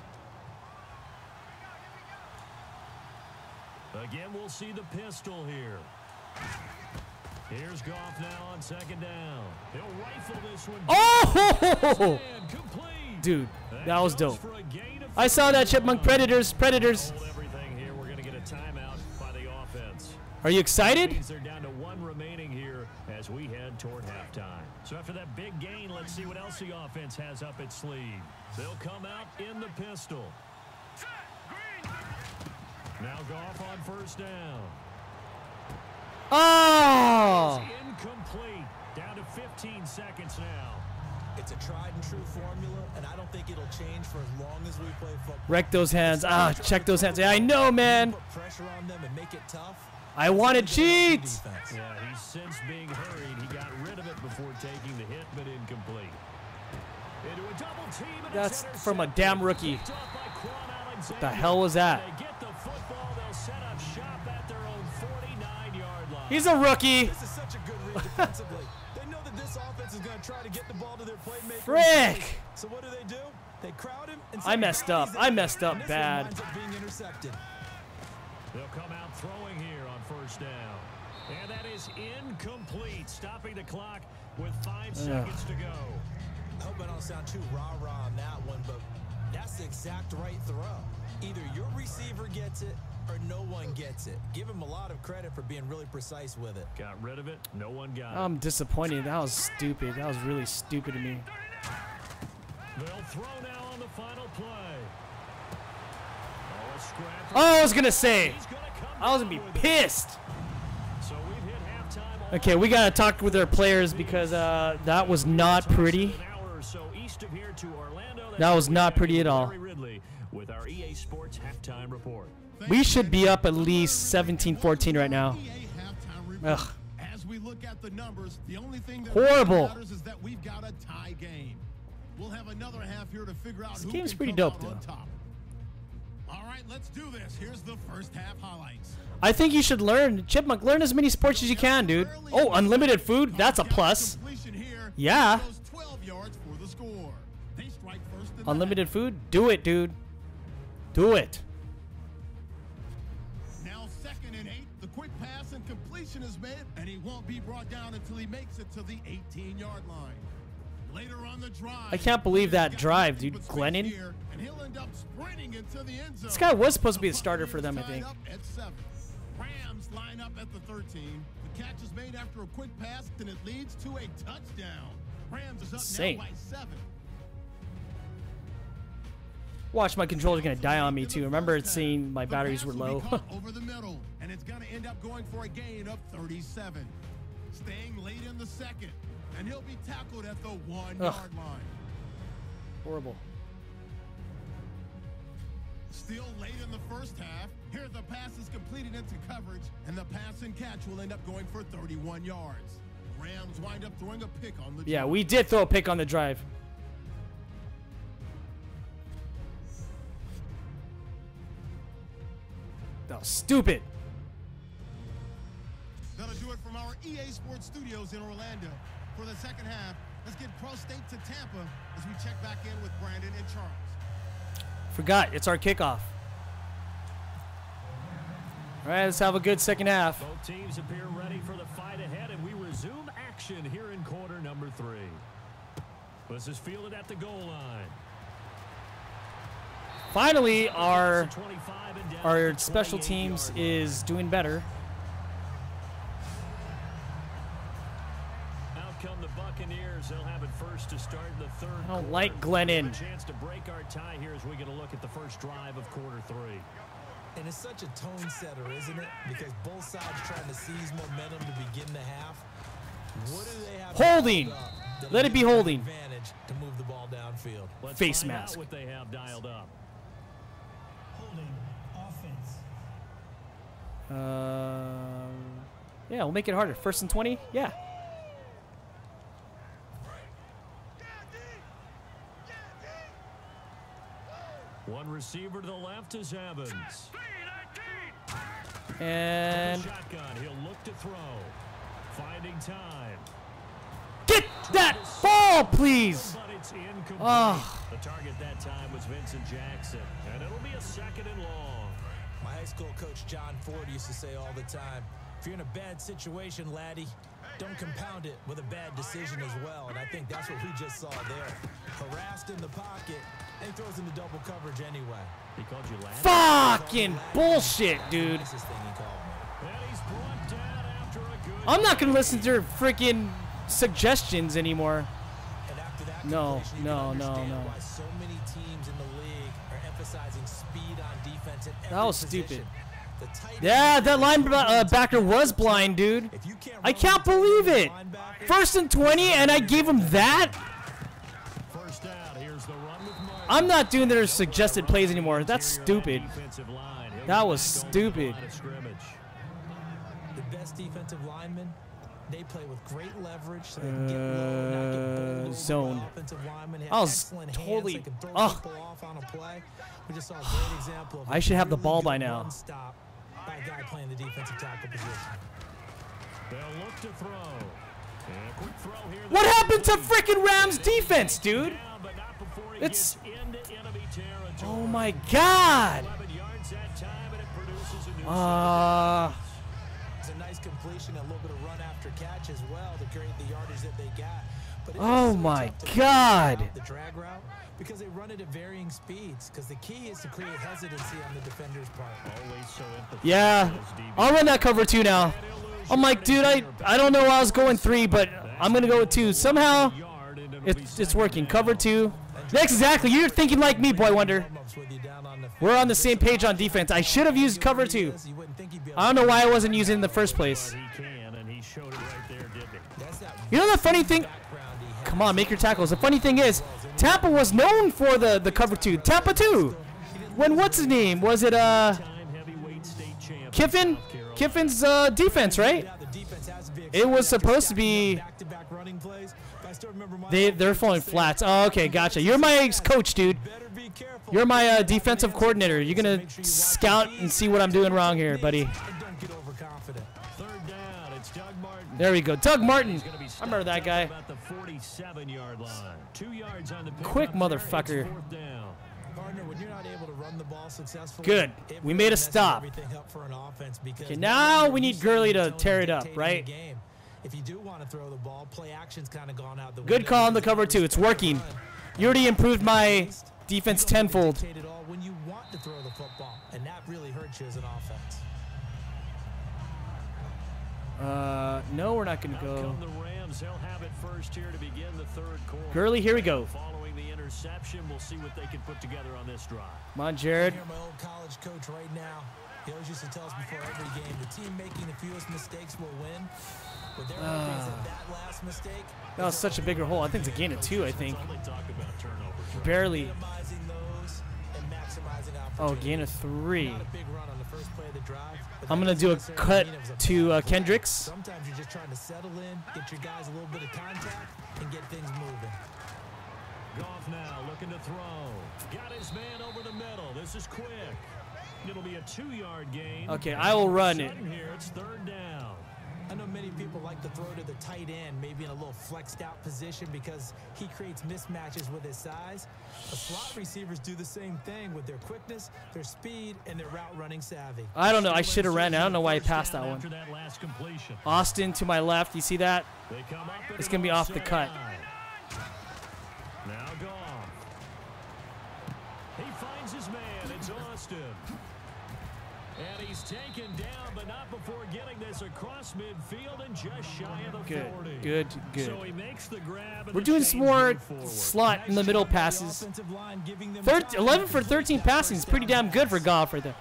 Again, we'll see the pistol here. Here's Goff now on second down. He'll rifle this one. Oh! Dude, that was dope. for a gain of I saw that Chipmunk Predators. Predators. Hold everything here. See what else the offense has up its sleeve. They'll come out in the pistol. Now Goff on first down. Oh! Incomplete. Down to 15 seconds now. It's a tried and true formula, and I don't think it'll change for as long as we play football. Wreck those hands. Ah, check those hands. Yeah, I know, man. Put pressure on them and make it tough. I want to It's gonna go on cheat. Yeah, he's since being hurried. He got rid of it before taking the hit, but incomplete. Into a double team and That's it's from a damn rookie. Picked off by Kwon Alexander. the hell was that? Get the football. They'll set up shop at their own 49-yard line. He's a rookie. This is such a good read defensively. they know that this offense is going to try to get the ball to their playmaker. Frick. So what do they do? They crowd him. And I messed up. I messed up bad. Up being intercepted. They'll come out throwing here on first down. And that is incomplete, stopping the clock with five seconds to go. I hope I don't sound too rah-rah on that one, but that's the exact right throw. Either your receiver gets it or no one gets it. Give him a lot of credit for being really precise with it. Got rid of it. No one got it. I'm disappointed. That was stupid. That was really stupid to me. They'll throw now on the final play. Oh. Oh, I was gonna say. He's gonna come I was gonna be pissed. So we've hit halftime. Okay, we gotta talk with our players because uh, that was not pretty. An hour or so east of here to Orlando. That was not pretty at all. Larry Ridley with our EA Sports halftime report. We should be up at least 17-14 right now. EA halftime report. Ugh. As we look at the numbers, the only thing that Horrible. really matters is that we've got a tie game. We'll have another half here to figure out who game's pretty dope, out on though. All right, let's do this. Here's the first half highlights. I think you should learn, Chipmunk. Learn as many sports as you can, dude. Oh, unlimited food. That's a plus. Yeah. Goes 12 yards for the score. They strike first in the Unlimited food. Do it, dude. Do it. Now second and eight. The quick pass and completion is made, and he won't be brought down until he makes it to the 18-yard line. I can't believe that drive, dude. Glennon? he'll end up sprinting into the end zone. This guy was supposed to be The starter for them, I think. tied up at seven. Rams line up at the 13. The catch is made after a quick pass, and it leads to a touchdown. Rams is up Insane. now by seven. Watch, my controller's gonna die on me too. Remember seeing my batteries were low. over the middle, and it's going to end up going for a gain of 37. Staying late in the second, and he'll be tackled at the one-yard line. Horrible. Still late in the first half. Here the pass is completed into coverage, and the pass and catch will end up going for 31 yards. Rams wind up throwing a pick on the Yeah, drive. we did throw a pick on the drive. That was stupid. That'll do it from our EA Sports Studios in Orlando. For the second half, let's get Pro State to Tampa as we check back in with Brandon and Charles. Forgot, it's our kickoff. All right, let's have a good second half. Both teams appear ready for the fight ahead, and we resume action here in quarter number three. This is fielded at the goal line. Finally, our 25 and down our special teams is doing better. I don't like Glennon. A chance to break our tie here as we get a look at the first drive of quarter three. And it's such a tone setter, isn't it? Because both sides trying to seize momentum to begin the half. What do they have? Holding. dialed up that'll Let it be holding. Advantage to move the ball downfield. Let's Face find mask. Out what they have dialed up. Holding. Offense. Um, yeah, we'll make it harder. First and 20? Yeah. One receiver to the left is Evans. And Shotgun. He'll look to throw. Finding time. Get that ball, please. But it's incomplete. Oh. The target that time was Vincent Jackson. And it'll be a second and long. My high school coach John Ford used to say all the time, if you're in a bad situation, laddie, don't compound it with a bad decision as well. And I think that's what we just saw there. Harassed in the pocket, and he throws into double coverage anyway. He called you lad. Fucking bullshit, dude. Nicest thing he called me. And he's brought down after a good I'm not gonna listen to your freaking suggestions anymore. And after that No, no, no, no. Why so many teams in the league are emphasizing speed on defense That was position. stupid. The tight Yeah, that linebacker uh, was blind, dude. If you can't I can't believe it. First and 20, and I gave him that? First down. Here's the run with Martin. I'm not doing their suggested plays anymore. That's stupid. defensive line. He'll That was back on the stupid. line of scrimmage. the best defensive linemen, they play with great leverage so they can get low, not get bowled over by zoned. offensive linemen. They I have was totally- hands. They throw ugh. off on a play. We just saw a great example of I a should have the ball by now. Stop by a guy playing the defensive tackle position. They'll look to throw. And a quick throw here. What happened to complete. freaking Rams defense, dude? Down, but not before he It's- gets into enemy territory. Oh my god. 11 yards that time, and it produces a new Uh, It's a nice completion, a little bit of run after catch as well to create the yardage that they got. Oh my God. The drag route because they run it at varying speeds. Because the key is to create hesitancy on the defender's part. Always so yeah. I'll run that cover two now. I'm like, dude, I, I don't know why I was going three, but I'm gonna go with two. Somehow, Yard, and it'll be it's it's working. Cover two. That's exactly. You're thinking like me, boy wonder. Warm-ups with you down on the We're on the same page on defense. I should have used cover two. You wouldn't think he'd be able I don't know why I wasn't using it in the first place. But he can, and he showed it right there, didn't he? That's that You know the funny thing? background he has. Come on, make your tackles. The funny thing is, Tampa was known for the the cover two. Tampa two. When what's his name? Was it uh. Kiffin? Kiffin's uh defense, right? It was supposed to be- They they're falling flats. Oh, okay, gotcha. You're my dude. "Better be careful. You're my uh, defensive coordinator. You're gonna scout and see what I'm doing wrong here, buddy. There we go. Doug Martin. I remember that guy. At About the 47-yard line. Two yards on the pickup Quick there. Motherfucker. Partner, when you're not able to run the ball successfully, Good. We made a stop. up for an offense because Okay, now we need set Gurley to tear it up, right? game. If you do want to throw the ball, play action's kind of gone out the Good call on the cover you two. It's working. You already improved my defense tenfold. all when you want to throw the football, and that really hurts you as an offense. Uh, no, we're not gonna Out go. Come the Rams. They'll have it first here to begin the third quarter. Gurley, here we go. Following the interception, we'll see what they can put together on this drive. Come on, Jared. I hear my old college coach right now. He always used to tell us before every game, the team making the fewest mistakes will win. But there are ways that that last mistake That was such a bigger hole. I think it's a gain of two. I think That's all they talk about barely. those and Oh, gain of three. Not a big run on the first play of the drive, but I'm gonna do a cut mean it was a to uh. Kendricks. Sometimes you're just trying to settle in, get your guys a little bit of contact, and get things moving. Goff now looking to throw. Got his man over the middle. This is quick. It'll be a two-yard gain. Okay, I will run it. Here, it's third down. I know many people like to throw to the tight end, maybe in a little flexed out position because he creates mismatches with his size. The slot receivers do the same thing with their quickness, their speed, and their route running savvy. I don't know. I should have ran. I don't know why I first passed that one. that last completion. Austin to my left. You see that? They come up and It's gonna be off the cut. Now Goff. He finds his man. It's Austin. And he's taken down, but not before getting this across midfield and just shy of the Good, 40. good, So good. he makes the grab. and We're doing some more slot in the middle by the passes. line them Thir- time 11 for 13 passing is pretty damn good for. Goff right there.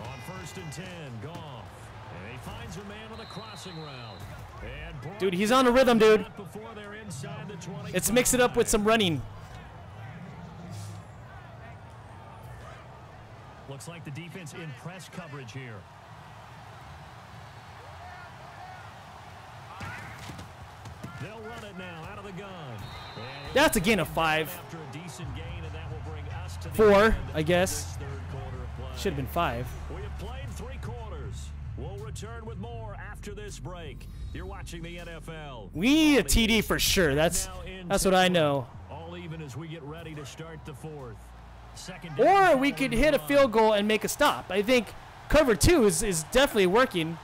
On first and 10, Goff. And he finds a man on a crossing route. Dude, he's on a rhythm, dude. back before they're inside the Let's mix it up with some running. Looks like the defense in press coverage here. They'll run it now out of the gun. And That's a gain of five. after a decent gain, and that will bring us to Four, I guess. this third quarter of play. Should have been five. We have played three quarters. We'll return with more after this break. You're watching the NFL. We need a TD for sure. That's that's what I know. All even as we get ready to start the fourth. Second Or we could hit a field goal and make a stop. I think cover two is, is definitely working.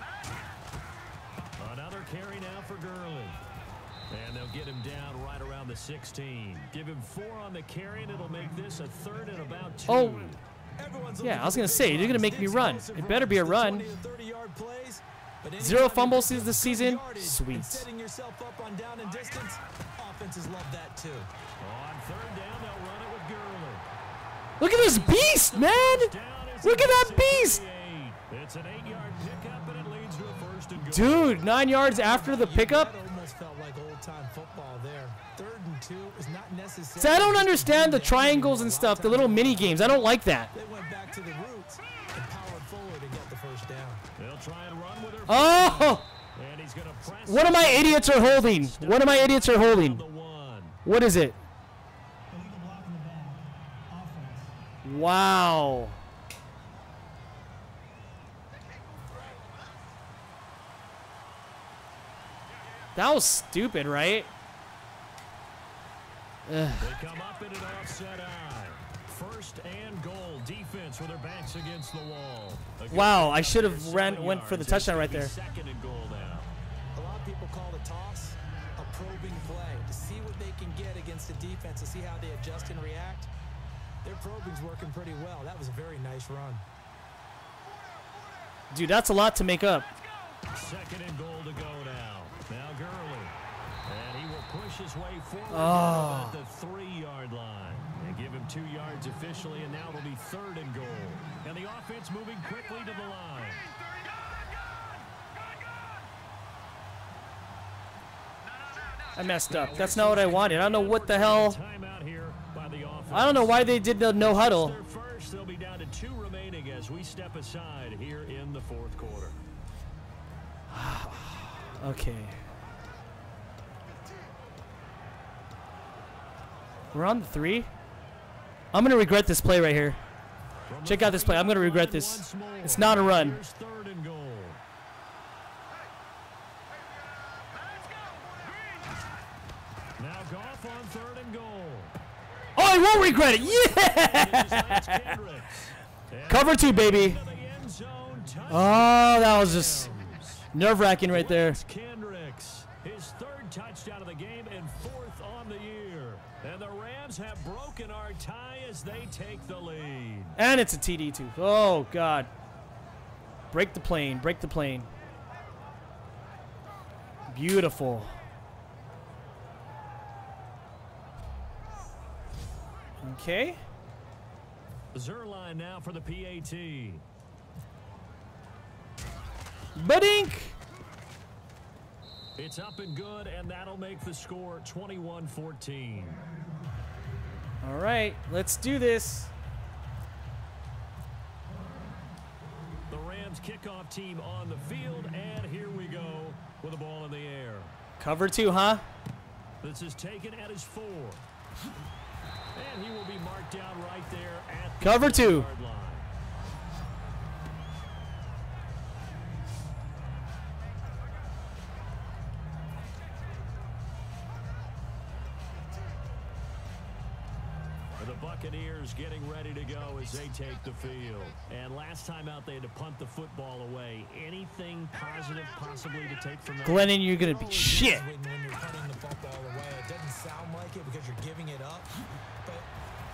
16. Give him four on the carry, and it'll make this a third and about two. Oh, Yeah, I was gonna say, you're gonna make me run. It better be a run. the 20 to 30-yard plays. But Zero fumbles get this good season? Sweet. setting yourself up on down and distance, offenses love that too. On third down, they'll run it with Gurley. Look at this beast, man! Look at that beast! 68. It's an eight-yard pickup, and it leads to a first and goal. Dude, nine yards after the pickup. See, I don't understand the triangles and stuff, the little mini games. I don't like that. They went back to the roots and powered forward to get the first down. They'll try and run with their Oh! And he's gonna What of my idiots are holding? What of my idiots are holding? What is it? Illegal block in the back. Offense. Wow. That was stupid, right? Ugh. They come up in an offset eye. First and goal. Defense with their backs against the wall. Wow, I should have ran went for the touchdown right there. Second and goal now. A lot of people call the toss a probing play to see what they can get against the defense to see how they adjust and react. Their probing's working pretty well. That was a very nice run. Dude, that's a lot to make up. Second and goal to go now. Now Gurley. And he will push his way forward ah. Oh. at the three-yard line. They give him two yards officially, and now it'll be third and goal. And the offense moving quickly to the line. I messed up. That's not what I wanted. I don't know what the hell. Timeout here by the offense. I don't know why they did the no huddle. First, they'll be down to two remaining as we step aside here in the fourth quarter. Okay. We're on the three. I'm gonna regret this play right here. Check out this play. I'm gonna regret this. It's not a run. Oh, I won't regret it. Yeah. Cover two, baby. Oh, that was just nerve wracking right there. And it's a TD too. Oh God. Break the plane. Break the plane. Beautiful. Okay. Zuerlein now for the PAT. Badink. It's up and good, and that'll make the score 21-14. All right, let's do this. The kickoff team on the field, and here we go with the ball in the air. Cover two, huh? This is taken at his four. And he will be marked down right there at the Cover two. 50-yard line. Buccaneers getting ready to go as they take the field. And last time out, they had to punt the football away. Anything positive possibly to take from that? Glennon, you're gonna be shit. When, you're punting the football away, it doesn't sound like it because you're giving it up, but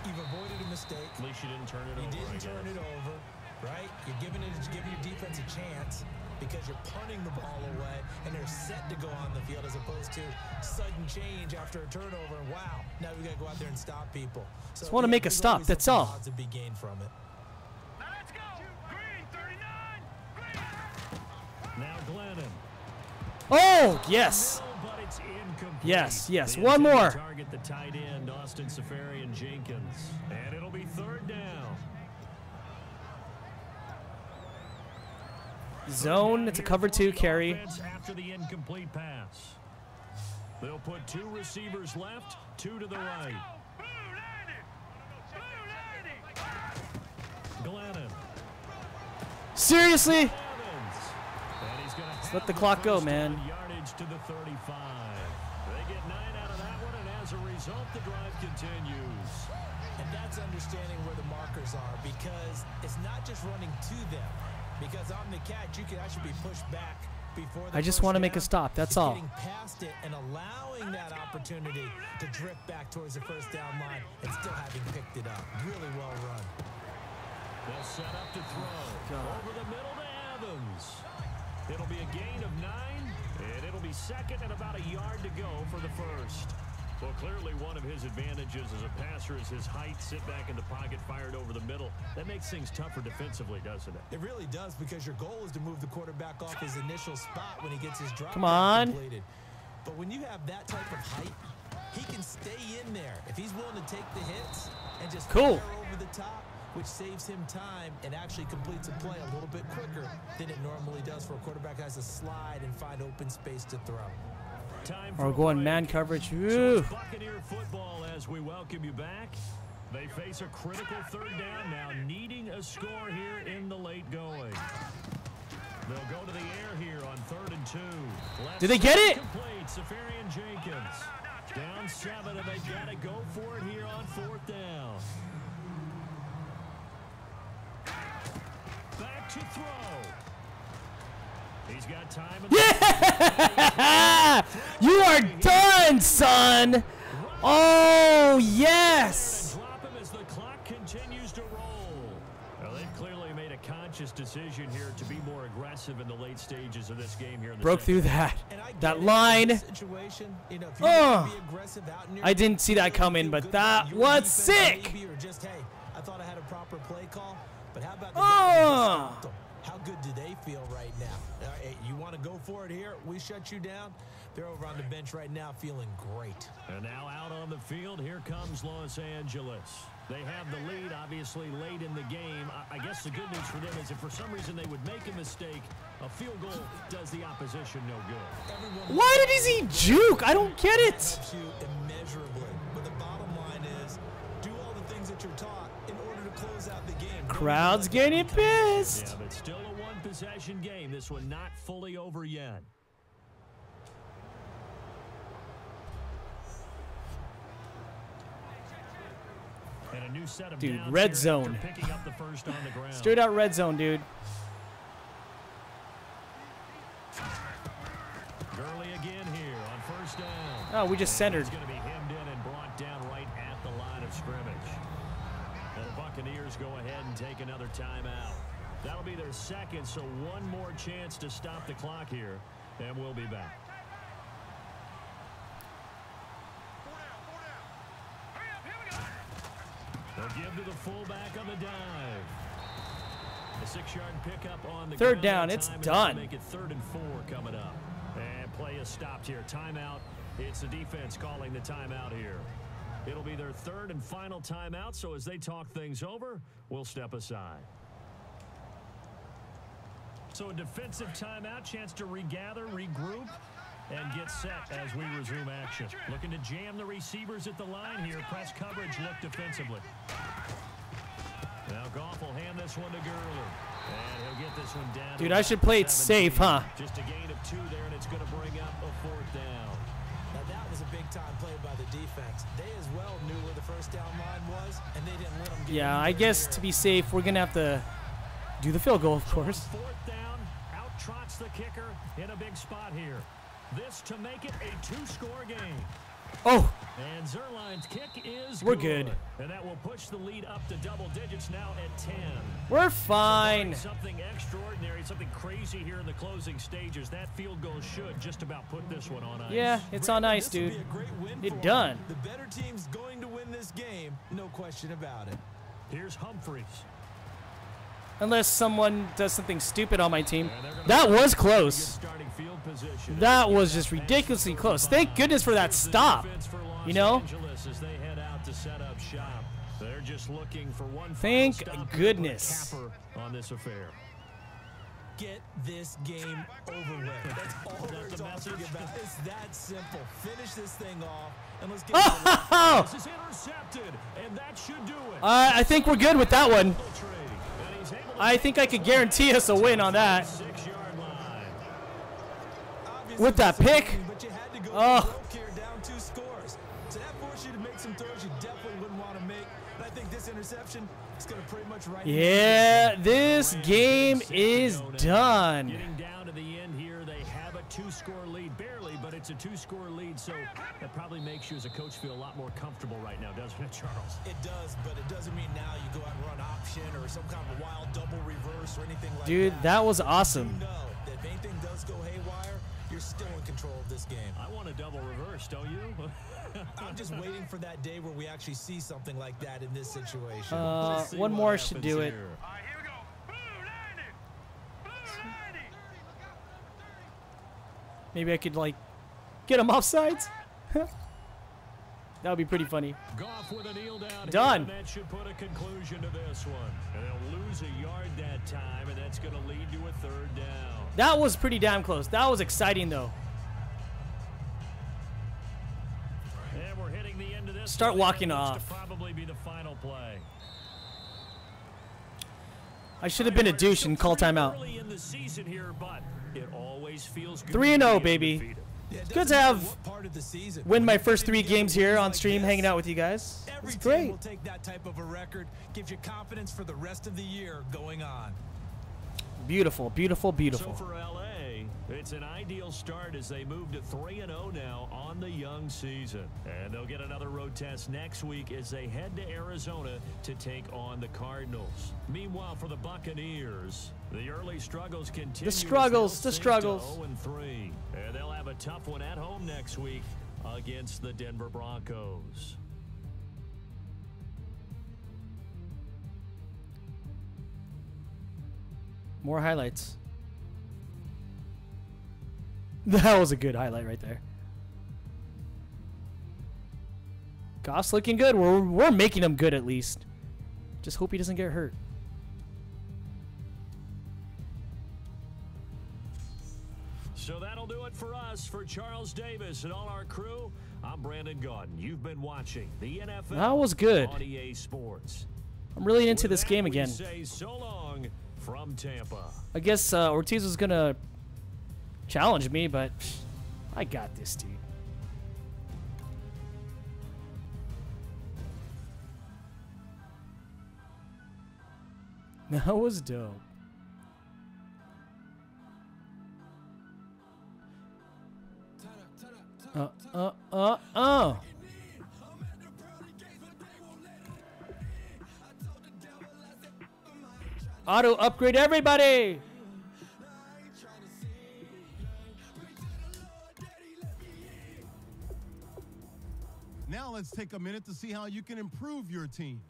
you've avoided a mistake. At least you didn't turn it You over. I didn't turn it over, right? You're giving it, giving your defense a chance because you're punting the ball away and they're set to go on the field as opposed to sudden change after a turnover and wow, now we got to go out there and stop people. So Just wanna make a stop, that's some all. Odds to be gained from it. Now Glennon. Oh, yes. No, but it's incomplete. Yes, yes. The One more. Target the tight end, Austin Seferian-Jenkins. And it'll be third down. Zone. It's a cover two carry. After the incomplete pass. They'll put two receivers left, two to the right. Glennon. Seriously? Evans. Let the clock go, man. Yardage to the 35. They get nine out of that one, and as a result, the drive continues. And that's understanding where the markers are because it's not just running to them. Because on the catch, you can actually be pushed back before the I just wanna make a stop, that's all. Getting past it and allowing that opportunity to drift back towards the first down line and still having picked it up. Really well run. They'll set up to throw. Oh, Over the middle to Evans. It'll be a gain of nine, and it'll be second and about a yard to go for the first. Well, clearly one of his advantages as a passer is his height, sit back in the pocket, fired over the middle. That makes things tougher defensively, doesn't it? It really does because your goal is to move the quarterback off his initial spot when he gets his drop Come on. completed. But when you have that type of height, he can stay in there if he's willing to take the hits and just Cool. fire over the top, which saves him time and actually completes a play a little bit quicker than it normally does for a quarterback who has to slide and find open space to throw. Time Or going man coverage. So Buccaneer football as we welcome you back. They face a critical third down now, needing a score here in the late going. They'll go to the air here on third and two. Left Did they get it? Complete. Seferian-Jenkins. Down seven, and they got to go for it here on fourth down. Back to throw. He's got time. in the- you are done, son. Oh, yes. Drop him as the clock continues to roll. They've clearly made a conscious decision here to be more aggressive in the late stages of this game here. In the Broke through that. And I get That line. this Situation, you know, if you Ugh. be aggressive out in your I didn't see that coming, but that was sick. Maybe, or just, hey, I thought I had a proper play call, but how about the Ugh. guy who just stopped them? How good do they feel right now? Uh, hey, you want to go for it here? We shut you down. They're over on the bench right now feeling great. And now out on the field, here comes Los Angeles. They have the lead, obviously, late in the game. I, I guess the good news for them is if for some reason they would make a mistake, a field goal does the opposition no good. Everyone Why did he juke? I don't get it. immeasurably. But the bottom line is, do all the things that you're taught in order to close out the game. Don't Crowd's getting pissed. Yeah, but still a one-possession game. This one not fully over yet. And a new set of Dude, red zone. Picking up the first on the ground. Straight out red zone, dude. Gurley again here on first down. Oh, we just centered. He's going to be hemmed in and brought down right at the line of scrimmage. And the Buccaneers go ahead and take another timeout. That'll be their second, so one more chance to stop the clock here, and we'll be back. They'll give to the fullback on the dive. A six-yard pickup on the Third down, it's time, and that'll done. Make it third and four coming up. And play is stopped here. Timeout. It's the defense calling the timeout here. It'll be their third and final timeout, so as they talk things over, we'll step aside. So a defensive timeout, chance to regather, regroup, and get set as we resume action. Looking to jam the receivers at the line here. Press coverage look defensively. Now Goff will hand this one to Gurley. And he'll get this one down. Dude, I should play it safe, huh? Just a gain of two there, and it's going to bring up a fourth down. Now that was a big time play by the defense. They as well knew where the first down line was, and they didn't let them get Yeah, I guess further. to be safe, we're going to have to do the field goal, of course. Fourth down, out trots the kicker in a big spot here. This to make it a two-score game. Oh, And Zuerlein's kick is We're good. And that will push the lead up to double digits now at 10. we're fine. Something extraordinary, something crazy here in the closing stages. That field goal should just about put this one on ice. Yeah, it's on ice, dude. a great win It for 'em. done. The better team's going to win this game, no question about it. Here's Humphries. Unless someone does something stupid on my team. And they're gonna That was a close. Starting field position. That was just ridiculously close. Thank goodness for that stop. defense for Los You know? They head out to set up shop. They're just looking for one Thank stop here to put a goodness. on this affair. Get this game over with. That's all that we're the talking message? about. It's that simple. Finish this thing off, and let's get to Oh, This is intercepted, and that should do it. I I think we're good with that one. Trade. And he's able to I think I could guarantee us a win on that. Six-yard line. obviously With that pick? disappointing, But you had to go Oh. broke here down two scores. So that forced you to make some throws you definitely wouldn't want to make. And I think this interception is going to pretty much right. Yeah, this game get set to is done. Getting down to the end here, they have a two-score lead, barely, but it's a two-score lead, so that probably makes you as a coach feel a lot more comfortable right now, doesn't it, Charles? It does, but it doesn't mean now you go out and run option or some kind of a wild double reverse or anything like Dude, that. that was You awesome. know that if anything does go haywire, you're still in control of this game. I want a double reverse, don't you? I'm just waiting for that day where we actually see something like that in this situation. Uh, Let's see one what more should happens do it. here. Maybe I could like get him offsides. that would be pretty funny. Goff with a kneel down. Done. Here, that should put a conclusion to this one. And they'll lose a yard that time, and that's going to lead to a third down. That was pretty damn close. That was exciting though. And we're hitting the end of this. Start walking off. To probably be the final play. I should have been a douche and call timeout. Early in the season here, but it always feels good 3 to and 0, baby. undefeated. Yeah, good to have what part of the season. Win my first three games here on stream, this, hanging out with you guys. Every It's team great. will take that type of a record, gives you confidence for the rest of the year going on. Beautiful, beautiful, beautiful. So for LA, it's an ideal start as they move to 3 and 0 now on the young season. And they'll get another road test next week as they head to Arizona to take on the Cardinals. Meanwhile, for the Buccaneers, the early struggles continue. The struggles, the struggles. 0 and 3. And they'll have a tough one at home next week against the Denver Broncos. More highlights. That was a good highlight right there. Goff's looking good. We're, we're making him good at least. Just hope he doesn't get hurt. So that'll do it for us. For Charles Davis and all our crew, I'm Brandon Gaudin. You've been watching the NFL That was good. on EA Sports. I'm really into With this game again. say so long from Tampa. I guess uh, Ortiz was gonna challenge me, but I got this, dude. That was dope. Uh, uh, uh, uh. Auto upgrade everybody! Now let's take a minute to see how you can improve your team.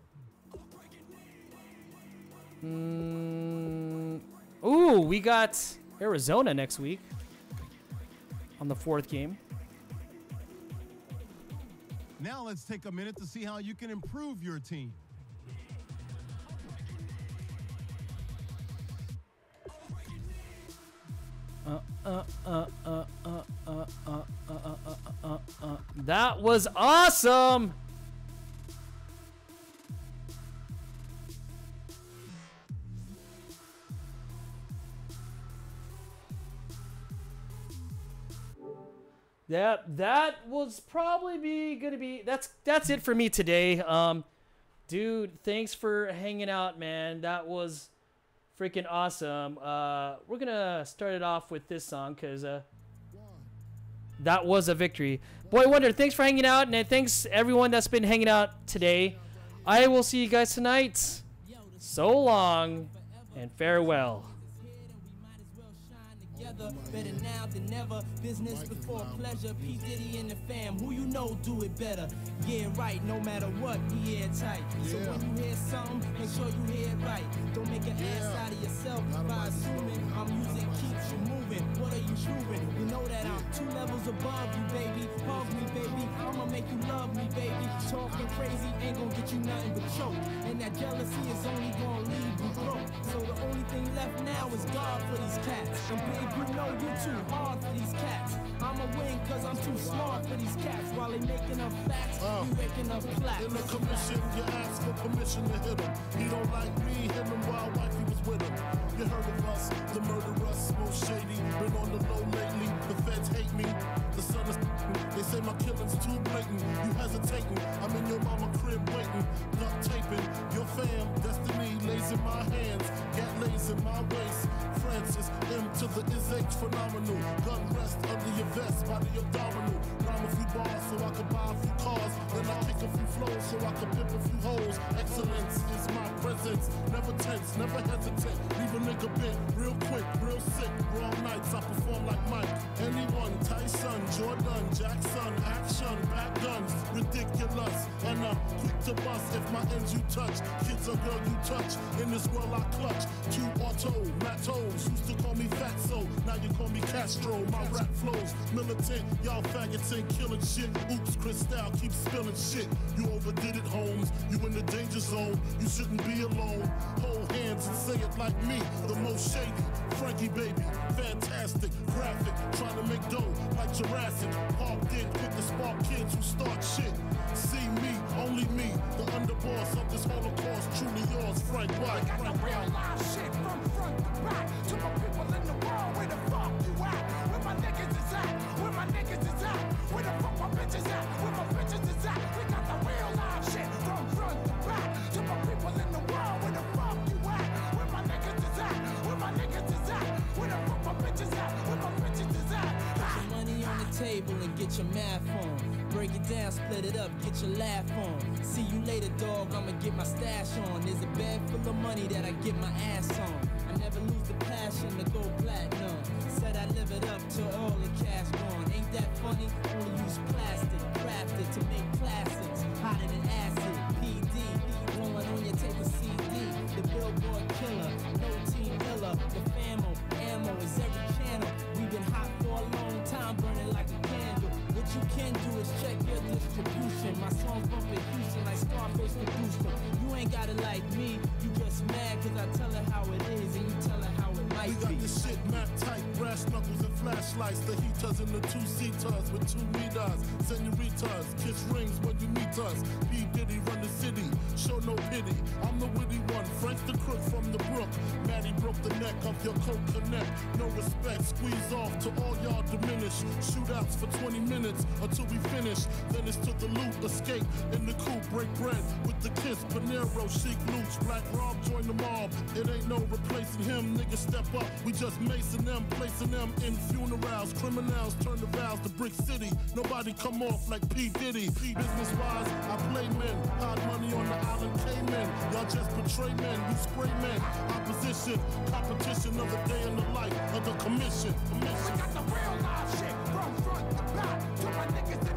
Mm, ooh, we got Arizona next week on the fourth game. Now let's take a minute to see how you can improve your team. That was awesome! That that was probably be gonna be that's that's it for me today. Um dude, thanks for hanging out, man. That was freaking awesome. Uh we're gonna start it off with this song because uh that was a victory. Boy Wonder, thanks for hanging out, and thanks everyone that's been hanging out today. I will see you guys tonight. So long and farewell. Together. Better now than never. Business before pleasure. P. Diddy and the fam. Who you know do it better. Yeah, right. No matter what, we airtight. So when you hear something, make sure you hear it right. Don't make an ass out of yourself by assuming our music keeps you moving. What are you proving? You know that I'm two levels above you, baby. Hug me, baby. I'ma make you love me, baby. Talking crazy ain't gonna get you nothing but choke. And that jealousy is only gonna leave you broke. So the only thing left now is God for these cats. And babe, you know you're too hard for these cats. I'ma win cause I'm too smart for these cats. While they making up facts, Uh. you waking up plaques. In the commission, you ask for permission to hit him. He don't like me, him while wifey was with him. You heard of us, murderers, most shady. Been on the low lately, the feds hate me. The sun is they say my killing's too blatant. You hesitating, I'm in your mama crib waiting. Duct taping, your fam, destiny lays in my hands. Gat lays in my waist. Francis, to the is phenomenal. Gun rest under your vest, body abdominal. Rhyme a few bars so I can buy a few cars. Then I kick a few flows so I can pimp a few hoes. Excellence is my presence. Never tense, never hesitate. Leave a nigga bent real quick, real sick. Wrong nights, I perform like Mike. Anyone, Tyson, Jordan, Jackson, action, back guns, ridiculous. And I'm quick to bust if my ends you touch. Kids or girl you touch. In this world I clutch. Two auto, Matos. Used to call me Fatso, now you call me Castro. My rap flows militant. Y'all faggots ain't killing shit. Oops, Cristal keep spilling shit. You overdid it, Holmes. You in the danger zone. You shouldn't be alone. Hold hands and say it like me. The most shady. Frankie baby, fantastic, graphic, trying to make dough like Jurassic. Parked in, quick to spark kids who start shit. See me, only me, the underboss of this Holocaust, truly yours, Frank White. got the real live shit from front to back. To my people bitches at? Where my bitches is at? We got the real live shit from front to back. To my people in the world, where the fuck you at? Where my niggas is at? Where my niggas is at? Where the fuck my bitches at? Where my bitches is at? Put your money on the table and get your math on. Break it down, split it up, get your laugh on. See you later, dog. I'ma get my stash on. There's a bag full of money that I get my ass on. I never lose the passion to go platinum. Said I live it up till all the cash gone. Ain't that funny? Only use plastic, crafted to make classics. Hotter than acid, PD. Rolling on your tape of CD. The Billboard killer, no team killer. The famo, ammo is every channel. We've been hot for a long time, burning like a candle. What you can do is check your distribution. My songs bump in Houston like Scarface produced them. You ain't got it like me, you just mad cause I tell her how it is and you tell this shit mapped tight, brass knuckles and flashlights. The heaters and the two seaters with two meters. Senoritas, kiss rings when you meet us. P. Diddy run the city, show no pity. I'm the witty one, Frank the crook from the brook. Maddie broke the neck of your coke connect. No respect, squeeze off to all y'all diminish. Shootouts for 20 minutes until we finish. Then it's to the loot, escape in the coupe, break bread with the kiss. Panero, chic loots, Black Rob join the mob. It ain't no replacing him, niggas step up. We just macing them, placing them in funerals. Criminals turn the vows to Brick City. Nobody come off like P. Diddy. Business wise, I play men. Hard money on the island Cayman. Y'all just betray men, You spray men. Opposition, competition of the day in the life of the commission. We got the real live shit from front to back. To my niggas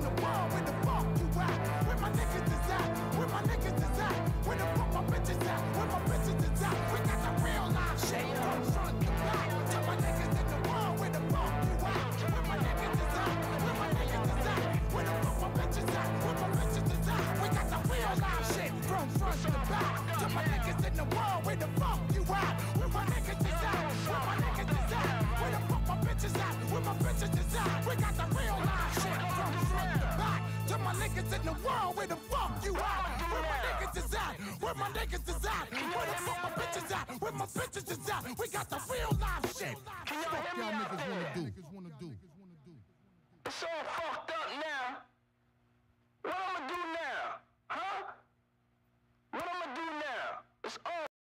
in the world, where the fuck you at? Where my niggas is at? Where my niggas is at? Where the fuck my bitches at? Where my bitches is at? We got the real life shit. Fuck y'all niggas wanna do? It's all fucked up now. What I'ma do now? Huh? What I'ma do now? It's all